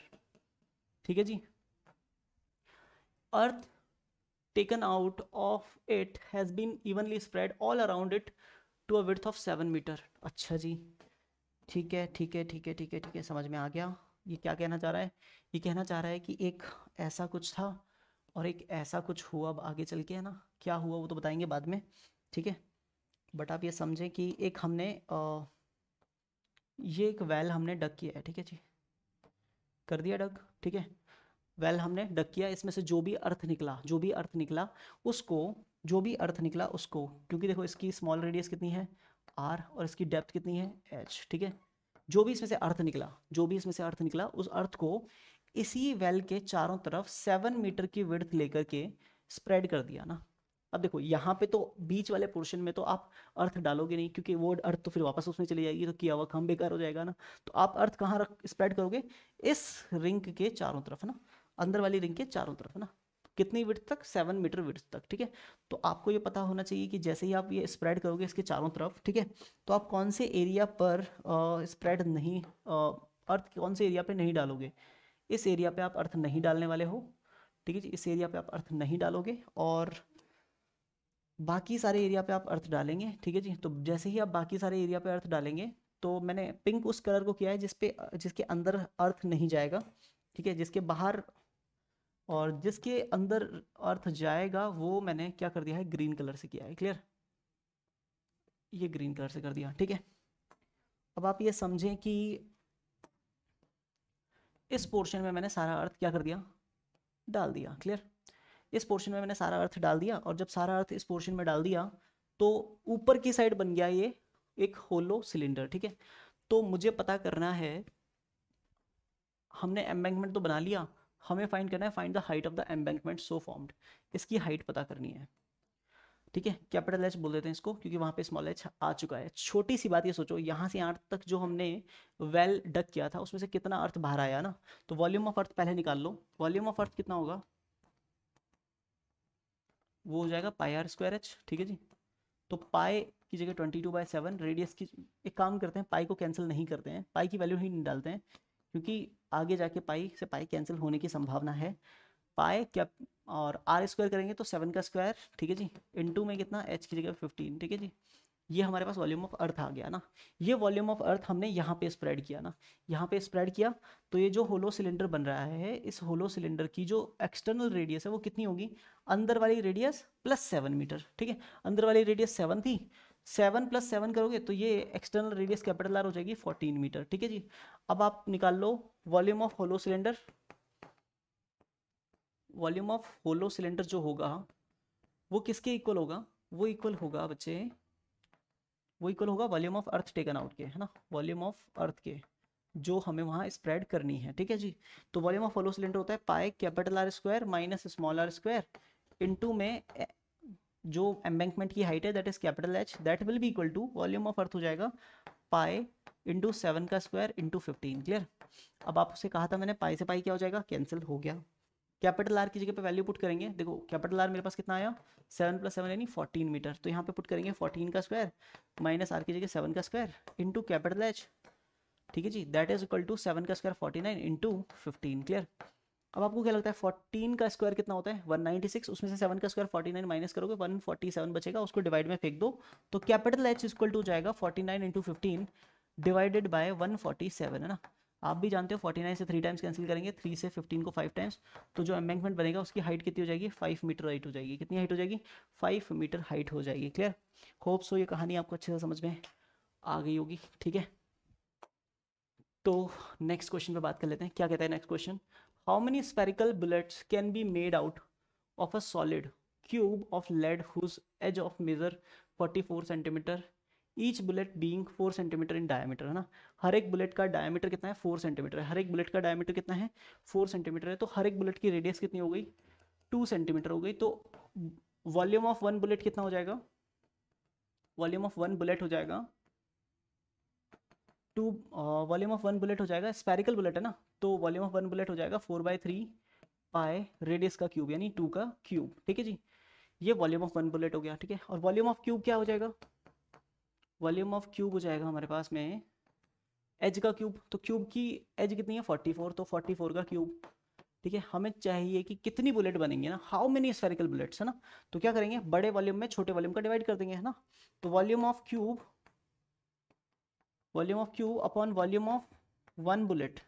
ठीक है जी? Earth taken out of it has been evenly spread all around it to a width of seven meter अच्छा जी। ठीक है ठीक है ठीक है ठीक है ठीक है, समझ में आ गया। ये क्या कहना चाह रहा है? ये कहना चाह रहा है कि एक ऐसा कुछ था और एक ऐसा कुछ हुआ अब आगे चल के है ना? क्या हुआ वो तो बताएँगे बाद में ठीक है? बट आप ये समझें कि एक हमने आ, ये एक वेल हमने डक किया है ठीक है जी? कर दिया डक ठीक है? वेल हमने डक किया इसमें से जो भी अर्थ निकला जो भी अर्थ निकला उसको जो भी अर्थ निकला उसको क्योंकि देखो इसकी स्मॉल रेडियस कितनी है? आर और इसकी डेप्थ कितनी है? एच ठीक है? जो भी इसमें से अर्थ निकला, जो भी इसमें से अर्थ निकला, उस अर्थ को इसी वेल के चारों तरफ़ सेवन मीटर की विड्थ लेकर के स्प्रेड कर दिया ना। अब देखो, यहाँ पे तो बीच वाले पोर्शन में तो आप अर्थ डालोगे नहीं, क्योंकि वो अर्थ तो फिर वापस उसमें चली जाएगी तो किया हुआ काम बेकार हो जाएगा ना। तो आप अर्थ कहाँ रख स्प्रेड करोगे? इस रिंग के चारों तरफ़ ना, अंदर वाली रिंग के चारों तरफ़ ना। कितनी विड्थ तक? सेवन मीटर विड्थ तक, ठीक है? तो आपको ये पता होना चाहिए कि जैसे ही आप ये स्प्रेड करोगे इसके चारों तरफ़, ठीक है? तो आप कौन से एरिया पर स्प्रेड नहीं अर्थ कौन से एरिया पे नहीं डालोगे? इस एरिया पे आप अर्थ नहीं डालने वाले हो, ठीक है जी? इस एरिया पे आप अर्थ नहीं डालोगे और बाकी सारे एरिया पे आप अर्थ डालेंगे, ठीक है जी? तो जैसे ही आप बाकी सारे एरिया पे अर्थ डालेंगे तो मैंने पिंक उस कलर को किया है जिसपे जिसके अंदर अर्थ नहीं जाएगा, ठीक है? जिसके बाहर और जिसके अंदर अर्थ जाएगा, वो मैंने क्या कर दिया है? ग्रीन कलर से किया है। क्लियर? ये ग्रीन कलर से कर दिया। ठीक है? अब आप ये समझें कि इस पोर्शन में मैंने सारा अर्थ क्या कर दिया? डाल दिया। क्लियर? इस पोर्शन में मैंने सारा अर्थ डाल दिया और जब सारा अर्थ इस पोर्शन में डाल दिया तो ऊपर की साइड बन गया ये एक होलो सिलेंडर। ठीक है? तो मुझे पता करना है, हमने एम्बैंकमेंट तो बना लिया हमें फाइंड करना है find the height of the embankment so formed इसकी हाइट पता करनी है। ठीक है? कैपिटल एच बोल देते हैं इसको, क्योंकि वहाँ पे स्मॉल एच आ चुका है। छोटी सी बात ये सोचो, यहाँ से आठ तक जो हमने वेल डक किया था, उसमें से कितना अर्थ बाहर आया ना? तो वॉल्यूम ऑफ़ अर्थ पहले निकाल लो। वॉल्यूम ऑफ़ अर्थ कितना होगा? वो हो जाएगा पाई आर स्क्वायर एच ठीक है जी? तो पाई की जगह twenty two by seven radius की, एक काम करते हैं पाई को कैंसिल नहीं करते हैं। पाई की वैल्यू ही नहीं डालते हैं। क्योंकि आगे जाके पाई से पाई कैंसिल होने की संभावना है। पाए क्या और आर स्क्वायर करेंगे तो सेवन का स्क्वायर, ठीक है जी? इनटू में कितना? एच की जगह फिफ्टीन, ठीक है जी? ये हमारे पास वॉल्यूम ऑफ़ अर्थ आ गया ना। ये वॉल्यूम ऑफ़ अर्थ हमने यहाँ पे स्प्रेड किया ना। यहाँ पे स्प्रेड किया तो ये जो होलो सिलेंडर बन रहा है, इस होलो सिलेंडर की जो एक्सटर्नल रेडियस है वो कितनी होगी? अंदर वाली रेडियस प्लस सेवन मीटर, ठीक है? अंदर वाली रेडियस सेवन थी सेवन प्लस सेवन करोगे तो ये एक्सटर्नल रेडियस कैपिटल आर हो जाएगी फोर्टीन मीटर, ठीक है जी? अब आप निकाल लो volume of hollow cylinder. Volume of hollow cylinder जो होगा, वो किसके इक्वल होगा? वो इक्वल होगा बच्चे, वो इक्वल होगा volume of earth taken out के, है ना? वॉल्यूम ऑफ़ अर्थ के, जो हमें वहाँ स्प्रेड करनी है, ठीक है जी? तो वॉल्यूम ऑफ़ होलो सिलेंडर होता है pi capital R square minus small R square into में जो एम्बैंकमेंट की हाइट है that is capital H that will be equal to volume of earth हो जाएगा पाए इंटू सेवन का स्क्वायर इंटू फिफ्टीन क्लियर अब आपसे कहा था मैंने पाई से पाई क्या हो जाएगा? कैंसिल हो गया। कैपिटल आर की जगह पे वैल्यू पुट करेंगे। देखो कैपिटल आर मेरे पास कितना आया? सेवन प्लस सेवन यानी फोर्टीन मीटर तो यहाँ पे पुट करेंगे फोर्टीन का स्क्वायर माइनस आर की जगह सेवन का स्क्वायर इंटू कैपिटल एच ठीक है जी? That is equal to seven का square forty nine into fifteen clear अब आपको क्या लगता है फोर्टीन का स्क्वायर कितना होता है? वन नाइनटी सिक्स उसमें से सेवन का स्क्वायर फोर्टी नाइन माइनस करोगे वन फोर्टी सेवन बचेगा, उसको डिवाइड में फेंक दो तो कैपिटल एच इक्वल टू जाएगा forty nine into fifteen divided by one forty seven है ना? आप भी जानते हो फोर्टी नाइन से थ्री टाइम्स कैंसिल करेंगे थ्री से फिफ्टीन को फाइव टाइम्स तो जो एम्बैंकमेंट बनेगा, उसकी हाइट कितनी हो जाएगी? फाइव मीटर हाइट हो जाएगी। कितनी हाइट हो जाएगी? फाइव मीटर हाइट हो जाएगी। क्लियर होप सो ये कहानी आपको अच्छे से समझ में आ गई होगी, ठीक है? तो नेक्स्ट क्वेश्चन पे बात कर लेते हैं। क्या कहता है next question how many spherical bullets can be made out of a solid cube of lead whose edge of measure 44 centimeter each bullet being 4 centimeter in diameter है ना? हर एक बुलेट का डायमीटर कितना है? 4 सेंटीमीटर है। हर एक बुलेट का diameter कितना है? 4 सेंटीमीटर है। तो हर एक बुलेट की रेडियस कितनी हो गई? 2 सेंटीमीटर हो गई। तो वॉल्यूम ऑफ़ वन बुलेट कितना हो जाएगा? वॉल्यूम ऑफ़ वन बुलेट हो जाएगा two volume of one bullet हो जाएगा स्पेरिकल बुलेट है ना? तो वॉल्यूम ऑफ़ वन बुलेट हो जाएगा four by three pi radius का क्यूब यानी टू का क्यूब ठीक है जी? ये वॉल्यूम ऑफ़ वन बुलेट हो गया, ठीक है? और वॉल्यूम ऑफ़ क्यूब क्या हो जाएगा? वॉल्यूम ऑफ़ क्यूब हो जाएगा हमारे पास में एज का क्यूब तो क्यूब की एज कितनी है? फोर्टी फोर तो फोर्टी फोर का क्यूब ठीक है? हमें चाहिए कि कितनी बुलेट बनेंगे ना? हाउ मेनी स्फेरिकल बुलेट्स है ना? तो क्या करेंगे? बड़े वॉल्यूम में छोटे वॉल्यूम का डिवाइड कर देंगे, है ना? तो volume of cube volume of cube upon volume of one bullet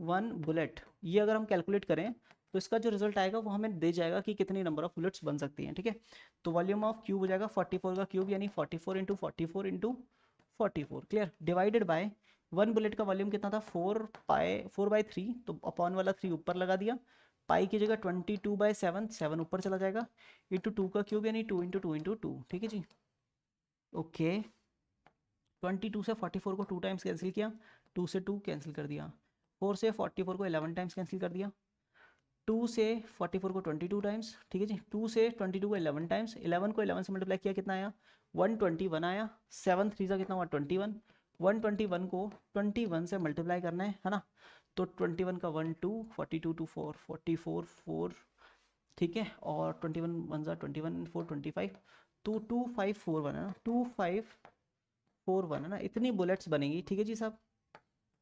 one bullet. ये अगर हम कैलकुलेट करें तो इसका जो रिज़ल्ट आएगा वो हमें दे जाएगा कि कितनी नंबर ऑफ़ बुलेट्स बन सकती हैं, ठीक है? तो वॉल्यूम ऑफ़ क्यूब हो जाएगा 44 का क्यूब यानी 44 four into forty four into forty four clear divided by one bullet का वॉल्यूम कितना था? Four pi four by three तो अपॉन वाला थ्री ऊपर लगा दिया। पाई की जगह ट्वेंटी टू बाई सेवन ऊपर चला जाएगा। इंटू का क्यूब यानी टू इंटू टू ठीक है जी? Okay okay. ट्वेंटी टू से फोर्टी फोर को टू टाइम्स कैंसिल किया, टू से टू कैंसिल कर दिया, फोर से फोर्टी फोर को इलेवन टाइम्स कैंसिल कर दिया, टू से फोर्टी फोर को ट्वेंटी टू टाइम्स ठीक है जी, टू से ट्वेंटी टू को इलेवन टाइम्स इलेवन को इलेवन से मल्टीप्लाई किया कितना आया? वन ट्वेंटी वन आया सेवन थ्री का कितना हुआ? Twenty one one twenty one को ट्वेंटी वन से मल्टीप्लाई करना है है ना? तो ट्वेंटी वन का one two forty two two four forty four four ठीक है, और ट्वेंटी वन वन ज़ा twenty one four twenty five two five four four one है ना? टू फाइव फोर वन है ना, इतनी बुलेट्स बनेगी। ठीक है जी साहब?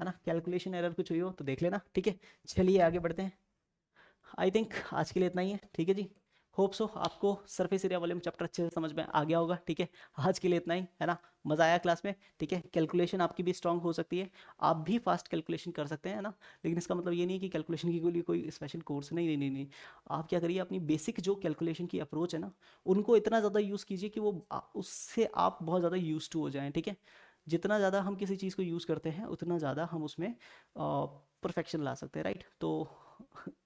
है ना कैलकुलेशन एरर कुछ हुई हो तो देख लेना, ठीक है? चलिए आगे बढ़ते हैं। आई थिंक आज के लिए इतना ही है, ठीक है जी? होप सो आपको सरफेस एरिया वॉल्यूम चैप्टर अच्छे से समझ में आ गया होगा, ठीक है? आज के लिए इतना ही, है ना? मज़ा आया क्लास में, ठीक है? कैलकुलेशन आपकी भी स्ट्रांग हो सकती है। आप भी फास्ट कैलकुलेशन कर सकते हैं ना? लेकिन इसका मतलब ये नहीं कि कैलकुलेशन की लिए कोई स्पेशल कोर्स नहीं नहीं नहीं नहीं। आप क्या करिए, अपनी बेसिक जो कैलकुलेशन की अप्रोच है ना, उनको इतना ज़्यादा यूज़ कीजिए कि वो उससे आप बहुत ज़्यादा यूज़ टू हो जाएँ, ठीक है? जितना ज़्यादा हम किसी चीज़ को यूज़ करते हैं, उतना ज़्यादा हम उसमें परफेक्शन ला सकते हैं राइट तो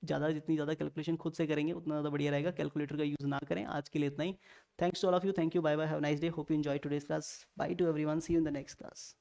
ज़्यादा, जितनी ज़्यादा कैलकुलेशन खुद से करेंगे, उतना ज़्यादा बढ़िया रहेगा। कैलकुलेटर का यूज़ ना करें। आज के लिए इतना ही। Thanks to all of you thank you bye bye have nice day hope you enjoy today's class bye to everyone see you in the next class